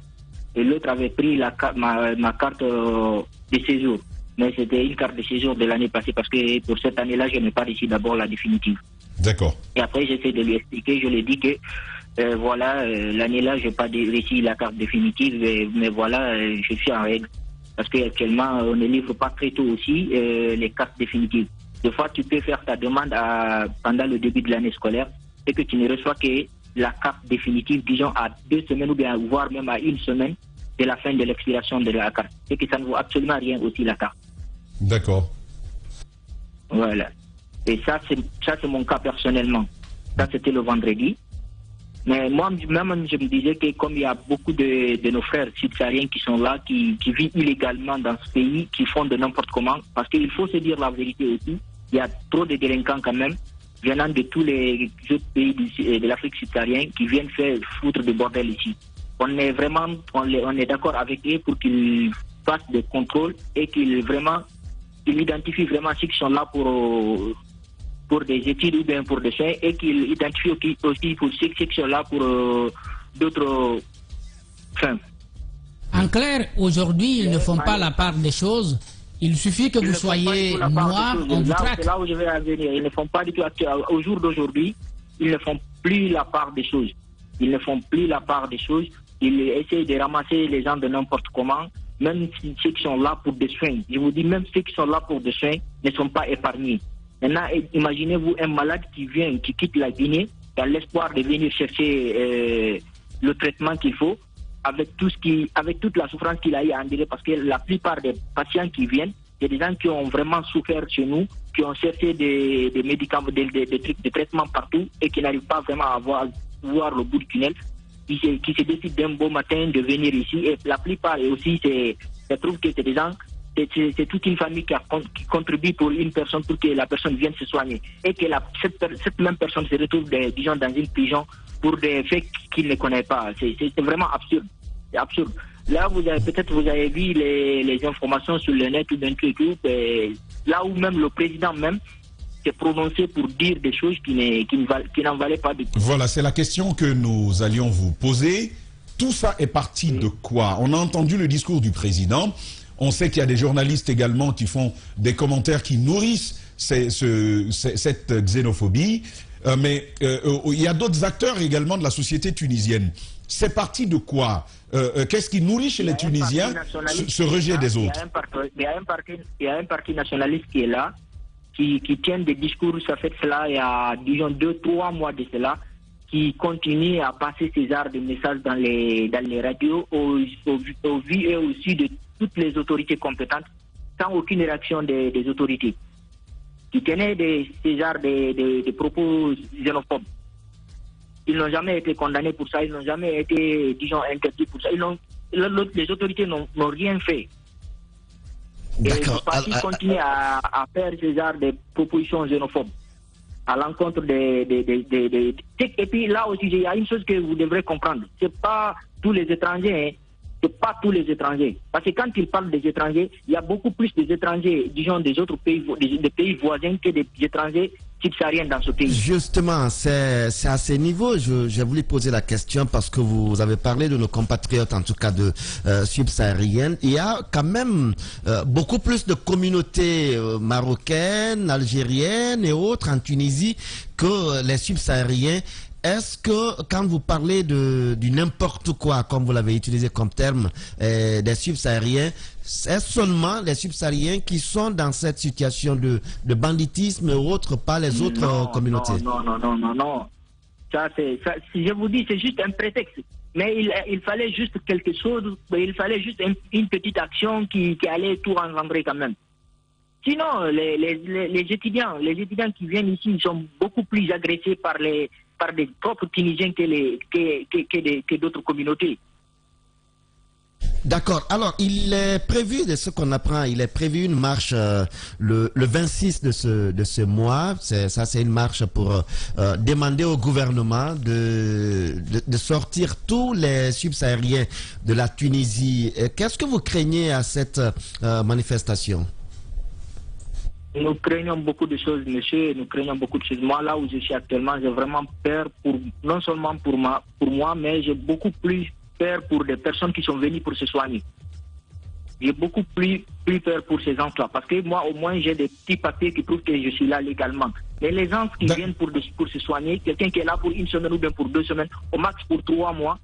Et l'autre avait pris la, ca- ma, ma carte euh, de séjour. Mais c'était une carte de séjour de l'année passée parce que pour cette année-là, je n'ai pas reçu d'abord la définitive. D'accord. Et après, j'essaie de lui expliquer, je lui ai dit que euh, voilà, euh, l'année-là, je n'ai pas reçu la carte définitive, mais, mais voilà, euh, je suis en règle. Parce qu'actuellement, on ne livre pas très tôt aussi les cartes définitives. Des fois, tu peux faire ta demande à- pendant le début de l'année scolaire et que tu ne reçois que la carte définitive, disons, à deux semaines ou bien voire même à une semaine de la fin de l'expiration de la carte. Et que ça ne vaut absolument rien aussi, la carte. D'accord. Voilà. Et ça, c'est ça, c'est mon cas personnellement. Ça, c'était le vendredi. Mais moi, même, je me disais que comme il y a beaucoup de, nos frères subsahariens qui sont là, qui, vivent illégalement dans ce pays, qui font de n'importe comment, parce qu'il faut se dire la vérité aussi, il y a trop de délinquants quand même, venant de tous les autres pays de l'Afrique subsaharienne, qui viennent faire foutre de bordel ici. On est vraiment, on est d'accord avec eux pour qu'ils fassent des contrôles et qu'ils vraiment, qu'ils identifient vraiment ceux qui sont là pour, euh, pour des études ou bien pour des soins et qu'ils identifient aussi- pour ceux qui sont là pour euh, d'autres fins. En clair, aujourd'hui, ils ne font pas la part des choses. Il suffit que Ils vous soyez noir, on vous traque. C'est là où je vais en venir. Ils ne font pas du tout au jour d'aujourd'hui. Ils ne font plus la part des choses. Ils ne font plus la part des choses. Ils essayent de ramasser les gens de n'importe comment, même ceux qui sont là pour des soins. Je vous dis, même ceux qui sont là pour des soins ne sont pas épargnés. Maintenant, imaginez-vous un malade qui vient, qui quitte la Guinée, dans l'espoir de venir chercher euh, le traitement qu'il faut, avec tout ce qui, avec toute la souffrance qu'il a eu à endurer, parce que la plupart des patients qui viennent, c'est des gens qui ont vraiment souffert chez nous, qui ont cherché des, médicaments, des, des- des trucs de traitement partout et qui n'arrivent pas vraiment à voir, voir le bout du tunnel, qui se, qui décident d'un beau matin de venir ici. Et la plupart, aussi, je trouve que c'est des gens, c'est, toute une famille qui, a qui contribue pour une personne pour que la personne vienne se soigner. Et que cette, même personne se retrouve, des, disons, dans une prison pour des faits qu'il ne connaît pas. C'est, vraiment absurde. C'est absurde. Là, vous avez peut-être vous avez vu les, informations sur le net ou tout. et là où même le président même s'est prononcé pour dire des choses qui, val- n'en valaient pas du tout. Voilà, c'est la question que nous allions vous poser. Tout ça est parti de quoi? On a entendu le discours du président. On sait qu'il y a des journalistes également qui font des commentaires qui nourrissent ces- ce- ce- cette xénophobie. Euh, mais euh, euh, il y a d'autres acteurs également de la société tunisienne. C'est parti de quoi? Euh, Qu'est-ce qui nourrit chez les Tunisiens ce, ce rejet des autres? un parti- Il y a un parti, il y a un parti nationaliste qui est là, qui, tient des discours, ça fait cela il y a, disons, deux, trois mois de cela, qui continue à passer ces arts de messages dans les, radios, au, vu- et au su de toutes les autorités compétentes, sans aucune réaction des, autorités, qui tenaient ces arts de, propos xénophobes. Ils n'ont jamais été condamnés pour ça, ils n'ont jamais été, disons, interdits pour ça. Les autorités n'ont rien fait. Et le parti continue à, à faire ce genre de propositions xénophobes à l'encontre des, des, des, des- des- Et puis là aussi, il y a une chose que vous devrez comprendre. C'est pas tous les étrangers, pas tous les étrangers. Parce que quand ils parlent des étrangers, il y a beaucoup plus des étrangers, disons, des autres pays, des, pays voisins que des étrangers subsahariens dans ce pays. Justement, c'est à ce niveau, je- voulu poser la question parce que vous avez parlé de nos compatriotes, en tout cas de euh, subsahariennes. Il y a quand même euh, beaucoup plus de communautés euh, marocaines, algériennes et autres en Tunisie que les subsahariens. Est-ce que quand vous parlez de du n'importe quoi, comme vous l'avez utilisé comme terme, euh, des subsahariens, c'est seulement les subsahariens qui sont dans cette situation de, de banditisme et autres, pas les autres Non, euh, communautés? Non, non, non, non, non. Ça, ça, si je vous dis, c'est juste un prétexte. Mais il, il fallait juste quelque chose, il fallait juste un- une petite action qui, qui allait tout engendrer quand même. Sinon, les, les, les, les étudiants, les étudiants qui viennent ici, ils sont beaucoup plus agressés par les par des propres Tunisiens que d'autres communautés. D'accord. Alors, il est prévu, de ce qu'on apprend, il est prévu une marche euh, le, le 26 de ce, de ce mois. Ça, c'est une marche pour euh, euh, demander au gouvernement de, sortir tous les subsahariens de la Tunisie. Qu'est-ce que vous craignez à cette manifestation? Nous craignons beaucoup de choses, monsieur. Nous craignons beaucoup de choses. Moi, là où je suis actuellement, j'ai vraiment peur pour non seulement pour moi, pour moi, mais j'ai beaucoup plus peur pour des personnes qui sont venues pour se soigner. J'ai beaucoup plus, plus peur pour ces gens-là. Parce que moi, au moins, j'ai des petits papiers qui prouvent que je suis là légalement. Mais les gens qui viennent pour, pour se soigner, quelqu'un qui est là pour une semaine ou bien pour deux semaines, au max pour trois mois,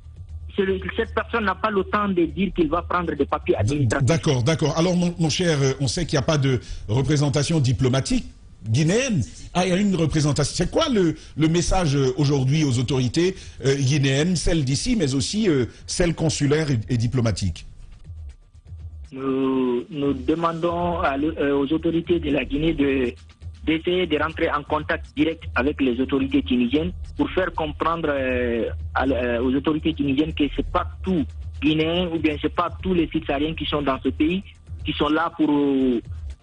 cette personne n'a pas le temps de dire qu'il va prendre des papiers administratifs. D'accord, d'accord. Alors, mon, mon cher, euh, on sait qu'il n'y a pas de représentation diplomatique guinéenne. Ah, il y a une représentation. C'est quoi le, le message euh, aujourd'hui aux autorités euh, guinéennes, celles d'ici, mais aussi euh, celles consulaires et, et diplomatiques? Nous, nous demandons à euh, aux autorités de la Guinée de d'essayer de rentrer en contact direct avec les autorités tunisiennes pour faire comprendre euh, euh, aux autorités tunisiennes que c'est pas tout Guinéens ou bien c'est pas tous les citoyens qui sont dans ce pays qui sont là pour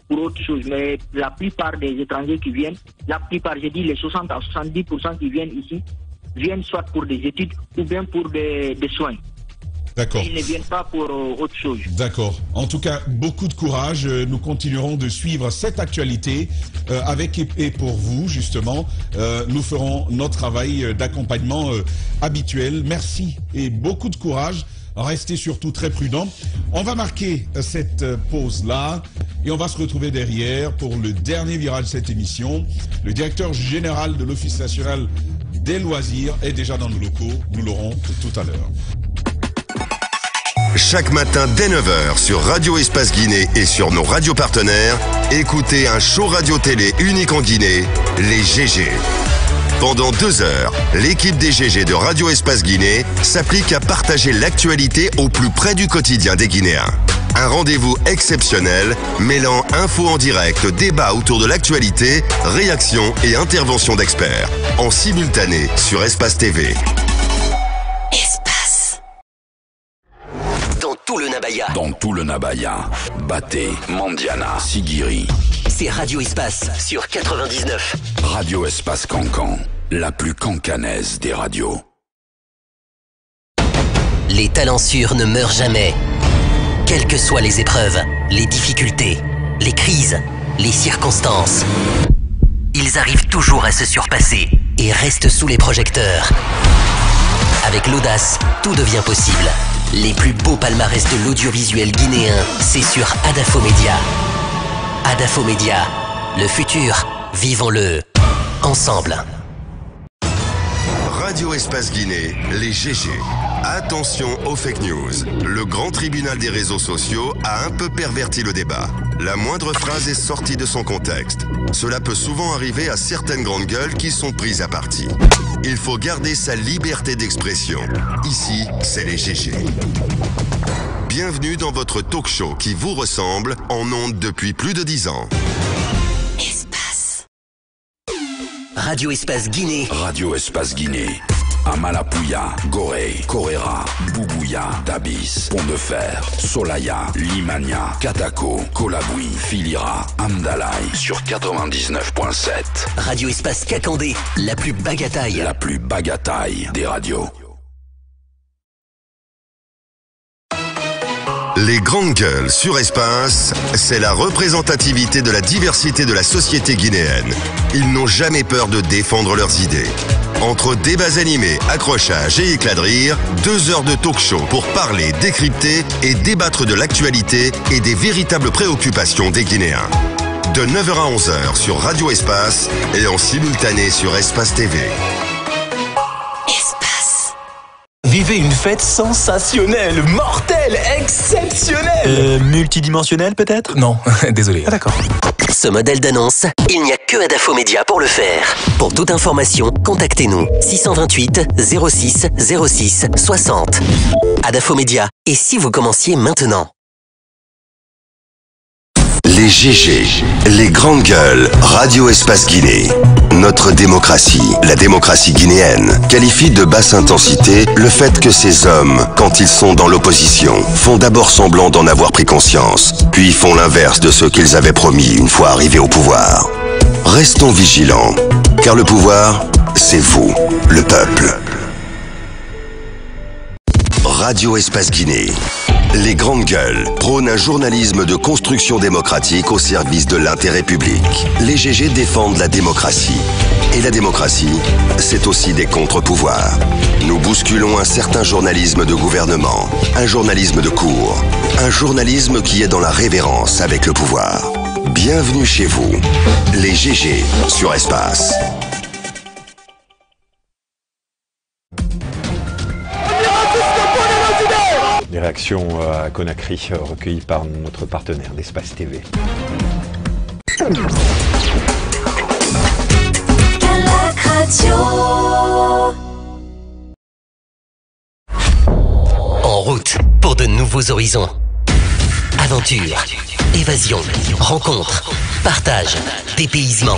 pour autre chose. Mais la plupart des étrangers qui viennent, la plupart, j'ai dit les 60 à 70% qui viennent ici, viennent soit pour des études ou bien pour des, des soins. D'accord. Ils ne viennent pas pour euh, autre chose. D'accord. En tout cas, beaucoup de courage. Euh, Nous continuerons de suivre cette actualité euh, avec et pour vous, justement. Euh, nous ferons notre travail d'accompagnement euh, habituel. Merci et beaucoup de courage. Restez surtout très prudents. On va marquer cette pause-là et on va se retrouver derrière pour le dernier virage de cette émission. Le directeur général de l'Office national des loisirs est déjà dans nos locaux. Nous l'aurons tout à l'heure. Chaque matin dès 9h sur Radio Espace Guinée et sur nos radios partenaires, écoutez un show radio-télé unique en Guinée, les GG. Pendant deux heures, l'équipe des GG de Radio Espace Guinée s'applique à partager l'actualité au plus près du quotidien des Guinéens. Un rendez-vous exceptionnel mêlant infos en direct, débats autour de l'actualité, réactions et interventions d'experts. En simultané sur Espace TV. Tout le Nabaya, Dans tout le Nabaya, Baté, Mandiana, Sigiri, c'est Radio Espace sur 99. Radio Espace Cancan, la plus cancanaise des radios. Les talents sûrs ne meurent jamais. Quelles que soient les épreuves, les difficultés, les crises, les circonstances, ils arrivent toujours à se surpasser et restent sous les projecteurs. Avec l'audace, tout devient possible. Les plus beaux palmarès de l'audiovisuel guinéen, c'est sur Adafo Média. Adafo Média, le futur, vivons-le ensemble. Radio Espace Guinée, les GG. Attention aux fake news. Le grand tribunal des réseaux sociaux a un peu perverti le débat. La moindre phrase est sortie de son contexte. Cela peut souvent arriver à certaines grandes gueules qui sont prises à partie. Il faut garder sa liberté d'expression. Ici, c'est les GG. Bienvenue dans votre talk show qui vous ressemble en ondes depuis plus de 10 ans. Radio Espace Guinée. Radio Espace Guinée. Amalapouya, Gorée, Koréra, Boubouya, Dabis, Pont de Fer, Solaya, Limania, Katako, Kolaboui, Filira, Amdalaï sur 99.7. Radio Espace Kakandé, la plus bagataille. La plus bagataille des radios. Les grandes gueules sur espace, c'est la représentativité de la diversité de la société guinéenne. Ils n'ont jamais peur de défendre leurs idées. Entre débats animés, accrochages et éclats de rire, deux heures de talk show pour parler, décrypter et débattre de l'actualité et des véritables préoccupations des Guinéens. De 9h à 11h sur Radio Espace et en simultané sur Espace TV. Vivez une fête sensationnelle, mortelle, exceptionnelle Euh, multidimensionnel peut-être? Non, désolé. Ah, d'accord. Ce modèle d'annonce, il n'y a que Adafo Média pour le faire. Pour toute information, contactez-nous 628 06 06 60. Adafo Média. Et si vous commenciez maintenant? Les GG, les grandes gueules, Radio Espace Guinée. Notre démocratie, la démocratie guinéenne, qualifie de basse intensité le fait que ces hommes, quand ils sont dans l'opposition, font d'abord semblant d'en avoir pris conscience, puis font l'inverse de ce qu'ils avaient promis une fois arrivés au pouvoir. Restons vigilants, car le pouvoir, c'est vous, le peuple. Radio Espace Guinée. Les grandes gueules prônent un journalisme de construction démocratique au service de l'intérêt public. Les GG défendent la démocratie. Et la démocratie, c'est aussi des contre-pouvoirs. Nous bousculons un certain journalisme de gouvernement, un journalisme de cour, un journalisme qui est dans la révérence avec le pouvoir. Bienvenue chez vous, les GG sur Espace. Des réactions euh, à Conakry euh, recueillies par notre partenaire d'Espace TV. En route pour de nouveaux horizons. Aventure, évasion, rencontre, partage, dépaysement.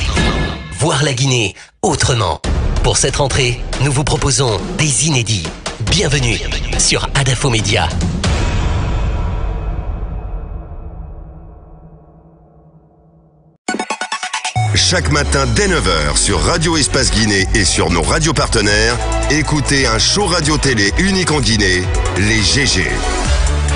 Voir la Guinée autrement. Pour cette rentrée, nous vous proposons des inédits. Bienvenue sur Adafo Média. Chaque matin dès 9h sur Radio Espace Guinée et sur nos radios partenaires, écoutez un show radio-télé unique en Guinée, les GG.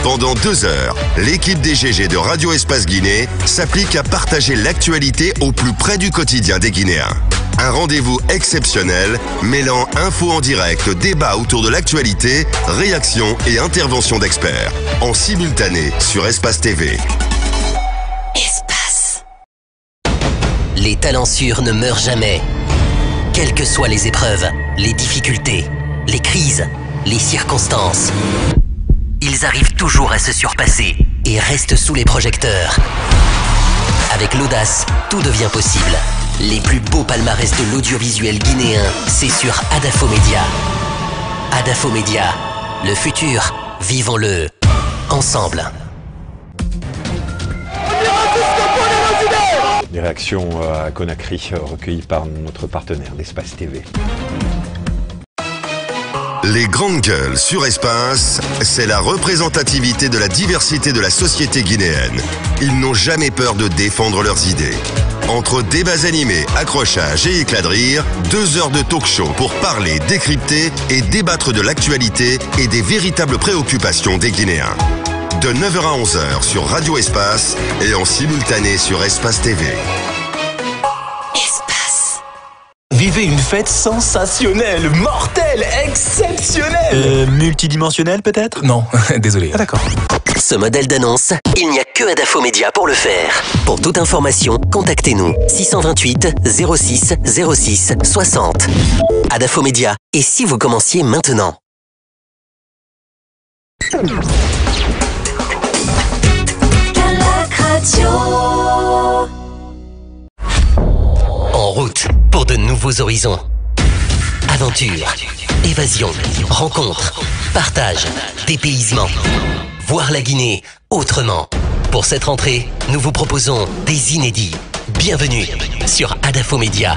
Pendant deux heures, l'équipe des GG de Radio Espace Guinée s'applique à partager l'actualité au plus près du quotidien des Guinéens. Un rendez-vous exceptionnel mêlant infos en direct, débats autour de l'actualité, réactions et interventions d'experts. En simultané sur Espace TV. Les talents sûrs ne meurent jamais. Quelles que soient les épreuves, les difficultés, les crises, les circonstances, ils arrivent toujours à se surpasser et restent sous les projecteurs. Avec l'audace, tout devient possible. Les plus beaux palmarès de l'audiovisuel guinéen, c'est sur Adafo Média. Adafo Média, le futur, vivons-le ensemble. Des réactions euh, à Conakry euh, recueillies par notre partenaire d'Espace TV. Les grandes gueules sur espace, c'est la représentativité de la diversité de la société guinéenne. Ils n'ont jamais peur de défendre leurs idées. Entre débats animés, accrochages et éclats de rire, deux heures de talk show pour parler, décrypter et débattre de l'actualité et des véritables préoccupations des Guinéens. De 9h à 11h sur Radio Espace et en simultané sur Espace TV. Vivez une fête sensationnelle, mortelle, exceptionnelle Euh, multidimensionnel peut-être? Non, désolé. Ah d'accord. Ce modèle d'annonce, il n'y a que Adafo Média pour le faire. Pour toute information, contactez-nous 628 06 06 60. Adafo Média. Et si vous commenciez maintenant? En route pour de nouveaux horizons. Aventure, évasion, rencontre, partage, dépaysement. Voir la Guinée autrement. Pour cette rentrée, nous vous proposons des inédits. Bienvenue sur Adafo Média.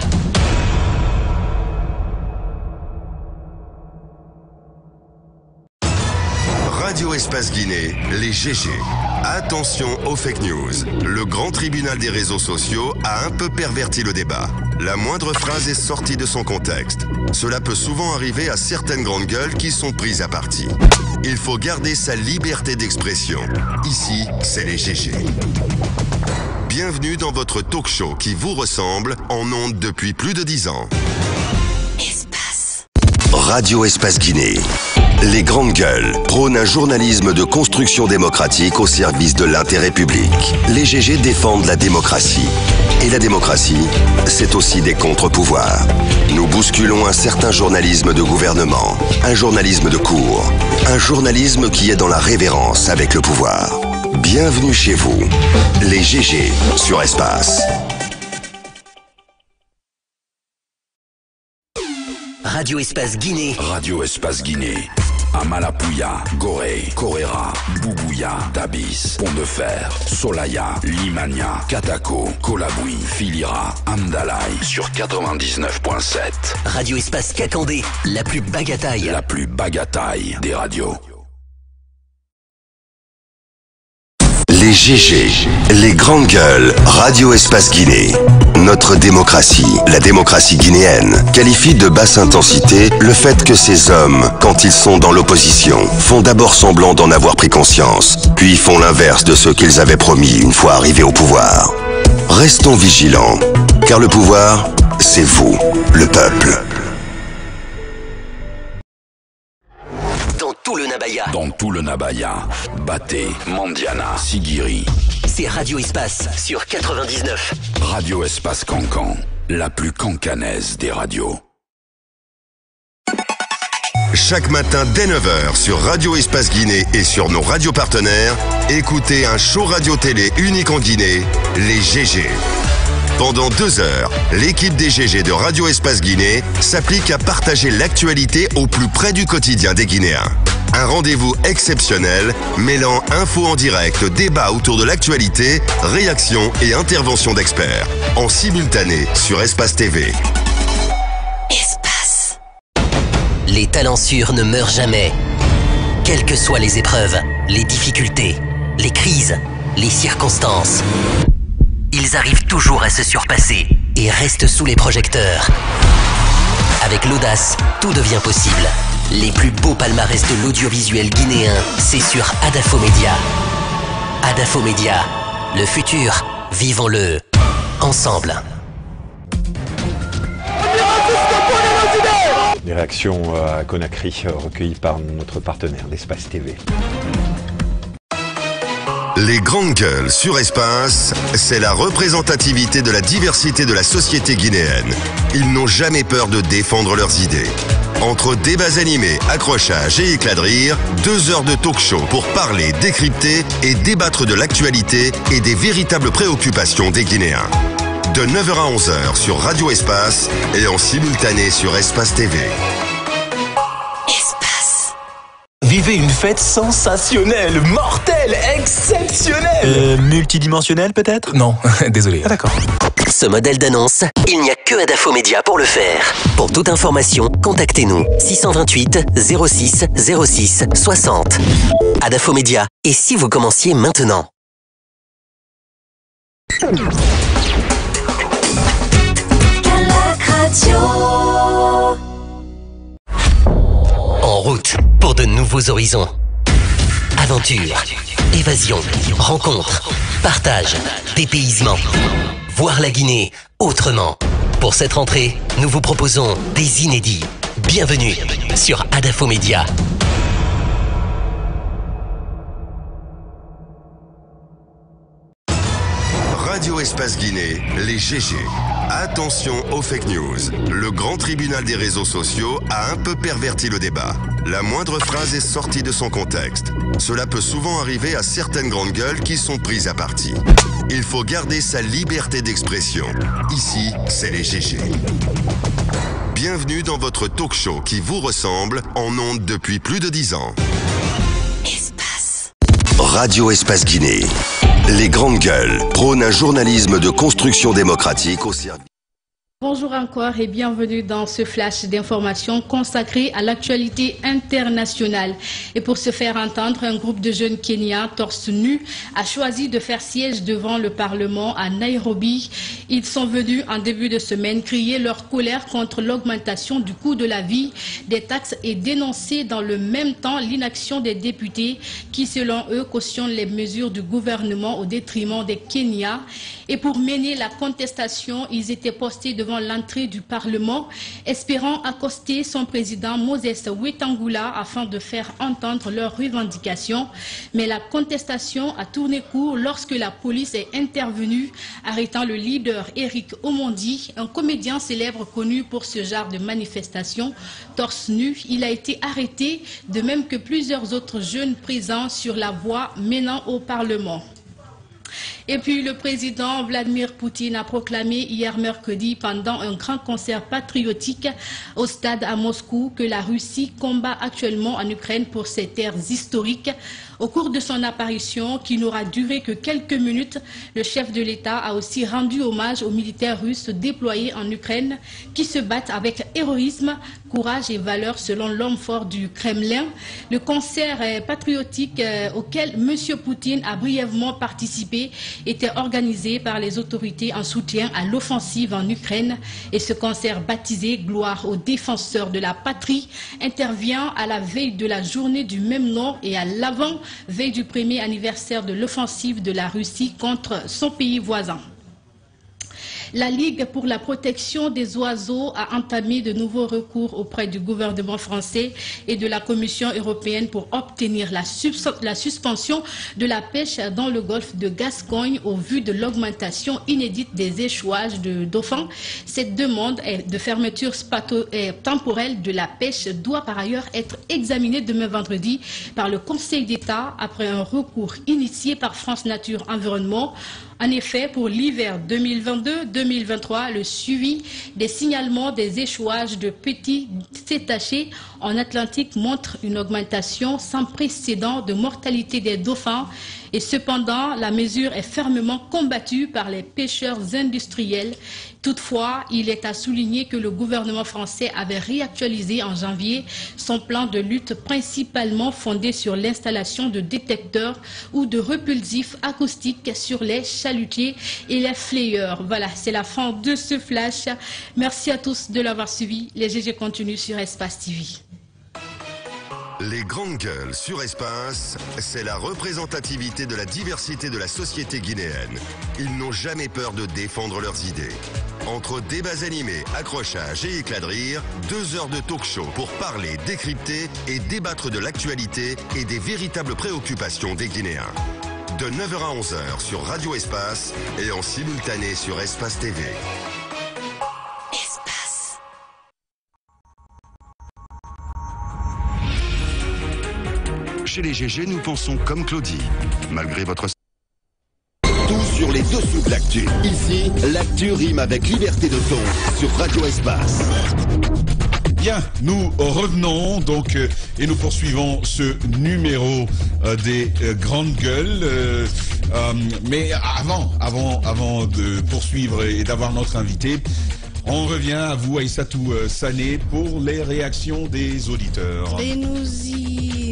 Espace Guinée, les GG. Attention aux fake news. Le grand tribunal des réseaux sociaux a un peu perverti le débat. La moindre phrase est sortie de son contexte. Cela peut souvent arriver à certaines grandes gueules qui sont prises à partie. Il faut garder sa liberté d'expression. Ici, c'est les GG. Bienvenue dans votre talk show qui vous ressemble en ondes depuis plus de 10 ans. Radio Espace Guinée. Les grandes gueules prônent un journalisme de construction démocratique au service de l'intérêt public. Les GG défendent la démocratie. Et la démocratie, c'est aussi des contre-pouvoirs. Nous bousculons un certain journalisme de gouvernement, un journalisme de cour, un journalisme qui est dans la révérence avec le pouvoir. Bienvenue chez vous, les GG sur Espace. Radio Espace Guinée. Radio Espace Guinée. Amalapouya, Gorée, Koréra, Boubouya, Dabis, Pont de Fer, Solaya, Limania, Katako, Kolaboui, Filira, Amdalaï sur 99.7. Radio Espace Kakandé, la plus bagataille. La plus bagataille des radios. GG, les grandes gueules, Radio Espace Guinée. Notre démocratie, la démocratie guinéenne, qualifie de basse intensité le fait que ces hommes, quand ils sont dans l'opposition, font d'abord semblant d'en avoir pris conscience, puis font l'inverse de ce qu'ils avaient promis une fois arrivés au pouvoir. Restons vigilants, car le pouvoir, c'est vous, le peuple. Tout le Nabaya. Dans tout le Nabaya, Baté, Mandiana, Sigiri. C'est Radio Espace sur 99. Radio Espace Cancan, la plus cancanaise des radios. Chaque matin dès 9h sur Radio Espace Guinée et sur nos radios partenaires, écoutez un show radio-télé unique en Guinée, les GG. Pendant deux heures, l'équipe des GG de Radio Espace Guinée s'applique à partager l'actualité au plus près du quotidien des Guinéens. Un rendez-vous exceptionnel mêlant infos en direct, débat autour de l'actualité, réactions et interventions d'experts. En simultané sur Espace TV. Espace. Les talents sûrs ne meurent jamais. Quelles que soient les épreuves, les difficultés, les crises, les circonstances, ils arrivent toujours à se surpasser et restent sous les projecteurs. Avec l'audace, tout devient possible. Les plus beaux palmarès de l'audiovisuel guinéen, c'est sur Adafo Média. Adafo Média, le futur, vivons-le ensemble. Des réactions euh, à Conakry euh, recueillies par notre partenaire d'Espace TV. Les grandes gueules sur espace, c'est la représentativité de la diversité de la société guinéenne. Ils n'ont jamais peur de défendre leurs idées. Entre débats animés, accrochages et éclats de rire, deux heures de talk show pour parler, décrypter et débattre de l'actualité et des véritables préoccupations des Guinéens. De 9h à 11h sur Radio Espace et en simultané sur Espace TV. Vivez une fête sensationnelle, mortelle, exceptionnelle Euh, multidimensionnel peut-être? Non, désolé. Ah, d'accord. Ce modèle d'annonce, il n'y a que Adafo Média pour le faire. Pour toute information, contactez-nous 628 06 06 60. Adafo Média. Et si vous commenciez maintenant? En route pour de nouveaux horizons. Aventure, évasion, rencontre, partage, dépaysement. Voir la Guinée autrement. Pour cette rentrée, nous vous proposons des inédits. Bienvenue sur Adafo Média. Radio Espace Guinée, les GG. Attention aux fake news. Le grand tribunal des réseaux sociaux a un peu perverti le débat. La moindre phrase est sortie de son contexte. Cela peut souvent arriver à certaines grandes gueules qui sont prises à partie. Il faut garder sa liberté d'expression. Ici, c'est les GG. Bienvenue dans votre talk show qui vous ressemble en ondes depuis plus de 10 ans. Radio Espace Guinée. Les grandes gueules prônent un journalisme de construction démocratique au service. Bonjour encore et bienvenue dans ce flash d'information consacré à l'actualité internationale. Et pour se faire entendre, un groupe de jeunes Kenyans torse nu a choisi de faire siège devant le Parlement à Nairobi. Ils sont venus en début de semaine crier leur colère contre l'augmentation du coût de la vie, des taxes et dénoncer dans le même temps l'inaction des députés qui, selon eux, cautionnent les mesures du gouvernement au détriment des Kenyans. Et pour mener la contestation, ils étaient postés devant l'entrée du Parlement, espérant accoster son président Moses Wetangula afin de faire entendre leurs revendications. Mais la contestation a tourné court lorsque la police est intervenue, arrêtant le leader Eric Omondi, un comédien célèbre connu pour ce genre de manifestation. Torse nu, il a été arrêté, de même que plusieurs autres jeunes présents sur la voie menant au Parlement. Et puis le président Vladimir Poutine a proclamé hier mercredi pendant un grand concert patriotique au stade à Moscou que la Russie combat actuellement en Ukraine pour ses terres historiques. Au cours de son apparition, qui n'aura duré que quelques minutes, le chef de l'État a aussi rendu hommage aux militaires russes déployés en Ukraine qui se battent avec héroïsme, courage et valeur selon l'homme fort du Kremlin. Le concert euh, patriotique euh, auquel M. Poutine a brièvement participé était organisé par les autorités en soutien à l'offensive en Ukraine et ce concert baptisé Gloire aux défenseurs de la patrie intervient à la veille de la journée du même nom et à l'avant veille du premier anniversaire de l'offensive de la Russie contre son pays voisin. La Ligue pour la protection des oiseaux a entamé de nouveaux recours auprès du gouvernement français et de la Commission européenne pour obtenir la, suspension de la pêche dans le golfe de Gascogne au vu de l'augmentation inédite des échouages de dauphins. Cette demande de fermeture temporelle de la pêche doit par ailleurs être examinée demain vendredi par le Conseil d'État après un recours initié par France Nature Environnement. En effet, pour l'hiver 2022 2023, le suivi des signalements des échouages de petits cétacés en Atlantique montre une augmentation sans précédent de mortalité des dauphins et cependant la mesure est fermement combattue par les pêcheurs industriels. Toutefois, il est à souligner que le gouvernement français avait réactualisé en janvier son plan de lutte principalement fondé sur l'installation de détecteurs ou de repulsifs acoustiques sur les chalutiers et les flayeurs. Voilà, c'est la fin de ce flash. Merci à tous de l'avoir suivi. Les GG continuent sur Espace TV. Les grandes gueules sur espace, c'est la représentativité de la diversité de la société guinéenne. Ils n'ont jamais peur de défendre leurs idées. Entre débats animés, accrochages et éclats de rire, deux heures de talk show pour parler, décrypter et débattre de l'actualité et des véritables préoccupations des Guinéens. De 9h à 11h sur Radio Espace et en simultané sur Espace TV. Chez les GG, nous pensons comme Claudie. Malgré votre Tout sur les dessous de l'actu. Ici, l'actu rime avec liberté de ton sur Radio Espace. Bien, nous revenons donc euh, et nous poursuivons ce numéro euh, des euh, grandes gueules. Euh, euh, mais avant, avant, avant de poursuivre et d'avoir notre invité, on revient à vous, Aïssatou euh, Sané, pour les réactions des auditeurs. Et nous y,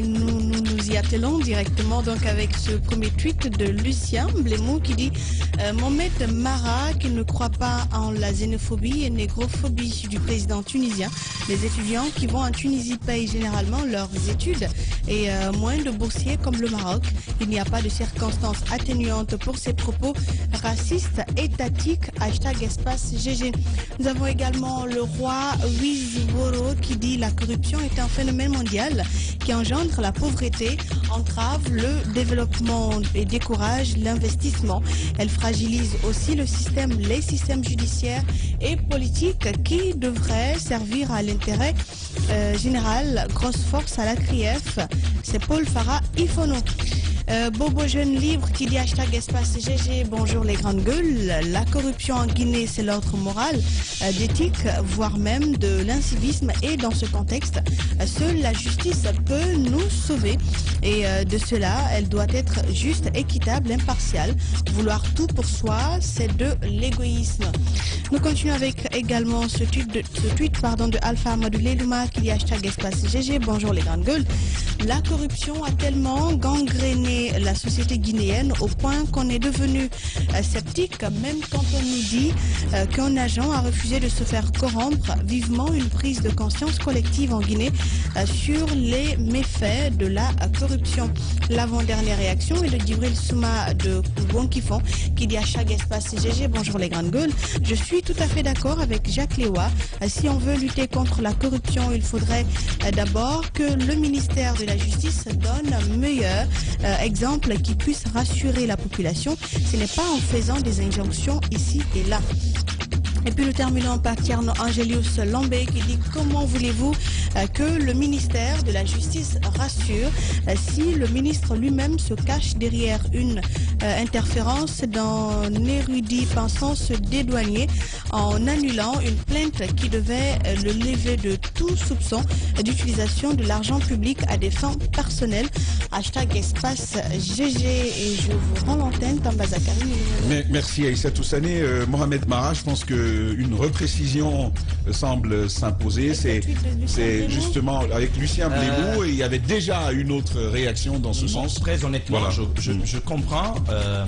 nous, y attelons directement donc avec ce premier tweet de Lucien Blémont qui dit euh, Mohamed Mara qui ne croit pas en la xénophobie et négrophobie du président tunisien. Les étudiants qui vont en Tunisie payent généralement leurs études et euh, moins de boursiers comme le Maroc. Il n'y a pas de circonstances atténuantes pour ces propos racistes, étatiques. Hashtag espace GG. Nous avons également le roi Wizboro qui dit la corruption est un phénomène mondial qui engendre la pauvreté, entrave le développement et décourage l'investissement. Elle fragilise aussi le système, les systèmes judiciaires et politiques qui devraient servir à l'intérêt euh, général. Grosse force à la CRIEF. C'est Paul Farah Ifono. Euh, Bobo Jeune Libre qui dit hashtag espace GG, bonjour les grandes gueules. La corruption en Guinée, c'est l'ordre moral, euh, d'éthique, voire même de l'incivisme. Et dans ce contexte, euh, seule la justice peut nous sauver. Et de cela, elle doit être juste, équitable, impartiale. Vouloir tout pour soi, c'est de l'égoïsme. Nous continuons avec également ce tweet de, ce tweet, pardon, de Alpha Madulé Luma qui dit hashtag espace GG, bonjour les grandes gueules. La corruption a tellement gangréné la société guinéenne au point qu'on est devenu euh, sceptique même quand on nous dit euh, qu'un agent a refusé de se faire corrompre. Vivement une prise de conscience collective en Guinée euh, sur les méfaits de la corruption. L'avant-dernière réaction est de Djibril Souma de Bonkifon qui dit à chaque espace GG bonjour les grandes gueules. Je suis tout à fait d'accord avec Jacques. Euh, Si on veut lutter contre la corruption, il faudrait d'abord que le ministère de la Justice donne meilleur exemple qui puisse rassurer la population. Ce n'est pas en faisant des injonctions ici et là. Et puis nous terminons par Tierno Angelius Lambé qui dit comment voulez-vous euh, que le ministère de la Justice rassure euh, si le ministre lui-même se cache derrière une euh, interférence d'un érudit pensant se dédouaner en annulant une plainte qui devait le lever de tout soupçon d'utilisation de l'argent public à des fins personnelles. Hashtag espace GG et je vous rends l'antenne Tamba Zakari. Mais- Merci Aïssatou Sané. Euh, Mohamed Mara, je pense qu'une reprécision euh, semble s'imposer. C'est c'est justement avec Lucien Euh, Blémou et il y avait déjà une autre réaction dans ce sens. Très honnêtement, Voilà. je, je- je comprends euh,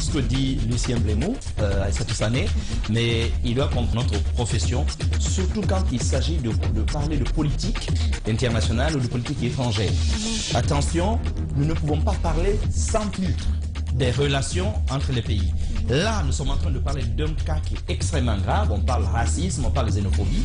ce que dit Lucien Blémou, euh, Aïssatou Sané, mais il doit comprendre notre profession, surtout quand il s'agit de, de parler de politique internationale ou de politique étrangère. Attention, nous ne pouvons pas parler sans filtre des relations entre les pays. Là, nous sommes en train de parler d'un cas qui est extrêmement grave. On parle racisme, on parle xénophobie.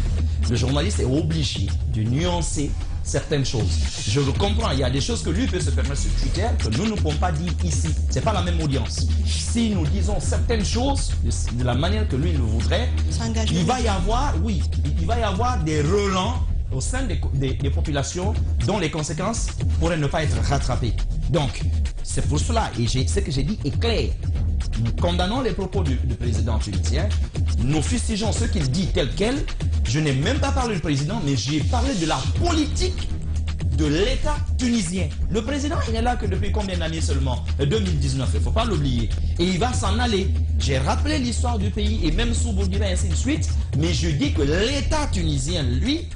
Le journaliste est obligé de nuancer certaines choses. Je le comprends, il y a des choses que lui peut se permettre sur Twitter que nous ne pouvons pas dire ici. C'est pas la même audience. Si nous disons certaines choses de, la manière que lui le voudrait, il va y avoir, oui, il va y avoir des relents au sein des, des- des populations dont les conséquences pourraient ne pas être rattrapées. Donc, c'est pour cela, et ce que j'ai dit est clair. Nous condamnons les propos du, président tunisien, nous fustigeons ce qu'il dit tel quel. Je n'ai même pas parlé du président, mais j'ai parlé de la politique de l'État tunisien. Le président, il n'est là que depuis combien d'années seulement? 2019, il ne faut pas l'oublier. Et il va s'en aller. J'ai rappelé l'histoire du pays et même sous Bourguiba et ainsi de suite, mais je dis que l'État tunisien, lui,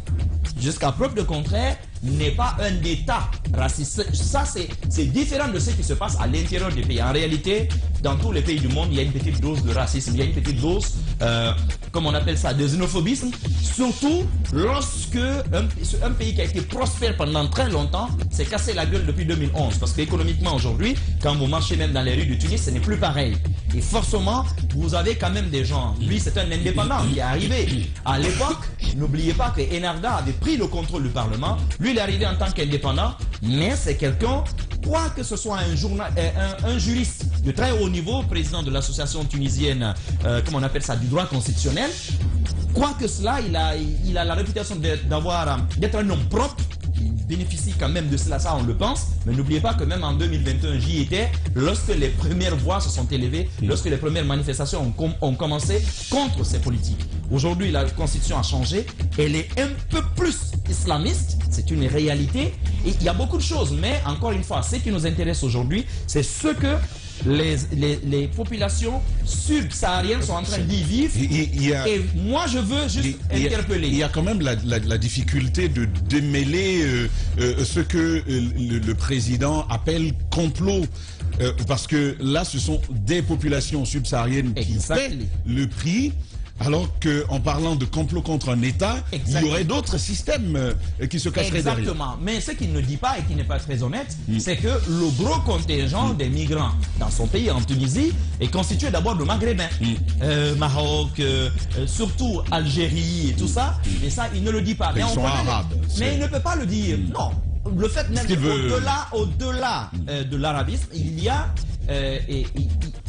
jusqu'à preuve de contraire, n'est pas un État raciste. Ça, c'est différent de ce qui se passe à l'intérieur des pays. En réalité, dans tous les pays du monde, il y a une petite dose de racisme, il y a une petite dose, euh, comme on appelle ça, de xénophobisme. Surtout lorsque un, un, pays qui a été prospère pendant très longtemps s'est cassé la gueule depuis 2011. Parce qu'économiquement, aujourd'hui, quand vous marchez même dans les rues de Tunis, ce n'est plus pareil. Et forcément, vous avez quand même des gens. Lui, c'est un indépendant qui est arrivé. À l'époque, n'oubliez pas que Enarda avait pris le contrôle du Parlement. Lui, il arrivé en tant qu'indépendant, mais c'est quelqu'un, quoi que ce soit un, journal, un, un, juriste de très haut niveau, président de l'association tunisienne, euh, comment on appelle ça, du droit constitutionnel, quoi que cela, il a, il a la réputation d'être un homme propre, bénéficie quand même de cela, ça on le pense, mais n'oubliez pas que même en 2021, j'y étais, lorsque les premières voix se sont élevées, lorsque les premières manifestations ont, com ont commencé contre ces politiques. Aujourd'hui, la constitution a changé, elle est un peu plus islamiste, c'est une réalité, et il y a beaucoup de choses, mais encore une fois, ce qui nous intéresse aujourd'hui, c'est ce que les, les, les, populations subsahariennes sont en train d'y vivre. Il, il a, et moi, je veux juste il, interpeller. Il y a quand même la, la, la difficulté de démêler euh, euh, ce que euh, le, le, président appelle complot. parce que là, ce sont des populations subsahariennes qui paient le prix. Alors qu'en parlant de complot contre un État, Exactement. il y aurait d'autres systèmes euh, qui se cacheraient Exactement. derrière. Mais ce qu'il ne dit pas et qui n'est pas très honnête, mm. c'est que le gros contingent mm. des migrants dans son pays, en Tunisie, est constitué d'abord de Maghrébins. Mm. Euh, Maroc, euh, surtout Algérie et tout ça. Mais ça, il ne le dit pas. Mais, ils sont arabes. Mais il ne peut pas le dire. Non. Le fait même au-delà au -delà, euh, de l'arabisme, il y a euh, et, et,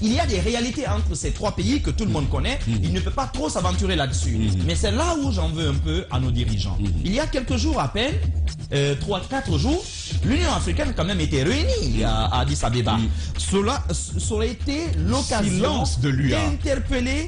il y a des réalités entre ces trois pays que tout le monde connaît. Mm -hmm. Il ne peut pas trop s'aventurer là-dessus. Mm -hmm. Mais c'est là où j'en veux un peu à nos dirigeants. Mm -hmm. Il y a quelques jours à peine, euh, trois, quatre jours, l'Union africaine a quand même été réunie à, à Addis Abeba. Cela, ça aurait été l'occasion d'interpeller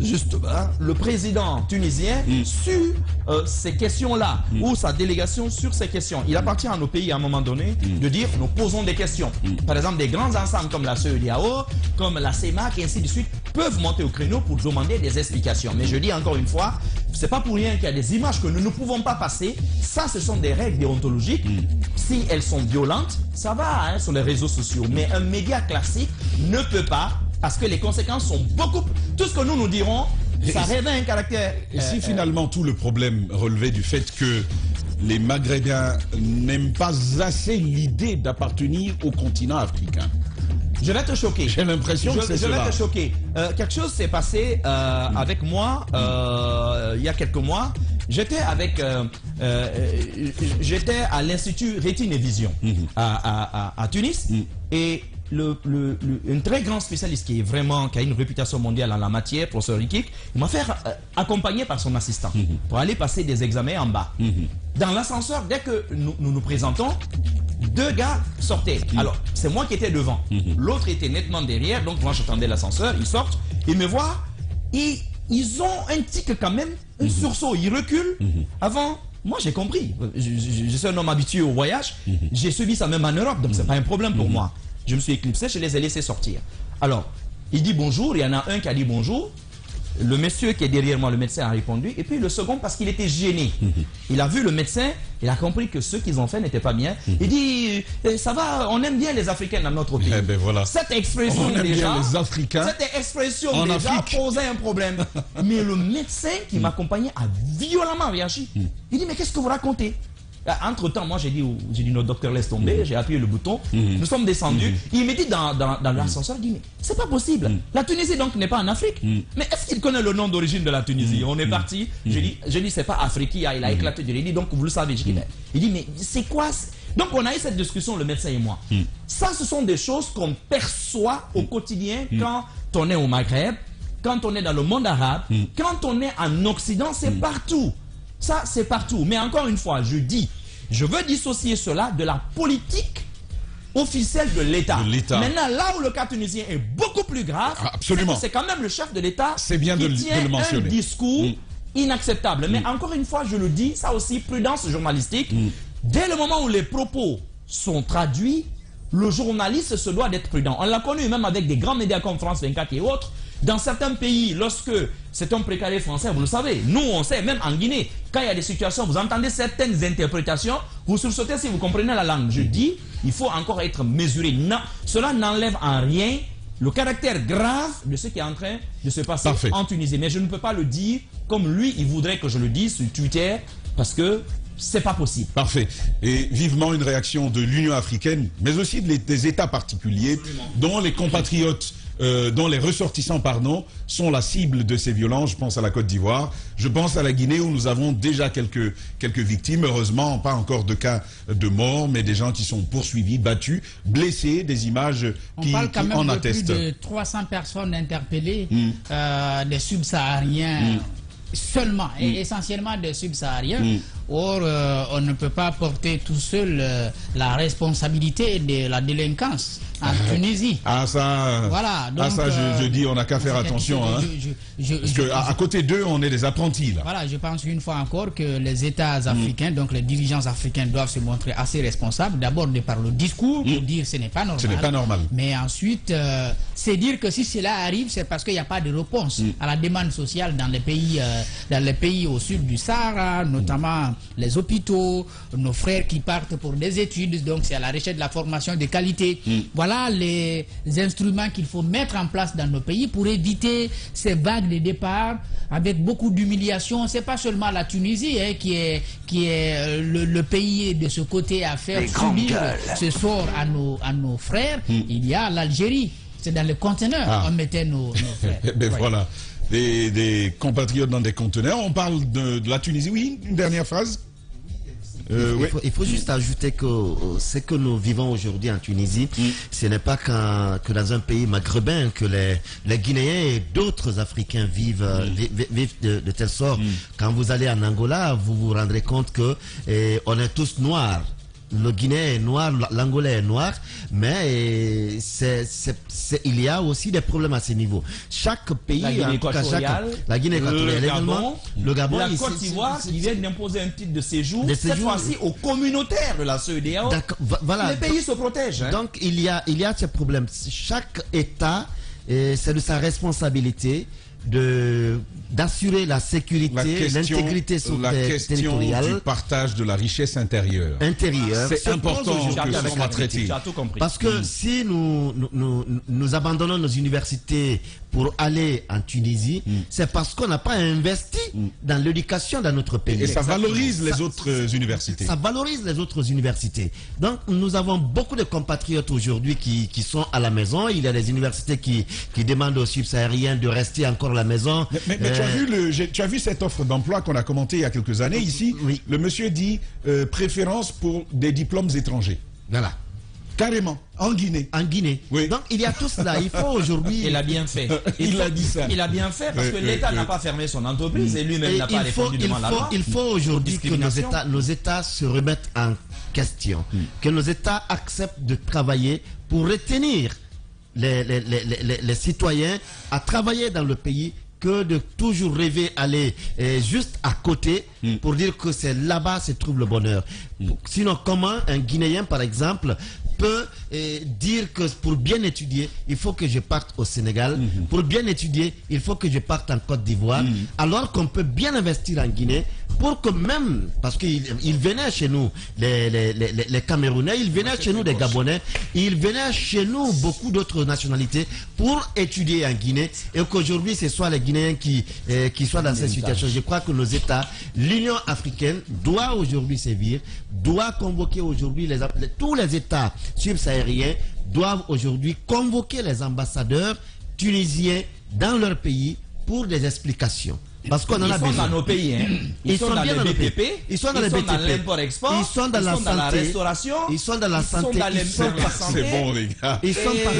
justement le président tunisien mm. sur euh, ces questions-là mm. ou sa délégation sur ces questions. Il appartient à nos pays à un moment donné mm. de dire nous posons des questions. Par exemple, des grands ensembles comme la CEDAO, comme la CEMAC et ainsi de suite peuvent monter au créneau pour demander des explications. Mais je dis encore une fois, c'est pas pour rien qu'il y a des images que nous ne pouvons pas passer. Ça, ce sont des règles déontologiques. Si elles sont violentes, ça va hein, sur les réseaux sociaux. Mais un média classique ne peut pas parce que les conséquences sont beaucoup... Tout ce que nous nous dirons, ça revêt un caractère... Et si euh, finalement tout le problème relevait du fait que les Maghrébins n'aiment pas assez l'idée d'appartenir au continent africain je vais te choquer. J'ai l'impression que c'est Je vais te choquer. Euh, quelque chose s'est passé euh, mmh. avec moi euh, il y a quelques mois. J'étais avec, j'étais à l'institut Rétine et Vision mmh. à, à, à, Tunis mmh. et le, le, le, un très grand spécialiste qui est vraiment qui a une réputation mondiale en la matière, professeur Rikik, il m'a fait euh, accompagner par son assistant mm -hmm. pour aller passer des examens en bas. Mm -hmm. Dans l'ascenseur, dès que nous, nous, nous présentons, deux gars sortaient. Mm -hmm. Alors, c'est moi qui étais devant. L'autre était nettement derrière, donc moi j'attendais l'ascenseur, ils sortent, ils me voient, et ils ont un tic quand même, un sursaut, ils reculent avant moi, j'ai compris. Je, je, je, suis un homme habitué au voyage. J'ai subi ça même en Europe, donc c'est pas un problème pour moi. Je me suis éclipsé, je les ai laissés sortir. Alors, il dit bonjour, il y en a un qui a dit bonjour. Le monsieur qui est derrière moi, le médecin, a répondu. Et puis le second, parce qu'il était gêné. Il a vu le médecin, il a compris que ce qu'ils ont fait n'était pas bien. Il dit, ça va, on aime bien les Africains dans notre pays. Eh ben voilà. Cette expression on aime déjà, bien les Africains cette expression en déjà Afrique. posait un problème. mais le médecin qui m'accompagnait a violemment réagi. Il dit, mais qu'est-ce que vous racontez? Entre temps, moi j'ai dit, j'ai dit, notre docteur laisse tomber, mmh. j'ai appuyé le bouton, mmh. nous sommes descendus. Mmh. Il me dit dans, dans, dans l'ascenseur, il dit, mais c'est pas possible. La Tunisie donc n'est pas en Afrique. Mais est-ce qu'il connaît le nom d'origine de la Tunisie? On est parti. J'ai dit, j'ai dit, c'est pas Afrique, il a, il a éclaté. Je lui dit, donc vous le savez. Je dis, il dit, mais c'est quoi Donc on a eu cette discussion, le médecin et moi. Ça, ce sont des choses qu'on perçoit au quotidien quand on est au Maghreb, quand on est dans le monde arabe, quand on est en Occident, c'est partout. Ça, c'est partout. Mais encore une fois, je dis, je veux dissocier cela de la politique officiel de l'État. Maintenant, là où le cas tunisien est beaucoup plus grave, Ah, c'est quand même le chef de l'État bien qui de tient de le mentionner. un discours Mm. inacceptable. Mais encore une fois, je le dis, ça aussi, prudence journalistique. Mm. Dès le moment où les propos sont traduits, le journaliste se doit d'être prudent. On l'a connu même avec des grands médias comme France 24 et autres. Dans certains pays, lorsque c'est un précaré français, vous le savez, nous on sait, même en Guinée, quand il y a des situations, vous entendez certaines interprétations, vous sursautez si vous comprenez la langue. Je dis, il faut encore être mesuré. Non, cela n'enlève en rien le caractère grave de ce qui est en train de se passer Parfait. en Tunisie. Mais je ne peux pas le dire comme lui, il voudrait que je le dise sur Twitter, parce que c'est pas possible. Parfait. Et vivement une réaction de l'Union africaine, mais aussi des États particuliers, dont les compatriotes, euh, dont les ressortissants, pardon, sont la cible de ces violences. Je pense à la Côte d'Ivoire, je pense à la Guinée où nous avons déjà quelques, quelques victimes. Heureusement, pas encore de cas de mort, mais des gens qui sont poursuivis, battus, blessés, des images On qui, parle quand même en de attestent. plus de 300 personnes interpellées, Mm. euh, des subsahariens Mm. seulement, et Mm. essentiellement des subsahariens. Mm. Or, euh, on ne peut pas porter tout seul euh, la responsabilité de la délinquance en Tunisie. Ah ça, Voilà, ah, donc, ça je, euh, je dis, on n'a qu'à faire attention. hein. je- je- je- Parce que à, à côté d'eux, on est des apprentis là. Voilà, je pense une fois encore que les États Mm. africains, donc les dirigeants africains doivent se montrer assez responsables. D'abord de par le discours, pour dire ce n'est pas normal. Mm. Ce n'est pas normal. Mais ensuite, euh, c'est dire que si cela arrive, c'est parce qu'il n'y a pas de réponse Mm. à la demande sociale dans les pays, euh, dans les pays au sud du Sahara, notamment les hôpitaux, nos frères qui partent pour des études. Donc c'est à la recherche de la formation de qualité. Mm. Voilà les instruments qu'il faut mettre en place dans nos pays pour éviter ces vagues de départ avec beaucoup d'humiliation. C'est pas seulement la Tunisie hein, qui est, qui est euh, le, le pays de ce côté à faire Les subir ce sort à nos, à nos frères. Il y a l'Algérie. C'est dans les conteneurs Ah. on mettait nos, nos frères. Ben Ouais. voilà, des, des compatriotes dans des conteneurs. On parle de, de la Tunisie. Oui, une dernière phrase. Euh, il, faut, il faut juste ajouter que euh, ce que nous vivons aujourd'hui en Tunisie, Mm. ce n'est pas que dans un pays maghrébin que les, les Guinéens et d'autres Africains vivent, Mm. vivent de, de telle sorte. Quand vous allez en Angola, vous vous rendrez compte que eh, on est tous noirs. Le Guinéen est noir, l'Angolais est noir, mais eh, il y a aussi des problèmes à ce niveau. Chaque pays, La Guinée en tout cas, chaque- la Guinée équatoriale le Gabon, le Gabon, la Côte d'Ivoire qui vient d'imposer un titre de séjour, De cette fois-ci aux communautaires de la CEDEAO. Voilà. Les pays se protègent. hein. Donc il y a il y a ce problème. Chaque État, euh, c'est de sa responsabilité de d'assurer la sécurité, l'intégrité sur- la ter- question territoriale. du partage de la richesse intérieure. Intérieure. C'est important que ce soit traité. Parce que si nous, nous, nous, abandonnons nos universités pour aller en Tunisie, c'est parce qu'on n'a pas investi dans l'éducation dans notre pays. Et ça Exactement. valorise les Ça- autres universités. ça valorise les autres universités. Donc, nous avons beaucoup de compatriotes aujourd'hui qui, qui sont à la maison. Il y a des universités qui, qui demandent aux subsahariens de rester encore la maison. Mais, mais tu, as Euh, vu le, tu as vu cette offre d'emploi qu'on a commentée il y a quelques années ici? Le monsieur dit euh, préférence pour des diplômes étrangers. Voilà. Carrément, en Guinée. En Guinée. Oui. Donc il y a tout cela. Il faut aujourd'hui. Il a bien fait. Il faut- a dit ça. Il a bien fait parce Oui, que oui, l'État oui. n'a pas fermé son entreprise et lui-même n'a pas il faut, répondu il devant la faut, loi. il faut aujourd'hui que nos. États, nos États se remettent en question, que nos États acceptent de travailler pour retenir les, les- les- les- citoyens à travailler dans le pays que de toujours rêver aller eh, juste à côté pour dire que c'est là-bas se trouve le bonheur. Sinon, comment un Guinéen, par exemple, peut eh, dire que pour bien étudier, il faut que je parte au Sénégal. Pour bien étudier, il faut que je parte en Côte d'Ivoire. Alors qu'on peut bien investir en Guinée pour que même, parce qu'ils ils venaient chez nous, les, les, les, Camerounais, ils venaient chez nous, des Gabonais, ils venaient chez nous, beaucoup d'autres nationalités, pour étudier en Guinée, et qu'aujourd'hui, ce soit les Guinéens qui, eh, qui soient dans cette situation. Je crois que nos États, l'Union africaine doit aujourd'hui sévir, doit convoquer aujourd'hui les, les- tous les États subsahariens doivent aujourd'hui convoquer les ambassadeurs tunisiens dans leur pays pour des explications. Parce qu'on en Ils a sont besoin. dans nos pays, hein. Ils sont dans bien les BTP. Ils sont dans ils les sont BTP. dans l'import-export, Ils sont dans ils la sont dans la santé. restauration, Ils sont dans la ils sont santé. dans Ils les- sont la santé. C'est bon, les gars. ils sont Et- partout.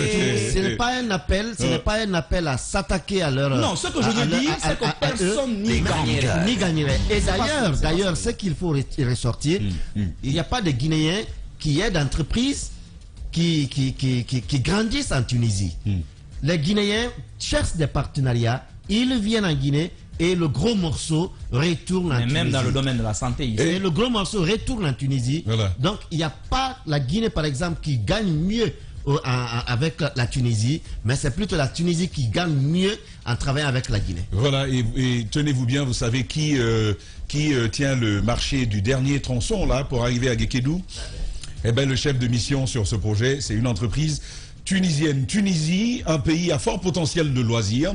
Ce n'est pas un appel, ce Euh. n'est pas un appel à s'attaquer à leur. Non, ce que je à- veux dire, c'est que personne n'y gagnerait. Ni gagnerait. Et d'ailleurs, d'ailleurs, ce qu'il faut re- ressortir, il n'y a pas de Guinéens qui aident d'entreprise qui, qui, qui, qui, qui grandissent en Tunisie. Les Guinéens cherchent des partenariats, ils viennent en Guinée et le gros morceau retourne en Mais Tunisie. même dans le domaine de la santé, ici. Et le gros morceau retourne en Tunisie. Donc, il n'y a pas la Guinée, par exemple, qui gagne mieux au- en- avec la, Tunisie, mais c'est plutôt la Tunisie qui gagne mieux en travaillant avec la Guinée. Voilà, et, et tenez-vous bien, vous savez qui, euh, qui euh, tient le marché du dernier tronçon là pour arriver à Guékédou? Eh bien, le chef de mission sur ce projet, c'est une entreprise tunisienne. Tunisie, un pays à fort potentiel de loisirs.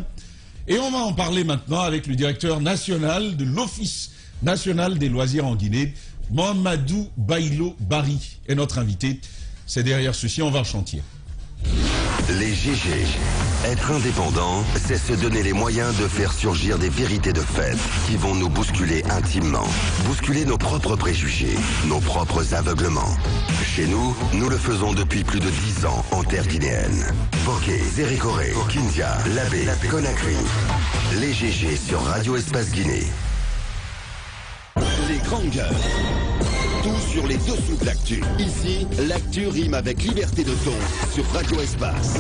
Et on va en parler maintenant avec le directeur national de l'Office national des loisirs en Guinée, Mohamedou Bailo Bari, est notre invité. C'est derrière ceci, on va en chantier. Les GG. Être indépendant, c'est se donner les moyens de faire surgir des vérités de fait qui vont nous bousculer intimement. Bousculer nos propres préjugés, nos propres aveuglements. Chez nous, nous le faisons depuis plus de 10 ans en terre guinéenne. Boké, Zérékoré, Kindia, Labé, Conakry. Les GG sur Radio Espace Guinée. Les grands gueules. Tout sur les dessous de l'actu. Ici, l'actu rime avec liberté de ton sur Radio Espace.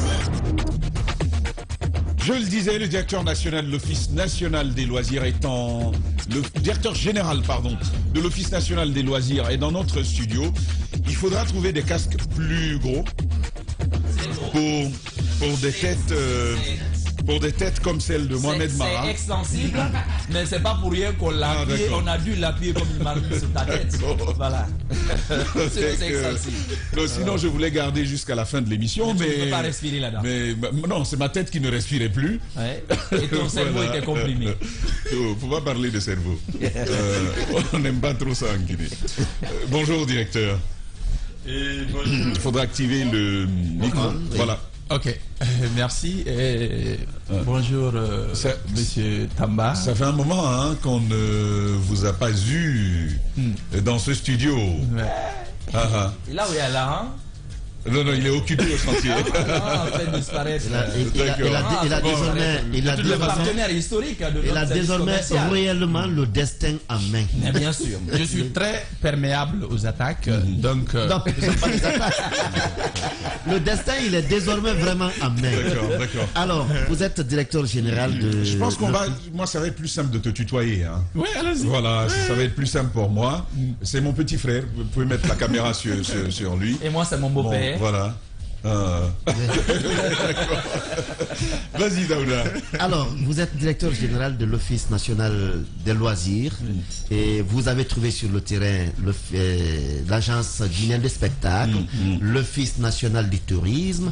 Je le disais, le directeur national de l'Office national des loisirs en... Le directeur général, pardon, de l'Office national des loisirs est dans notre studio. Il faudra trouver des casques plus gros pour, pour des têtes... euh, pour des têtes comme celle de Mohamed C'est- Mara. C'est extensible, mais c'est pas pour rien qu'on l'a Ah. On a dû l'appuyer comme une marque sur ta tête. Voilà. c'est extensible. Non, sinon, je voulais garder jusqu'à la fin de l'émission, Mais mais... tu ne peux pas respirer là-dedans. Mais non, c'est ma tête qui ne respirait plus. Ouais. Et ton cerveau était comprimé. Il faut pas parler de cerveau. Euh, on n'aime pas trop ça en Guinée. Euh, bonjour, directeur. Il faudra activer le micro. Voilà. Ok, merci. Et bonjour, euh, monsieur Tamba. Ça fait un moment hein, qu'on ne vous a pas eu dans ce studio. Ah, ah. Et là où il y a là, hein Non, non, il est occupé au chantier. Ah, on fait disparaître. Il a, il- a- il désormais, il a désormais- de il a commercial. réellement le destin en main. Mais bien sûr. Je suis très perméable aux attaques, donc. euh, Non, ce sont pas des attaques. Le destin, il est désormais vraiment en main. D'accord, d'accord. Alors, vous êtes directeur général de. Je pense qu'on va. Moi, ça va être plus simple de te tutoyer. Hein. Oui, allez-y. Voilà, ça va être plus simple pour moi. C'est mon petit frère. Vous pouvez mettre la caméra sur, sur, sur lui. Et moi, c'est mon Bon, beau-père. Voilà. D'accord. Vas-y, Daouda. Alors, vous êtes directeur général de l'Office national des loisirs et vous avez trouvé sur le terrain euh, l'Agence guinéenne des spectacles, l'Office national du tourisme,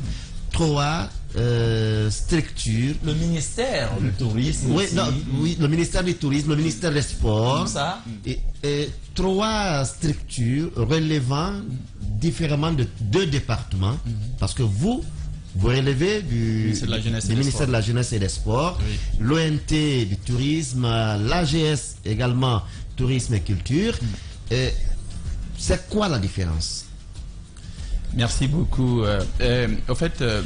trois euh, structures. Le ministère du tourisme. Oui, non, oui, le ministère du tourisme, le ministère des sports. Ça. Et, et trois structures relevant différemment de deux départements. Parce que vous, vous relevez du Ministère de la Jeunesse et des de la Jeunesse et des Sports, l'ONT du tourisme, l'AGS également, tourisme et culture. Et C'est quoi la différence? Merci beaucoup. Euh, euh, au fait, euh,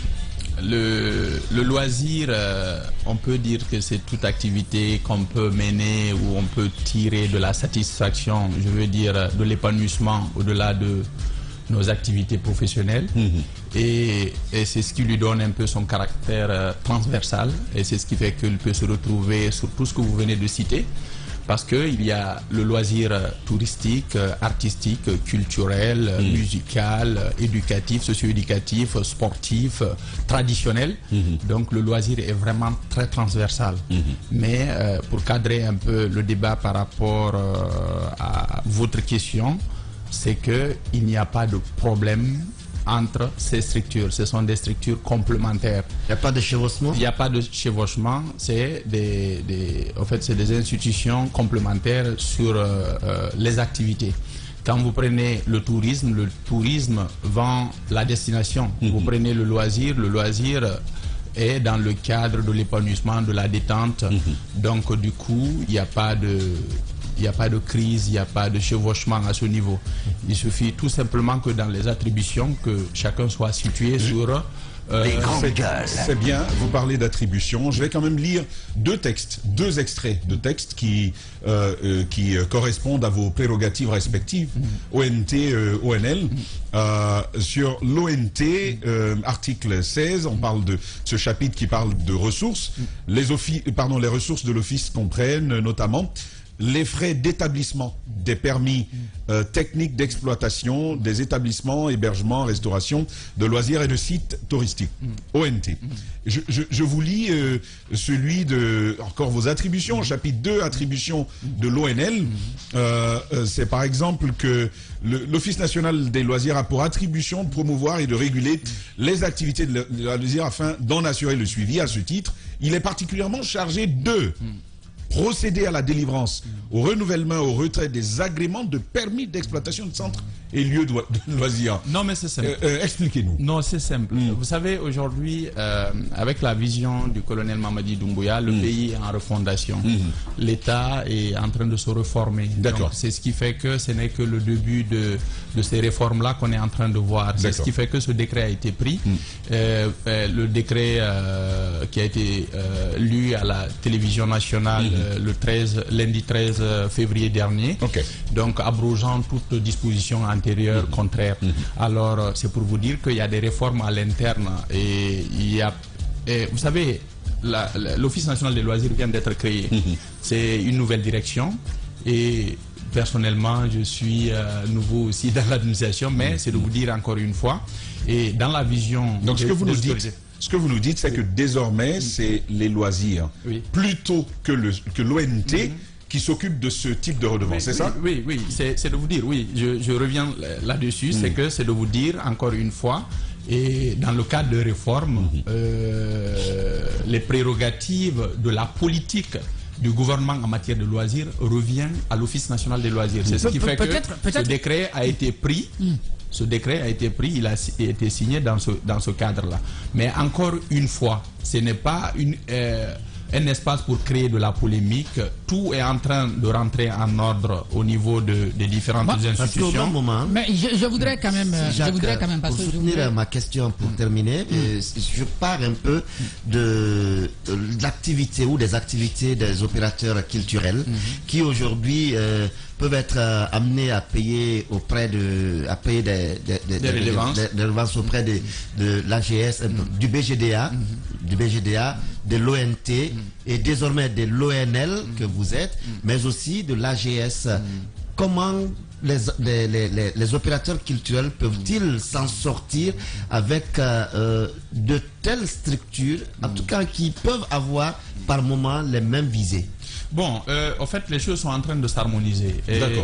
le, le loisir, euh, on peut dire que c'est toute activité qu'on peut mener où on peut tirer de la satisfaction, je veux dire de l'épanouissement au-delà de nos activités professionnelles. Et, et c'est ce qui lui donne un peu son caractère euh, transversal. Et c'est ce qui fait qu'il peut se retrouver sur tout ce que vous venez de citer parce qu'il y a le loisir euh, touristique, euh, artistique, euh, culturel, euh, musical, éducatif, socio-éducatif, sportif, traditionnel. Donc le loisir est vraiment très transversal. Mais euh, pour cadrer un peu le débat par rapport euh, à votre question, c'est qu'il n'y a pas de problème entre ces structures. Ce sont des structures complémentaires. Il n'y a pas de chevauchement? Il n'y a pas de chevauchement. C'est des, des- en fait, des institutions complémentaires sur euh, euh, les activités. Quand vous prenez le tourisme, le tourisme vend la destination. Vous prenez le loisir, le loisir est dans le cadre de l'épanouissement, de la détente. Donc, du coup, il n'y a pas de il n'y a pas de crise, il n'y a pas de chevauchement à ce niveau. Il suffit tout simplement que dans les attributions, que chacun soit situé sur Euh, Les grandes c'est- bien, vous parlez d'attribution. Je vais quand même lire deux textes, deux extraits de textes qui, euh, euh, qui euh, correspondent à vos prérogatives respectives, ONT, euh, ONL. Euh, sur l'ONT, euh, article 16, on parle de ce chapitre qui parle de ressources. Les, pardon, les ressources de l'Office comprennent euh, notamment les frais d'établissement des permis euh, techniques d'exploitation des établissements, hébergements, restauration, de loisirs et de sites touristiques. ONT. Je, je- je vous lis euh, celui de, encore vos attributions, chapitre 2, attributions de l'ONL. Euh, euh, C'est par exemple que l'Office national des loisirs a pour attribution de promouvoir et de réguler les activités de la- de la loisir afin d'en assurer le suivi. À ce titre, il est particulièrement chargé de procéder à la délivrance, au renouvellement, au retrait des agréments de permis d'exploitation de centres et lieux de, loisirs. Non, mais c'est simple. Euh, euh, Expliquez-nous. Non, c'est simple. Mm. Vous savez, aujourd'hui, euh, avec la vision du colonel Mamadi Doumbouya, Mm. le pays est en refondation. L'État est en train de se reformer. D'accord. C'est ce qui fait que ce n'est que le début de, de ces réformes-là qu'on est en train de voir. C'est ce qui fait que ce décret a été pris. Le décret qui a été lu à la télévision nationale Euh, le 13, lundi 13 février dernier. Donc, abrogeant toute disposition antérieure Mm-hmm. contraire. Alors, euh, c'est pour vous dire qu'il y a des réformes à l'interne et il y a. et vous savez, l'Office national des loisirs vient d'être créé. Mm-hmm. C'est une nouvelle direction et personnellement, je suis euh, nouveau aussi dans l'administration, mais c'est de vous dire encore une fois, et dans la vision. Donc ce que vous nous dites, ce que vous nous dites, c'est que désormais, c'est les loisirs, plutôt que le que l'ONT, qui s'occupe de ce type de redevance, c'est oui, ça Oui, oui, c'est de vous dire, oui, je, je reviens là-dessus, c'est que c'est de vous dire encore une fois, et dans le cadre de réforme, euh, les prérogatives de la politique du gouvernement en matière de loisirs revient à l'Office national des loisirs. C'est ce qui fait que ce décret a été pris. Ce décret a été pris, il a été signé dans ce, dans ce cadre-là. Mais encore une fois, ce n'est pas une, euh, un espace pour créer de la polémique. Tout est en train de rentrer en ordre au niveau de, des différentes parce institutions. même moment, Mais je, je voudrais quand même, euh, je Jacques, voudrais quand même parce pour soutenir voudrais- ma question pour terminer, euh, je pars un peu de, de l'activité ou des activités des opérateurs culturels qui aujourd'hui euh, peuvent être euh, amenés à payer auprès de à payer des, des, des- Des redevances. des- des redevances auprès de, de l'AGS, euh, du BGDA, du BGDA, de l'ONT et désormais de l'ONL que vous êtes, mais aussi de l'AGS. Comment les, les, les- opérateurs culturels peuvent-ils s'en sortir avec euh, de telles structures, en tout cas qui peuvent avoir par moment les mêmes visées? Bon, euh, en fait, les choses sont en train de s'harmoniser.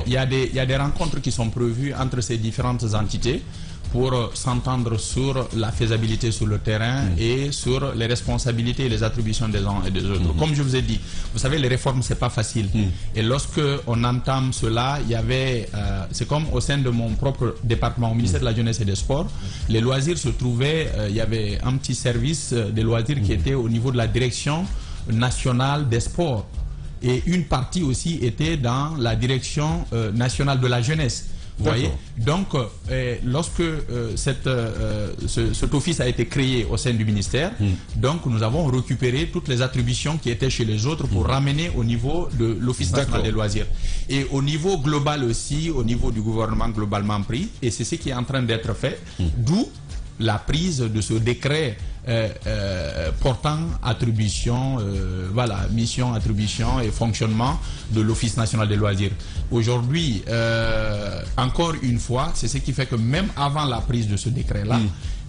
Il y, a des- il y a des rencontres qui sont prévues entre ces différentes entités pour euh, s'entendre sur la faisabilité sur le terrain et sur les responsabilités et les attributions des uns et des autres. Comme je vous ai dit, vous savez, les réformes, c'est pas facile. Et lorsque on entame cela, il y avait, euh, c'est comme au sein de mon propre département, au ministère de la Jeunesse et des Sports, les loisirs se trouvaient, euh, il y avait un petit service des loisirs qui était au niveau de la direction nationale des sports et une partie aussi était dans la direction euh, nationale de la jeunesse. Vous voyez? Donc, euh, lorsque euh, cette, euh, ce- cet office a été créé au sein du ministère, donc nous avons récupéré toutes les attributions qui étaient chez les autres pour ramener au niveau de l'Office national des loisirs. Et au niveau global aussi, au niveau du gouvernement globalement pris, et c'est ce qui est en train d'être fait, d'où la prise de ce décret euh, euh, portant attribution, euh, voilà, mission, attribution et fonctionnement de l'Office national des loisirs. Aujourd'hui, encore une fois, c'est ce qui fait que même avant la prise de ce décret-là,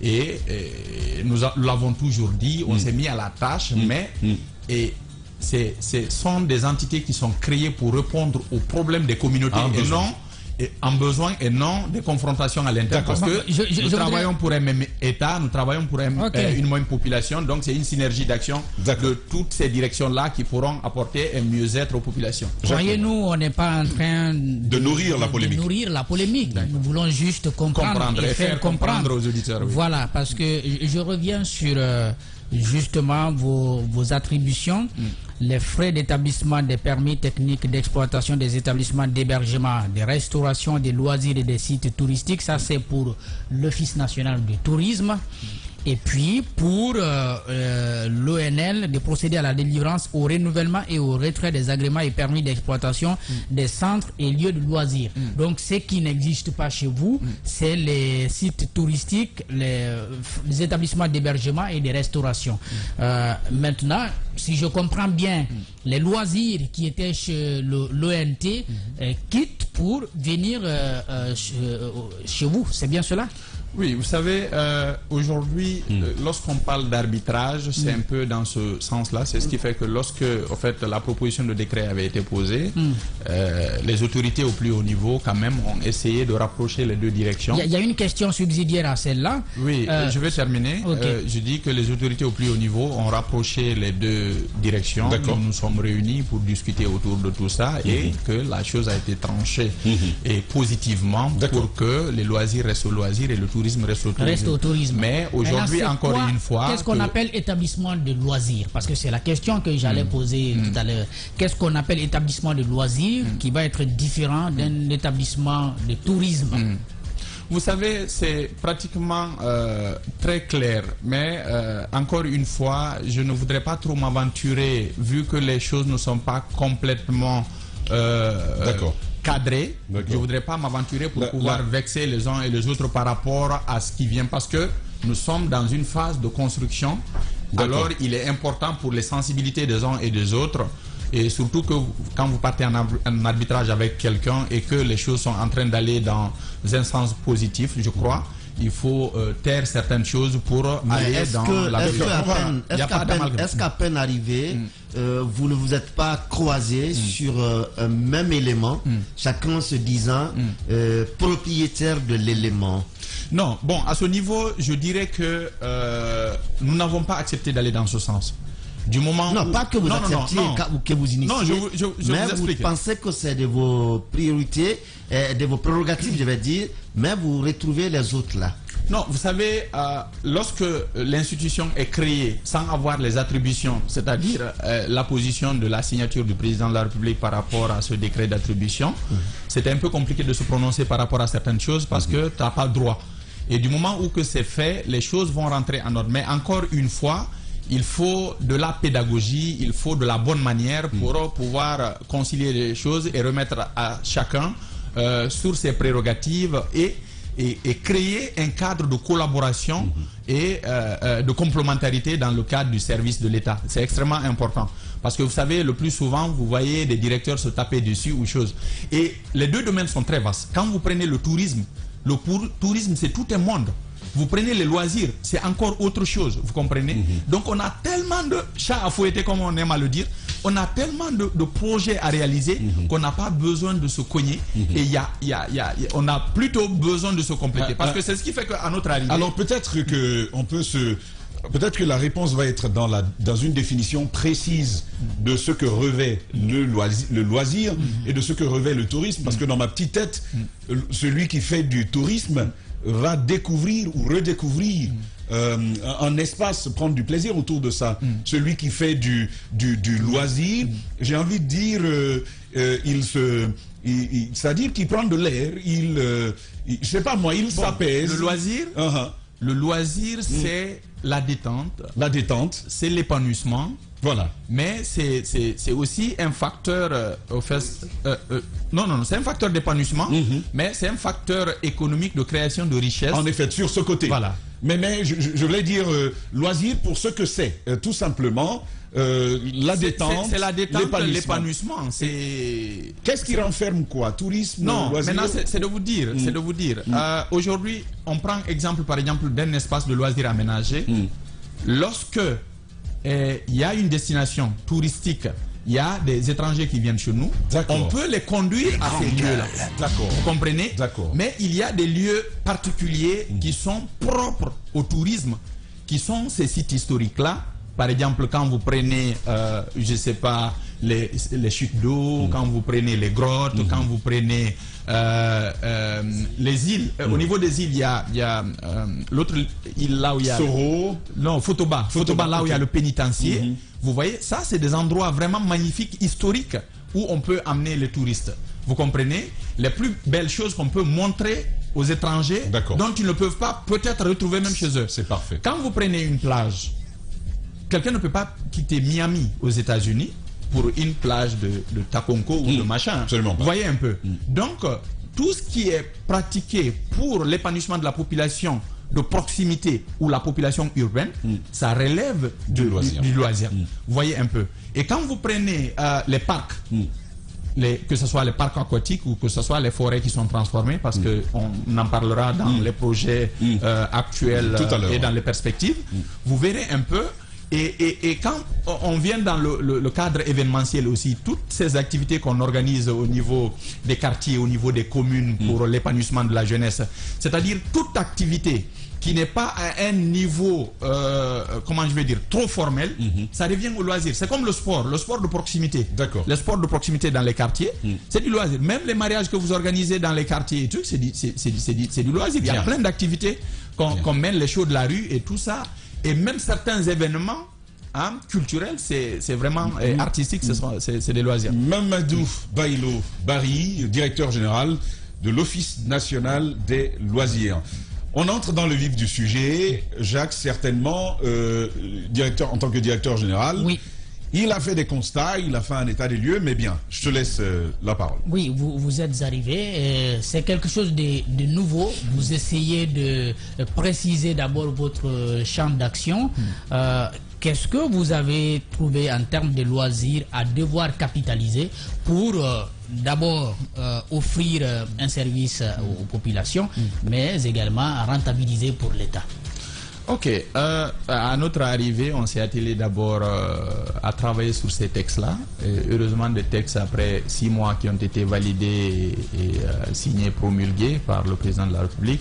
et, et nous l'avons toujours dit, on s'est mis à la tâche, mais et ce sont des entités qui sont créées pour répondre aux problèmes des communautés En et non en besoin et non des confrontations à. D'accord. Parce que Je- je- nous je travaillons voudrais- pour un même État, nous travaillons pour un- euh, une même population, donc c'est une synergie d'action de toutes ces directions-là qui pourront apporter un mieux-être aux populations. Voyez-nous, on n'est pas en train de, nourrir la polémique. de nourrir la polémique. Nous voulons juste comprendre, Comprendre et et faire, faire comprendre. comprendre aux auditeurs, oui. Voilà, parce que je je reviens sur euh, justement vos, vos attributions, Mm. Les frais d'établissement des permis techniques d'exploitation des établissements d'hébergement, des restaurations, des loisirs et des sites touristiques. Ça, c'est pour l'Office national du tourisme. Et puis pour euh, euh, l'ONL de procéder à la délivrance, au renouvellement et au retrait des agréments et permis d'exploitation des centres et lieux de loisirs. Donc ce qui n'existe pas chez vous, c'est les sites touristiques, les, les établissements d'hébergement et de restauration. Euh, maintenant, si je comprends bien, les loisirs qui étaient chez l'ONT quittent pour venir chez, chez vous. C'est bien cela? Oui, vous savez, euh, aujourd'hui, Hmm. euh, lorsqu'on parle d'arbitrage, c'est Mm. un peu dans ce sens-là. C'est ce qui fait que lorsque, en fait, la proposition de décret avait été posée, Mm. euh, les autorités au plus haut niveau, quand même, ont essayé de rapprocher les deux directions. Il y, a- il y a une question subsidiaire à celle-là. Oui, Euh, je vais terminer. je dis que les autorités au plus haut niveau ont rapproché les deux directions. D'accord. Nous nous sommes réunis pour discuter autour de tout ça et Mhm. que la chose a été tranchée et positivement pour que les loisirs restent au loisir et le tourisme reste au tourisme. Reste au tourisme. Mais aujourd'hui, encore quoi- une fois, Qu'est-ce qu'on que- appelle établissement de loisirs? Parce que c'est la question que j'allais Mm. poser Mm. tout à l'heure. Qu'est-ce qu'on appelle établissement de loisirs Mm. qui va être différent d'un établissement de tourisme? Vous savez, c'est pratiquement euh, très clair, mais euh, encore une fois, je ne voudrais pas trop m'aventurer vu que les choses ne sont pas complètement euh, D'accord. Je ne voudrais pas m'aventurer pour pouvoir vexer les uns et les autres par rapport à ce qui vient parce que nous sommes dans une phase de construction. Alors, il est important pour les sensibilités des uns et des autres. Et surtout que quand vous partez en arbitrage avec quelqu'un et que les choses sont en train d'aller dans un sens positif, je crois, il faut euh, taire certaines choses pour Mais aller dans que, la est-ce peine, qu'à peine, qu'à peine arrivé, euh, vous ne vous êtes pas croisés sur euh, un même élément, chacun se disant euh, propriétaire de l'élément? Non, bon, à ce niveau, je dirais que nous n'avons pas accepté d'aller dans ce sens. Du moment Non, où- pas que vous Non, acceptiez non. ou que vous initiez. Non, je, vous- je, je mais vous pensez que c'est de vos priorités, euh, de vos prérogatives, je vais dire, mais vous retrouvez les autres là. Non, vous savez, euh, lorsque l'institution est créée sans avoir les attributions, c'est-à-dire euh, la position de la signature du président de la République par rapport à ce décret d'attribution, c'est un peu compliqué de se prononcer par rapport à certaines choses parce que tu n'as pas le droit. Et du moment où que c'est fait, les choses vont rentrer en ordre. Mais encore une fois, il faut de la pédagogie, il faut de la bonne manière pour pouvoir concilier les choses et remettre à chacun euh, sur ses prérogatives et, et, et créer un cadre de collaboration et euh, euh, de complémentarité dans le cadre du service de l'État. C'est extrêmement important. Parce que vous savez, le plus souvent, vous voyez des directeurs se taper dessus ou chose. Et les deux domaines sont très vastes. Quand vous prenez le tourisme, le tourisme, c'est tout un monde. Vous prenez les loisirs, c'est encore autre chose, vous comprenez Donc on a tellement de chats à fouetter, comme on aime à le dire, on a tellement de, de projets à réaliser qu'on n'a pas besoin de se cogner et il y a, y a- y a- on a plutôt besoin de se compléter. Ah, Parce ah. que c'est ce qui fait qu'à notre arrivée... Alors peut-être que on peut se peut-être que la réponse va être dans la dans une définition précise de ce que revêt le loisir, le loisir et de ce que revêt le tourisme. Parce que dans ma petite tête celui qui fait du tourisme va découvrir ou redécouvrir euh, un espace, prendre du plaisir autour de ça. Celui qui fait du, du, du loisir, j'ai envie de dire, euh, euh, il se, c'est-à-dire qu'il prend de l'air, il, euh, il- je sais pas moi, il Bon, s'apaise. Le loisir, Uh-huh. le loisir, c'est la détente. La détente. C'est l'épanouissement. Voilà. Mais c'est- aussi un facteur, euh, euh, euh, non, non, non, c'est un facteur d'épanouissement, mais c'est un facteur économique de création de richesse. En effet, sur ce côté. Voilà. Mais, mais je, voulais dire loisir pour ce que c'est. Tout simplement, la C'est- détente. c'est- la détente, l'épanouissement. l'épanouissement. C'est Qu'est-ce qui renferme quoi? Tourisme, Non, loisir? maintenant c'est de vous dire, c'est de vous dire. Euh, Aujourd'hui, on prend exemple par exemple d'un espace de loisirs aménagé. Lorsque euh, il y a une destination touristique, il y a des étrangers qui viennent chez nous, on peut les conduire à ces lieux-là. D'accord. Vous comprenez Mais il y a des lieux particuliers qui sont propres au tourisme, qui sont ces sites historiques-là. Par exemple, quand vous prenez, euh, je ne sais pas, les, les chutes d'eau, quand vous prenez les grottes, quand vous prenez euh, euh, les îles. Euh, Au niveau des îles, il y a, il y a, l'autre île là où il y a... Soro. Non, Fotoba. Fotoba, là où il y a le pénitencier. Mhm. Vous voyez, ça, c'est des endroits vraiment magnifiques, historiques, où on peut amener les touristes. Vous comprenez? Les plus belles choses qu'on peut montrer aux étrangers dont ils ne peuvent pas peut-être retrouver même chez eux. C'est parfait. Quand vous prenez une plage, quelqu'un ne peut pas quitter Miami aux États-Unis pour une plage de, de Takonko ou de machin. Absolument pas. Vous voyez un peu. Donc, euh, tout ce qui est pratiqué pour l'épanouissement de la population de proximité ou la population urbaine, ça relève Du loisir. du loisir. Vous voyez un peu. Et quand vous prenez euh, les parcs, les- que ce soit les parcs aquatiques ou que ce soit les forêts qui sont transformées, parce que on en parlera dans les projets euh, actuels et dans les perspectives, vous verrez un peu. Et, et- et quand on vient dans le, le- le cadre événementiel aussi, toutes ces activités qu'on organise au niveau des quartiers, au niveau des communes pour l'épanouissement de la jeunesse, c'est-à-dire toute activité qui n'est pas à un niveau, euh, comment je vais dire, trop formel, ça revient au loisir. C'est comme le sport, le sport de proximité. D'accord. Le sport de proximité dans les quartiers, c'est du loisir. Même les mariages que vous organisez dans les quartiers et tout, c'est du, du- du- loisir. Il y a plein d'activités qu'on qu'on mène, les shows de la rue et tout ça. Et même certains événements hein, culturels, c'est vraiment euh, artistique, ce sont- c'est c'est des loisirs. Mamadou Bailo Barry, directeur général de l'Office national des loisirs. On entre dans le vif du sujet. Jacques, certainement, euh, directeur, en tant que directeur général, Oui. Il a fait des constats, il a fait un état des lieux, mais bien, je te laisse euh, la parole. Oui, vous, vous êtes arrivé. euh, c'est quelque chose de, de nouveau. Vous essayez de euh, préciser d'abord votre champ d'action. Euh, Qu'est-ce que vous avez trouvé en termes de loisirs à devoir capitaliser pour euh, d'abord euh, offrir un service aux populations, mais également rentabiliser pour l'État? Ok, euh, à notre arrivée, on s'est attelé d'abord euh, à travailler sur ces textes-là. Heureusement, des textes après six mois qui ont été validés et, et, euh, signés, promulgués par le président de la République.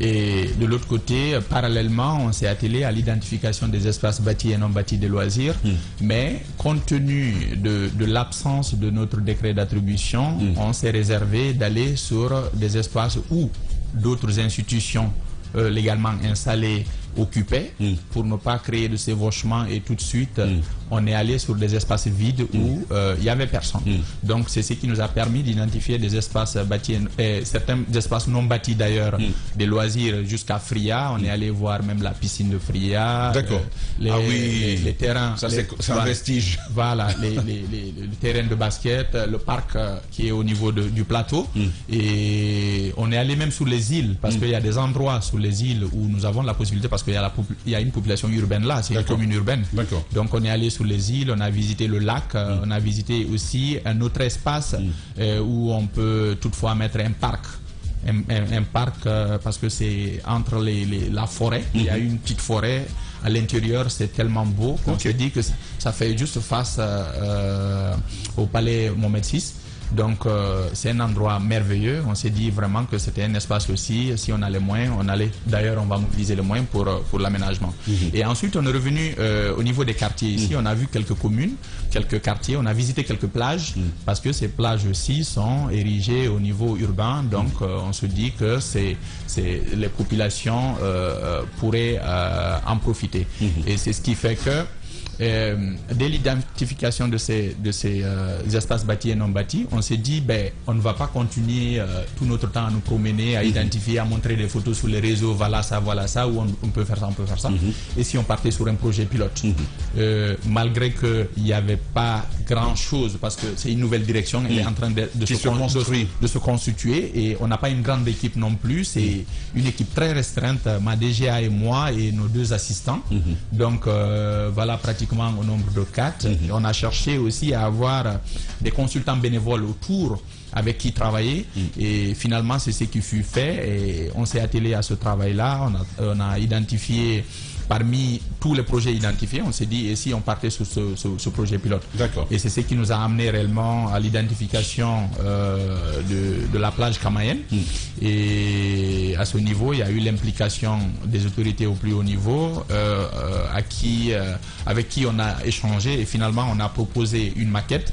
Et de l'autre côté, parallèlement, on s'est attelé à l'identification des espaces bâtis et non bâtis de loisirs. Mais compte tenu de, de l'absence de notre décret d'attribution, on s'est réservé d'aller sur des espaces où d'autres institutions euh, légalement installés occupaient pour ne pas créer de sévauchement et tout de suite euh, on est allé sur des espaces vides où euh, il y avait personne. Donc c'est ce qui nous a permis d'identifier des espaces bâtis, et certains espaces non bâtis d'ailleurs, des loisirs jusqu'à Fria. On est allé voir même la piscine de Fria. D'accord. euh, les, Ah oui. les, les terrains. Ça, c'est- un vestige. Voilà, les, les, les- le terrain de basket, euh, le parc euh, qui est au niveau de- du plateau. Et on est allé même sur les îles, parce qu'il y a des endroits sur les îles où nous avons la possibilité, parce qu'il y, a la il y a une population urbaine là, c'est une D'accord. commune urbaine. D'accord. Donc on est allé sur les îles, on a visité le lac, euh, on a visité aussi un autre espace euh, où on peut toutefois mettre un parc. Un, un- un parc euh, parce que c'est entre les, les- la forêt, il y a une petite forêt. À l'intérieur, c'est tellement beau qu'on se dit que ça, fait juste face euh, au palais Mohamed VI. Donc euh, c'est un endroit merveilleux. On s'est dit vraiment que c'était un espace aussi. Si on a les moyens, on allait. D'ailleurs, on va mobiliser les moyens pour euh, pour l'aménagement. Et ensuite, on est revenu euh, au niveau des quartiers. Ici, on a vu quelques communes, quelques quartiers. On a visité quelques plages parce que ces plages aussi sont érigées au niveau urbain. Donc, euh, on se dit que c'est les populations pourraient en profiter. Et c'est ce qui fait que euh, dès l'identification de ces, de ces euh, espaces bâtis et non bâtis, on s'est dit, ben, on ne va pas continuer euh, tout notre temps à nous promener, à identifier, à montrer des photos sur les réseaux, voilà ça, voilà ça, où on, on peut faire ça, on peut faire ça. Et si on partait sur un projet pilote, Euh, malgré qu'il n'y avait pas grand-chose, parce que c'est une nouvelle direction, elle est en train de, de se con- de- se constituer et on n'a pas une grande équipe non plus. C'est une équipe très restreinte, ma DGA et moi et nos deux assistants. Donc voilà pratiquement au nombre de quatre. Et on a cherché aussi à avoir des consultants bénévoles autour avec qui travailler et finalement c'est ce qui fut fait et on s'est attelé à ce travail-là. On a, on a identifié parmi tous les projets identifiés, on s'est dit, et si on partait sur ce, ce- ce projet pilote D'accord. Et c'est ce qui nous a amené réellement à l'identification euh, de, de la plage Kamayen. Et à ce niveau, il y a eu l'implication des autorités au plus haut niveau, euh, euh, à qui, euh, avec qui on a échangé et finalement on a proposé une maquette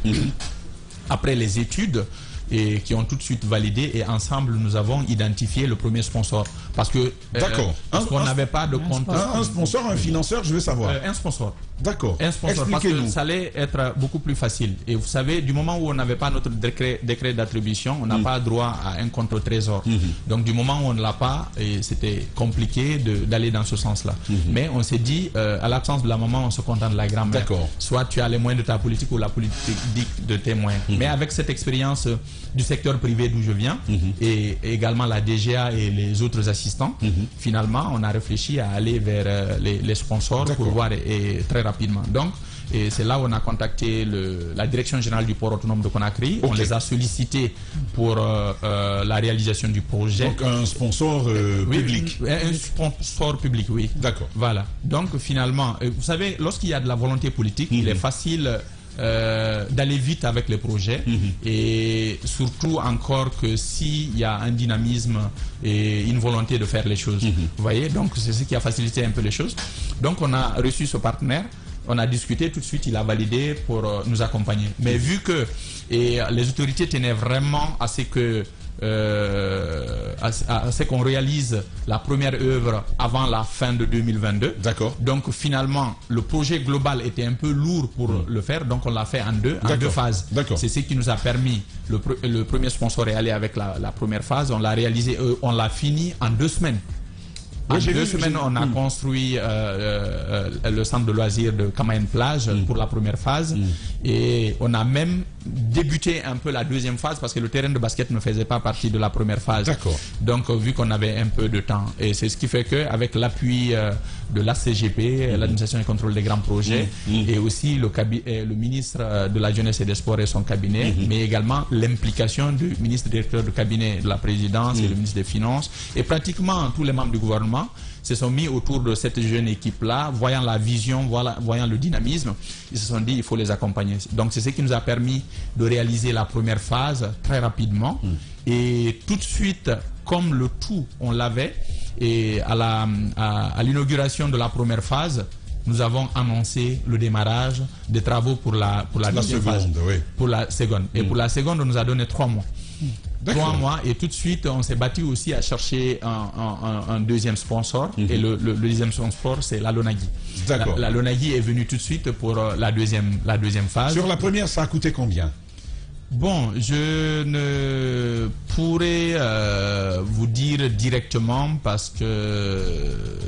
après les études et qui ont tout de suite validé et ensemble nous avons identifié le premier sponsor parce que euh, D'accord. parce qu'on n'avait pas de compte Un, un sponsor, un financeur, je veux savoir. Euh, un sponsor. D'accord. Un sponsor, parce que ça allait être beaucoup plus facile. Et vous savez, du moment où on n'avait pas notre décret, décret d'attribution, on n'a Mm. pas droit à un compte au trésor. Mm-hmm. Donc du moment où on ne l'a pas, et c'était compliqué de- d'aller dans ce sens-là. Mm-hmm. Mais on s'est dit, euh, à l'absence de la maman, on se contente de la grand-mère. D'accord. Soit tu as les moyens de ta politique ou la politique de tes moyens. Mm-hmm. Mais avec cette expérience euh, du secteur privé d'où je viens, et, et également la DGA et les autres assistants, finalement, on a réfléchi à aller vers euh, les, les sponsors pour voir et, et très rapidement. Donc, et c'est là où on a contacté le- la direction générale du port autonome de Conakry. On les a sollicités pour euh, euh, la réalisation du projet. Donc un sponsor euh, Oui, public. Un, un sponsor public, oui. D'accord. Voilà. Donc finalement, vous savez, lorsqu'il y a de la volonté politique, il est facile euh, d'aller vite avec les projets et surtout encore que s'il y a un dynamisme et une volonté de faire les choses. Vous voyez, donc c'est ce qui a facilité un peu les choses. Donc on a reçu ce partenaire. On a discuté tout de suite, il a validé pour euh, nous accompagner. Mais vu que et, les autorités tenaient vraiment à ce que euh, à, ce qu'on réalise la première œuvre avant la fin de 2022. D'accord. Donc finalement, le projet global était un peu lourd pour le faire, donc on l'a fait en deux, en deux phases. D'accord. C'est ce qui nous a permis. Le, pre- le premier sponsor est allé avec la, la première phase, on l'a réalisé, euh, on l'a fini en deux semaines. En deux vu, semaines, on a Mm. construit euh, euh, le centre de loisirs de Kamayen Plage Mm. pour la première phase. Et on a même débuté un peu la deuxième phase parce que le terrain de basket ne faisait pas partie de la première phase. D'accord. Donc, euh, vu qu'on avait un peu de temps. Et c'est ce qui fait qu'avec l'appui euh, de la CGP, Mm. euh, l'administration et contrôle des grands projets, et aussi le, ministre de la Jeunesse et des Sports et son cabinet, Mm-hmm. mais également l'implication du ministre directeur du cabinet de la présidence Mm. et le ministre des Finances, et pratiquement tous les membres du gouvernement se sont mis autour de cette jeune équipe-là, voyant la vision, voyant le dynamisme, ils se sont dit il faut les accompagner. Donc c'est ce qui nous a permis de réaliser la première phase très rapidement. Et tout de suite, comme le tout, on l'avait, et à la- à- à l'inauguration de la première phase, nous avons annoncé le démarrage des travaux pour la, pour la, La deuxième phase. seconde, oui. Pour la seconde. Et pour la seconde, on nous a donné trois mois. Trois mois et tout de suite on s'est battu aussi à chercher un, un- un- un deuxième sponsor et le, le- le deuxième sponsor c'est la. D'accord. La, est venue tout de suite pour euh, la deuxième, la deuxième phase. Sur la première, ça a coûté combien? Bon, je ne pourrais euh, vous dire directement parce que...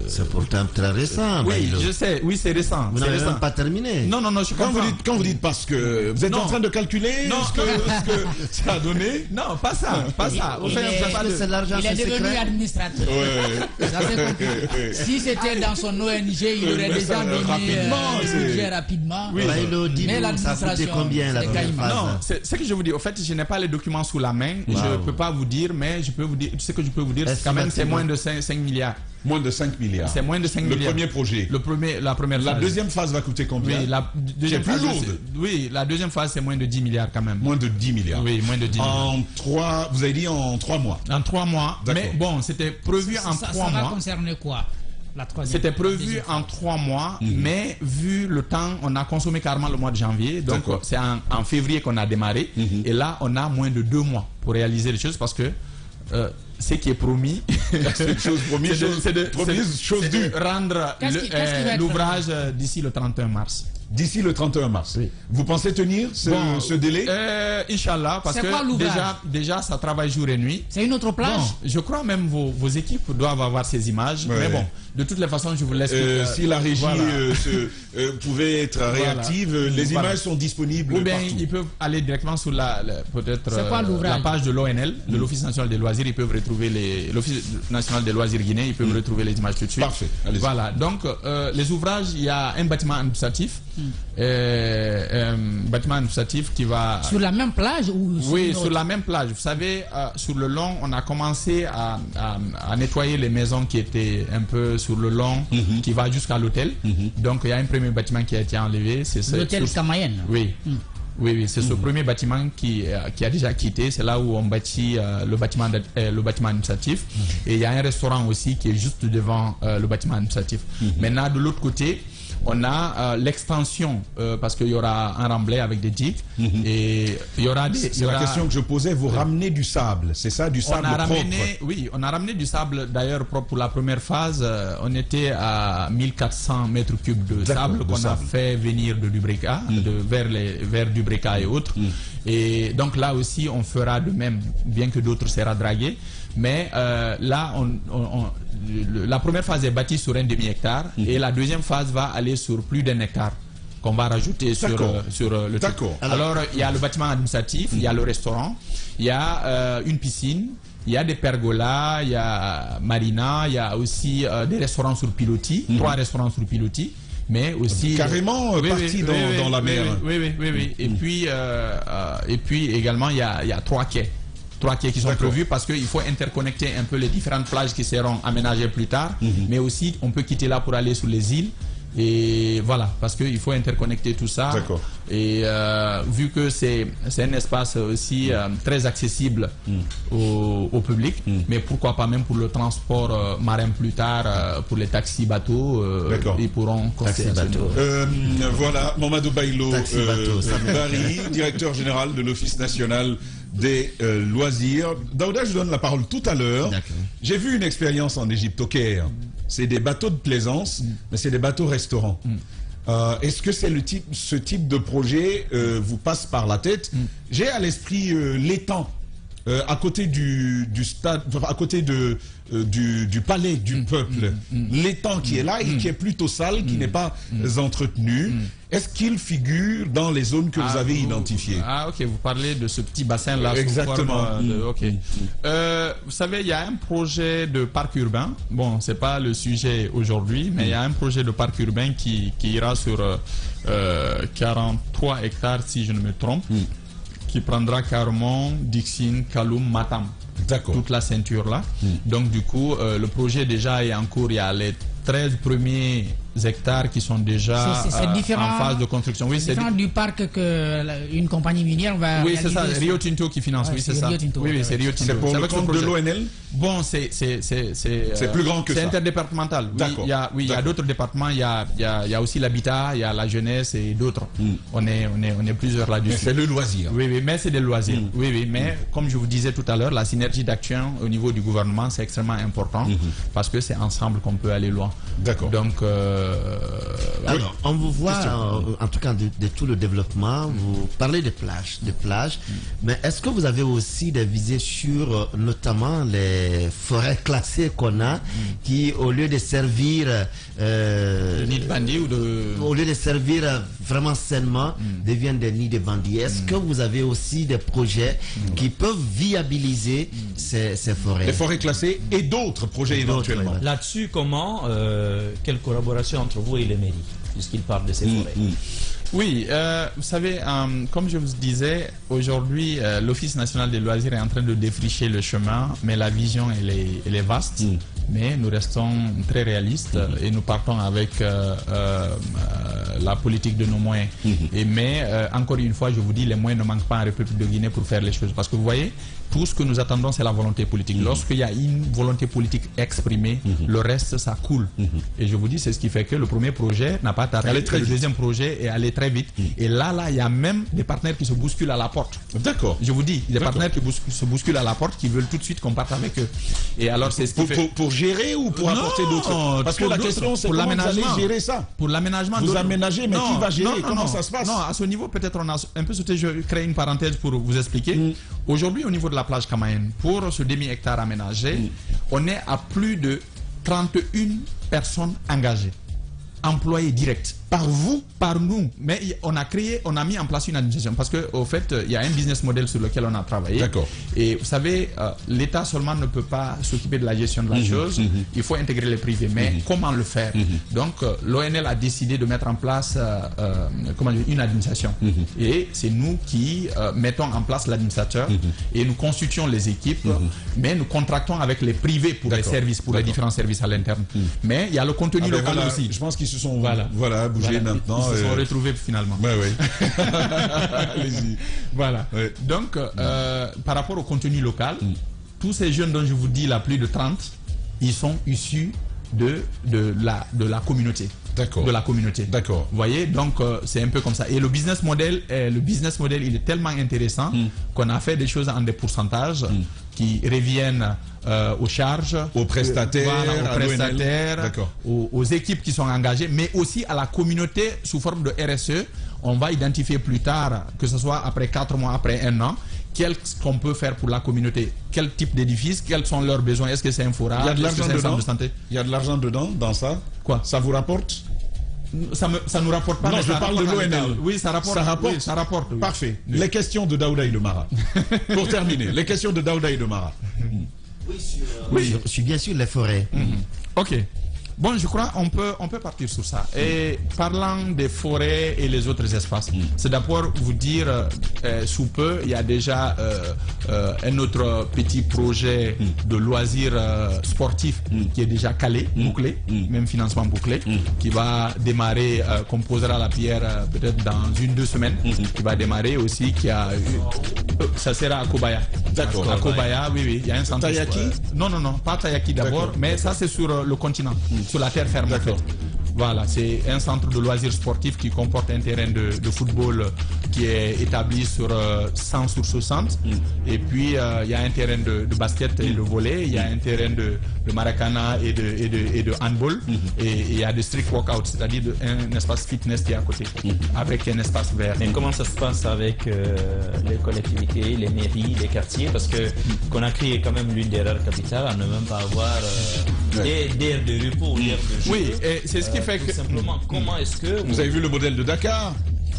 C'est pourtant très récent. Oui, je sais, oui c'est récent. Vous n'avez même pas terminé. Non, non, non, je quand comprends. vous, dites, quand vous dites parce que vous êtes Non. en train de calculer Non. ce, que, ce que ça a donné Non, pas ça, pas ça. Au Il fait, est- fait pas de- l'argent, Il est devenu secret. administrateur. Ouais. Ça, c'est. Si c'était dans son ONG, il aurait déjà ça, donné rapidement, euh, c'est- le budget rapidement. Oui. Dis-nous, Mais ça l'administration, combien, la c'est première phase Non, c'est ce que je vous dis. Au fait, je n'ai pas les documents sous la main. Je ne peux pas vous dire, mais je peux vous dire. Ce que je peux vous dire, c'est quand même c'est moins de 5, 5 milliards. Moins de 5 milliards. C'est moins de 5 Le milliards. premier projet. Le premier, la première La phase. deuxième phase va coûter combien? Oui, la deuxième plus phase. lourde. c'est- Oui, la deuxième phase, c'est moins de 10 milliards quand même. Moins de 10 milliards. Oui, moins de 10 milliards. En 3, vous avez dit en 3 mois. En 3 mois. D'accord. Mais bon, c'était prévu en Ça, 3 ça va mois. concerner quoi? C'était prévu en trois mois, mais vu le temps, on a consommé carrément le mois de janvier. Donc, c'est en, en février qu'on a démarré. Et là, on a moins de deux mois pour réaliser les choses parce que euh, ce qui est promis, C'est une chose promise, c'est de- chose- due. rendre euh, l'ouvrage euh, d'ici le 31 mars. D'ici le 31 mars. Vous pensez tenir ce, Bon, ce délai? euh, Inch'Allah, parce quoi que l'ouvrage? déjà, déjà, ça travaille jour et nuit. C'est une autre plage? Bon, je crois même vos, vos équipes doivent avoir ces images. Ouais. Mais bon, de toutes les façons, je vous laisse. Euh, euh, si la régie voilà. euh, se- euh, pouvait être réactive, les Voilà. images sont disponibles Ou bien partout. ils peuvent aller directement sur la, la- peut-être euh, la page de l'ONL, de l'Office national des loisirs. Ils peuvent retrouver les l'Office national des loisirs guinéens. Ils peuvent retrouver les images tout de suite. Parfait. Allez-y. Voilà. Donc euh, les ouvrages, il y a un bâtiment administratif, euh, un bâtiment administratif qui va Sur la même plage ou sur oui, sur la même plage. Vous savez, euh, sur le long, on a commencé à, à- à nettoyer les maisons qui étaient un peu sur le long, Mhm. qui va jusqu'à l'hôtel. Donc, il y a un premier bâtiment qui a été enlevé. L'hôtel sur-. Oui. Hmm. Oui, oui, c'est ce premier bâtiment qui, euh, qui a déjà quitté. C'est là où on bâtit euh, le, bâtiment d'ad- euh, le bâtiment administratif. Et il y a un restaurant aussi qui est juste devant euh, le bâtiment administratif. Maintenant, de l'autre côté, On a euh, l'extension, euh, parce qu'il y aura un remblai avec des digues. Et il y aura des. C'est la question que je posais. Vous ramenez du sable, c'est ça, du sable on a propre ramené, oui, on a ramené du sable d'ailleurs propre pour la première phase. euh, on était à 1400 mètres cubes de sable qu'on a fait venir de Dubreka, de, vers, les, vers et autres. Et donc là aussi, on fera de même, bien que d'autres sera dragué. Mais euh, là, on, on- on- le- la première phase est bâtie sur un demi-hectare et la deuxième phase va aller sur plus d'un hectare qu'on va rajouter sur, euh, sur euh, le. D'accord. Alors, il y a le bâtiment administratif, il y a le restaurant, il y a euh, une piscine, il y a des pergolas, il y a Marina, il y a aussi euh, des restaurants sur pilotis, trois restaurants sur pilotis. Mais aussi Carrément, euh, partis dans- dans la oui, mer. Oui, oui, oui, oui. Et puis euh, euh, et puis également il y a, il y a trois quais, trois quais qui sont prévus parce qu'il faut interconnecter un peu les différentes plages qui seront aménagées plus tard. Mais aussi on peut quitter là pour aller sur les îles. Et voilà, parce qu'il faut interconnecter tout ça. D'accord. Et euh, vu que c'est c'est un espace aussi euh, très accessible au, au public, mais pourquoi pas même pour le transport euh, marin plus tard, euh, pour les taxis bateaux, euh, D'accord. ils pourront Taxi construire à ce bateau. niveau. Euh, voilà, Mamadou Bailo, euh, Barry, directeur général de l'Office national des euh, loisirs. Daouda, je donne la parole tout à l'heure. D'accord. J'ai vu une expérience en Égypte, au Caire. C'est des bateaux de plaisance, mais c'est des bateaux restaurants. Euh, Est-ce que c'est le type, ce type de projet euh, vous passe par la tête J'ai à l'esprit euh, l'étang. Euh, à côté du, du stade, à côté de, euh, du, du palais du peuple, l'étang qui est là et qui est plutôt sale, qui n'est pas entretenu. Est-ce qu'il figure dans les zones que vous Ah, avez identifiées? Ah, ok, vous parlez de ce petit bassin-là. Exactement. forme, euh, ok. Euh, vous savez, il y a un projet de parc urbain. Bon, c'est pas le sujet aujourd'hui, mais il y a un projet de parc urbain qui, qui ira sur euh, euh, 43 hectares, si je ne me trompe, qui prendra Carmon, Dixine, Kaloum, Matam. D'accord. Toute la ceinture là. Donc, du coup, euh, le projet déjà est en cours. Il y a les 13 premiers hectares qui sont déjà C'est- c'est- c'est euh, différent. en phase de construction. Oui, C'est c'est différent du parc que la- une compagnie minière va oui, c'est ça, Rio Tinto qui finance, Ouais, oui, c'est c'est ça. Rio Tinto, oui, oui, ouais, c'est. Rio Tinto. C'est pour le compte de l'ONL Bon, c'est c'est c'est c'est C'est euh, plus grand que C'est ça. interdépartemental. Oui, D'accord. il y a oui, il y a d'autres départements, il y a il y a, il y a aussi l'habitat, il y a la jeunesse et d'autres. On est on est on est plusieurs là-dessus. C'est le loisir. Oui, oui, mais c'est des loisirs. Oui, oui, mais comme je vous disais tout à l'heure, la synergie d'action au niveau du gouvernement, c'est extrêmement important parce que c'est ensemble qu'on peut aller loin. D'accord. Donc, euh, Alors, on vous voit, euh, en tout cas, de, de tout le développement, vous parlez des plages, des plages, mais est-ce que vous avez aussi des visées sur euh, notamment les forêts classées qu'on a, qui, au lieu de servir... euh, de nid de bandits ou de... au lieu de servir euh, vraiment sainement, deviennent des nids de bandits. Est-ce que vous avez aussi des projets qui peuvent viabiliser ces, ces forêts? Les forêts classées et d'autres projets Et éventuellement. Là-dessus, comment euh, Quelle collaboration entre vous et les mairies Puisqu'il parle de ces forêts? Oui, euh, vous savez, euh, comme je vous disais, aujourd'hui, euh, l'Office national des loisirs est en train de défricher le chemin, mais la vision, elle est, elle est vaste. Mais nous restons très réalistes euh, et nous partons avec la politique de nos moyens. Et, mais, encore une fois, je vous dis, les moyens ne manquent pas en République de Guinée pour faire les choses. Parce que vous voyez, tout ce que nous attendons, c'est la volonté politique. Lorsqu'il y a une volonté politique exprimée, le reste, ça coule. Et je vous dis, c'est ce qui fait que le premier projet n'a pas tardé. Très le vite. deuxième projet est allé très vite. Et là, là, il y a même des partenaires qui se bousculent à la porte. D'accord. Je vous dis, des partenaires qui bousculent- se bousculent à la porte, qui veulent tout de suite qu'on parte avec eux. Et alors, c'est ce qui Pour, fait... pour- pour gérer ou pour Non, apporter d'autres Parce que la question, c'est Pour comment vous allez gérer ça Pour l'aménagement. Vous aménagez, mais qui va gérer Comment ça se passe Non, à ce niveau, peut-être on a un peu sauté. Je crée une parenthèse pour vous expliquer. Aujourd'hui, au niveau de la plage Kamayen, pour ce demi-hectare aménagé, on est à plus de 31 personnes engagées, employées directes. Par vous Par nous. Mais on a créé, on a mis en place une administration. Parce qu'au fait, euh, il y a un business model sur lequel on a travaillé. D'accord. Et vous savez, euh, l'État seulement ne peut pas s'occuper de la gestion de la Mhm, chose. mhm. Il faut intégrer les privés. Mais comment le faire Donc, euh, l'ONL a décidé de mettre en place euh, euh, comment dire, une administration. Et c'est nous qui euh, mettons en place l'administrateur et nous constituons les équipes, mais nous contractons avec les privés pour les services, pour les différents services à l'interne. Mais il y a le contenu Ah ben local voilà, aussi. Je pense qu'ils se sont Voilà. voilà. bougés Voilà. maintenant. Ils se sont retrouvés finalement. Ouais, ouais. Allez-y. Voilà. Donc, euh, par rapport au contenu local, tous ces jeunes dont je vous dis, là, plus de 30, ils sont issus de, de, la, de la communauté. D'accord. De la communauté. D'accord. Vous voyez, donc euh, c'est un peu comme ça. Et le business model, euh, le business model, il est tellement intéressant qu'on a fait des choses en des pourcentages qui reviennent euh, aux charges, Aux prestataires, Voilà, aux prestataires, aux, aux équipes qui sont engagées, mais aussi à la communauté sous forme de RSE. On va identifier plus tard, que ce soit après 4 mois, après un an, qu'est-ce qu'on peut faire pour la communauté, quel type d'édifice, quels sont leurs besoins, est-ce que c'est un forage, Il y a de est-ce que l'argent c'est un dedans? centre de santé? Il y a de l'argent dedans dans ça? Quoi? Ça vous rapporte? Ça me, ça nous rapporte pas. Non, je parle de l'ONL. Oui, ça rapporte. Ça rapporte. oui, ça rapporte. oui. Parfait. Oui. Les questions de Daouda et de Mara. Pour terminer, les questions de Daouda et de Mara. Oui, je suis bien sûr les forêts. Ok. Bon, je crois on peut on peut partir sur ça. Et parlant des forêts et les autres espaces, c'est d'abord vous dire euh, sous peu il y a déjà euh, euh, un autre petit projet de loisirs sportifs qui est déjà calé, bouclé, même financement bouclé, qui va démarrer, qu'on posera la pierre peut-être dans une deux semaines, qui va démarrer aussi, qui a eu- ça sera à Kobaya. D'accord. À Kobaya, oui, oui, il y a un centre. Taiyaki euh, Non, non, non, pas Taiyaki d'abord, mais ça c'est sur le continent, sur la terre ferme. fait. Voilà, c'est un centre de loisirs sportifs qui comporte un terrain de, de football euh, qui est établi sur euh, 100 sur 60. Et puis, euh, il y a un terrain de, de basket et de volley, il y a un terrain de, de maracana et de, et de, et de handball. Et et il y a de strict workout, c'est-à-dire un, espace fitness qui est à côté, avec un espace vert. Mais comment ça se passe avec euh, les collectivités, les mairies, les quartiers? Parce que Conakry est quand même l'une des rares capitales à ne même pas avoir euh, des d'aires de repos, de jeu. Oui, et c'est ce qui Euh, fait tout que- simplement, comment est-ce que Vous avez vu le modèle de Dakar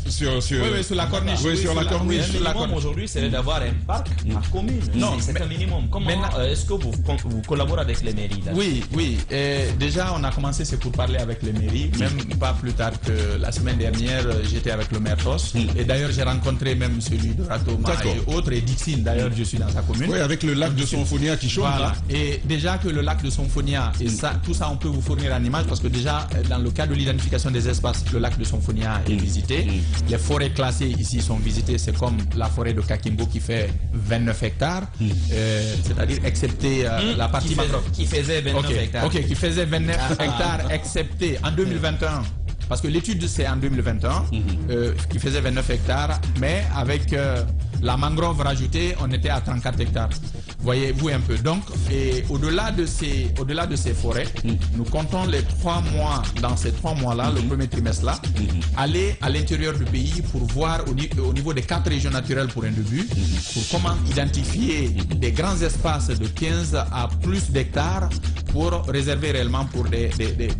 sur, sur... Oui, oui, sur la corniche. Oui, sur la corniche. Un sur la minimum aujourd'hui, c'est d'avoir un parc à commune. Non, C'est- un minimum. Comment Maintenant- euh, est-ce que vous, vous collaborez avec les mairies là? Oui, oui. Et déjà, on a commencé c'est pour parler avec les mairies. Même pas plus tard que la semaine dernière, euh, j'étais avec le maire Tos. Et d'ailleurs, j'ai rencontré même celui de Ratoma et autres. Et Dixine, d'ailleurs, je suis dans sa commune. Oui, avec le lac de Sonfonia qui. Voilà. là. Et déjà que le lac de Sonfonia, et ça, tout ça, on peut vous fournir en image parce que déjà, euh, dans le cas de l'identification des espaces, le lac de Sonfonia est visité. Les forêts classées ici sont visitées. C'est comme la forêt de Kakimbo qui fait 29 hectares, euh, c'est-à-dire excepté euh, Hmm, la partie qui faisait- mangrove. qui faisait 29 Ok, hectares. Ok, qui faisait 29 hectares, excepté en 2021. Parce que l'étude c'est en 2021, euh, qui faisait 29 hectares, mais avec euh, la mangrove rajoutée, on était à 34 hectares. Voyez-vous un peu. Donc, et au-delà de ces, au-delà de ces forêts, nous comptons les trois mois, dans ces trois mois-là, le premier trimestre-là, aller à l'intérieur du pays pour voir au, ni- au niveau des quatre régions naturelles pour un début, pour comment identifier des grands espaces de 15 à plus d'hectares pour réserver réellement pour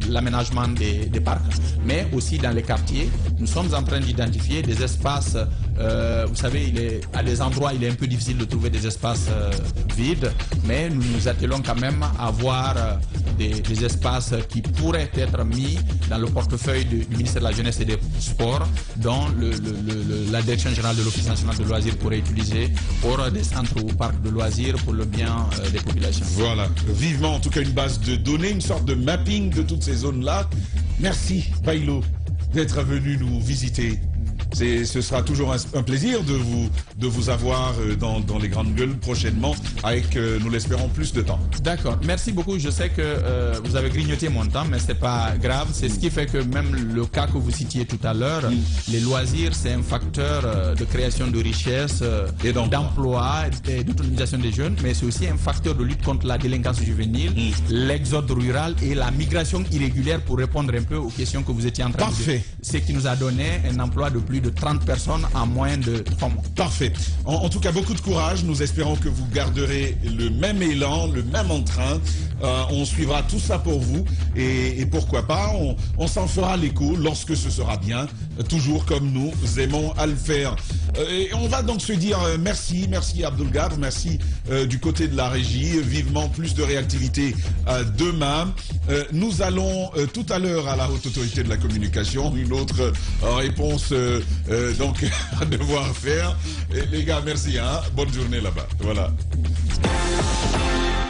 l'aménagement des, des parcs, mais aussi dans les quartiers. Nous sommes en train d'identifier des espaces, euh, vous savez, il est, à des endroits, il est un peu difficile de trouver des espaces euh, vides, mais nous nous attelons quand même à avoir euh, des, espaces qui pourraient être mis dans le portefeuille du, ministère de la Jeunesse et des Sports, dont le- la Direction générale de l'Office national de loisirs pourrait utiliser pour des centres ou parcs de loisirs pour le bien euh, des populations. Voilà, vivement en tout cas une base de données, une sorte de mapping de toutes ces zones-là. Merci Bailo d'être venu nous visiter. C'est- Ce sera toujours un, un plaisir de vous, de vous avoir euh, dans, dans les grandes gueules prochainement avec, euh, nous l'espérons, plus de temps. D'accord, merci beaucoup. Je sais que euh, vous avez grignoté mon temps, mais c'est pas grave. C'est ce qui fait que même le cas que vous citiez tout à l'heure, les loisirs, c'est un facteur de création de richesse, Et d'emploi. d'emploi et d'autonomisation des jeunes, mais c'est aussi un facteur de lutte contre la délinquance juvénile, l'exode rural et la migration irrégulière pour répondre un peu aux questions que vous étiez en train Parfait. de Ce qui nous a donné un emploi de plus de 30 personnes en moins de 3 mois. Parfait. En, tout cas, beaucoup de courage. Nous espérons que vous garderez le même élan, le même entrain. Euh, on suivra tout ça pour vous. Et, pourquoi pas, on, s'en fera l'écho lorsque ce sera bien. toujours comme nous aimons à le faire. Euh, et on va donc se dire euh, merci, merci Abdulgad, merci euh, du côté de la régie. Vivement plus de réactivité demain. Nous allons tout à l'heure à la haute autorité de la communication une autre réponse euh, donc à devoir faire. Et les gars, merci. Hein. Bonne journée là-bas. Voilà.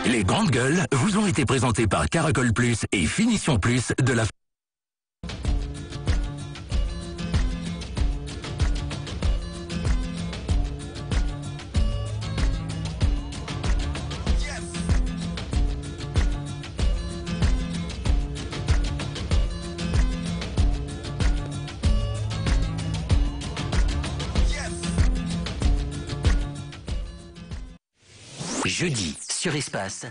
Les grandes gueules vous ont été présentées par Caracol Plus et Finition Plus de la jeudi sur Espace